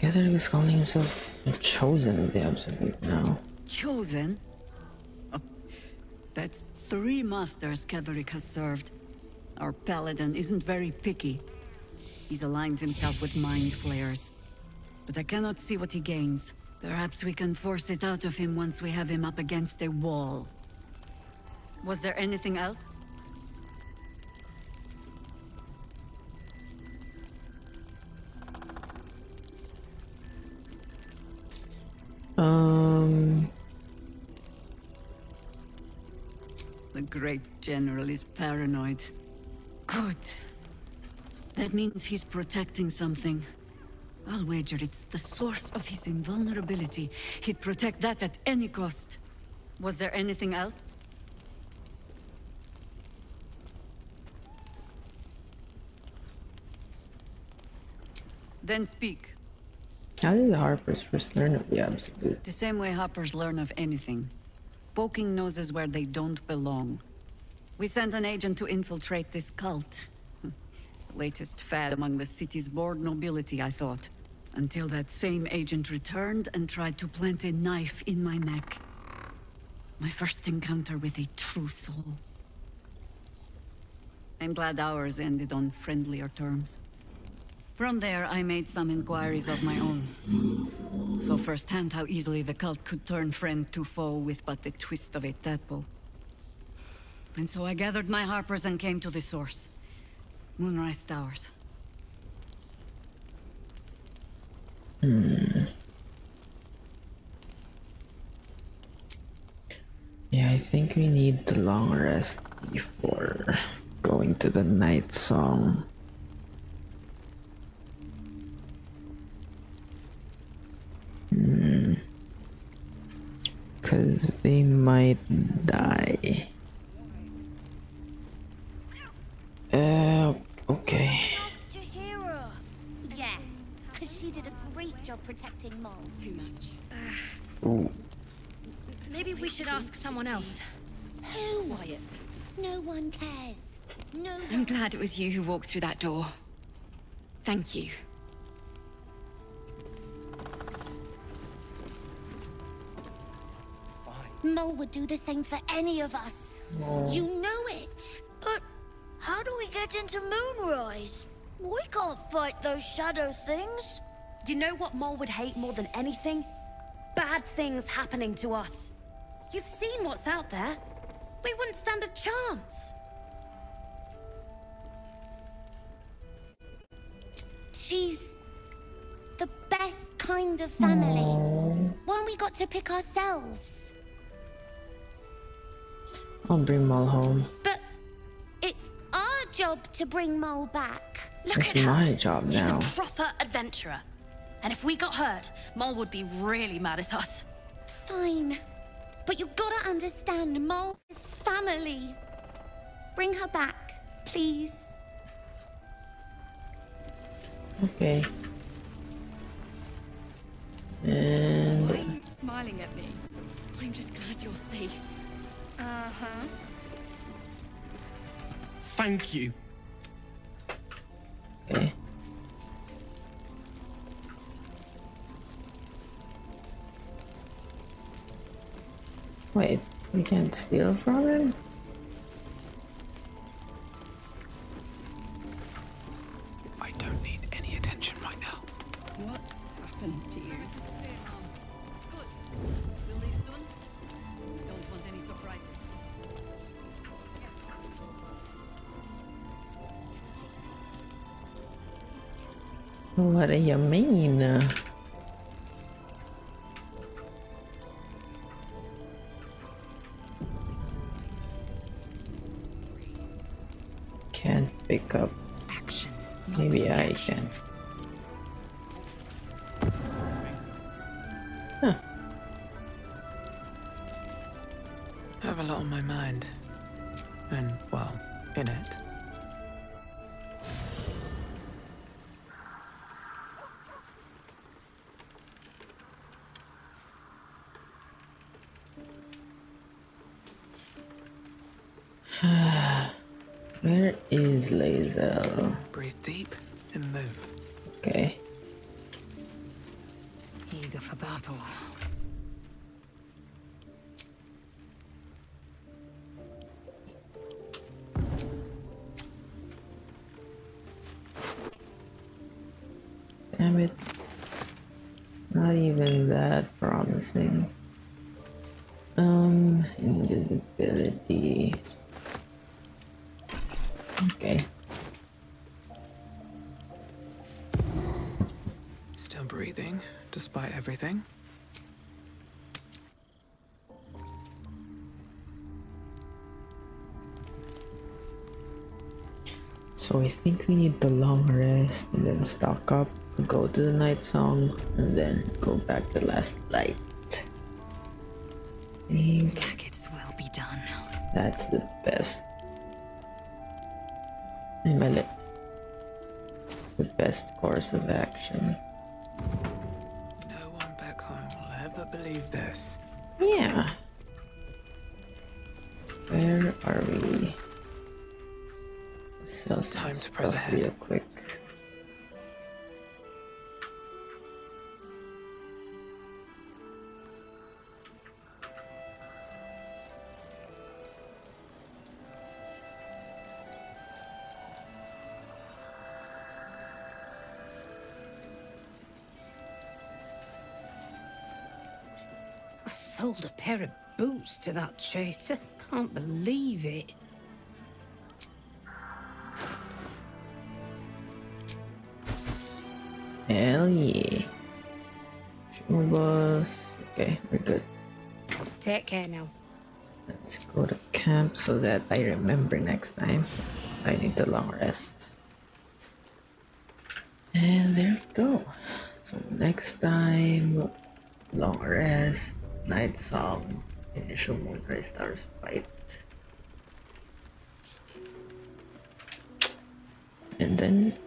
Speaker 1: Ketheric is calling himself chosen of the Absolute now.
Speaker 7: Chosen? Oh, that's three masters Ketheric has served. Our paladin isn't very picky. He's aligned himself with mind flayers. But I cannot see what he gains. Perhaps we can force it out of him once we have him up against a wall. Was there anything else?
Speaker 1: Um,
Speaker 7: The great general is paranoid. Good. That means he's protecting something. I'll wager it's the source of his invulnerability. He'd protect that at any cost. Was there anything else? Then speak.
Speaker 1: how did the Harpers first learn of the Absolute?
Speaker 7: The same way Harpers learn of anything. Poking noses where they don't belong. We sent an agent to infiltrate this cult. Latest fad among the city's bored nobility, I thought. Until that same agent returned and tried to plant a knife in my neck. My first encounter with a true soul. I'm glad ours ended on friendlier terms. From there, I made some inquiries of my own. Saw firsthand how easily the cult could turn friend to foe with but the twist of a tadpole. And so I gathered my harpers and came to the source. Moonrise Towers.
Speaker 1: Hmm. Yeah, I think we need the long rest before going to the Nightsong. Hmm. Cause they might die. Uh, okay.
Speaker 4: Jaheira. Yeah, because she did a great job protecting Mol.
Speaker 17: Too much.
Speaker 1: Ooh.
Speaker 15: Maybe we should ask someone else.
Speaker 4: Who? Quiet. No one cares. No one.
Speaker 17: I'm glad it was you who walked through that door. Thank you.
Speaker 4: Mol would do the same for any of us.
Speaker 1: No.
Speaker 4: You know it.
Speaker 8: But how do we get into Moonrise? We can't fight those shadow things.
Speaker 15: You know what Mol would hate more than anything? Bad things happening to us. You've seen what's out there. We wouldn't stand a chance.
Speaker 4: She's the best kind of family. One we got to pick ourselves.
Speaker 1: I'll bring Mol home.
Speaker 4: But it's our job to bring Mol back.
Speaker 15: Look
Speaker 1: That's
Speaker 15: at her.
Speaker 1: my job
Speaker 15: She's
Speaker 1: now.
Speaker 15: a proper adventurer. And if we got hurt, Mol would be really mad at us.
Speaker 4: Fine. But you gotta understand, Mol is family. Bring her back, please.
Speaker 1: Okay. And
Speaker 17: Why are you smiling at me? I'm just glad you're safe.
Speaker 15: Uh-huh.
Speaker 5: Thank you.
Speaker 1: Wait, we can't steal from him?
Speaker 25: What
Speaker 1: do you mean? Can't pick up.
Speaker 17: Action.
Speaker 1: Maybe I can. Huh.
Speaker 6: I have a lot on my mind. And, well, in it.
Speaker 1: Where is Lae'zel?
Speaker 6: Breathe deep and move.
Speaker 1: Okay.
Speaker 17: Eager for battle.
Speaker 1: Think we need the long rest and then stock up, go to the Nightsong, and then go back to last light. I think
Speaker 17: Blackets will be done.
Speaker 1: that's the best. In my lip. It's the best course of action.
Speaker 6: No one back home will ever believe this.
Speaker 15: Sold a pair of boots to that traitor. Can't believe it.
Speaker 1: Hell yeah. Sure boss. Okay, we're good.
Speaker 15: Take care now.
Speaker 1: Let's go to camp so that I remember next time. I need a long rest. And there we go. So next time Long rest, Nightsong, initial moonrise stars fight. And then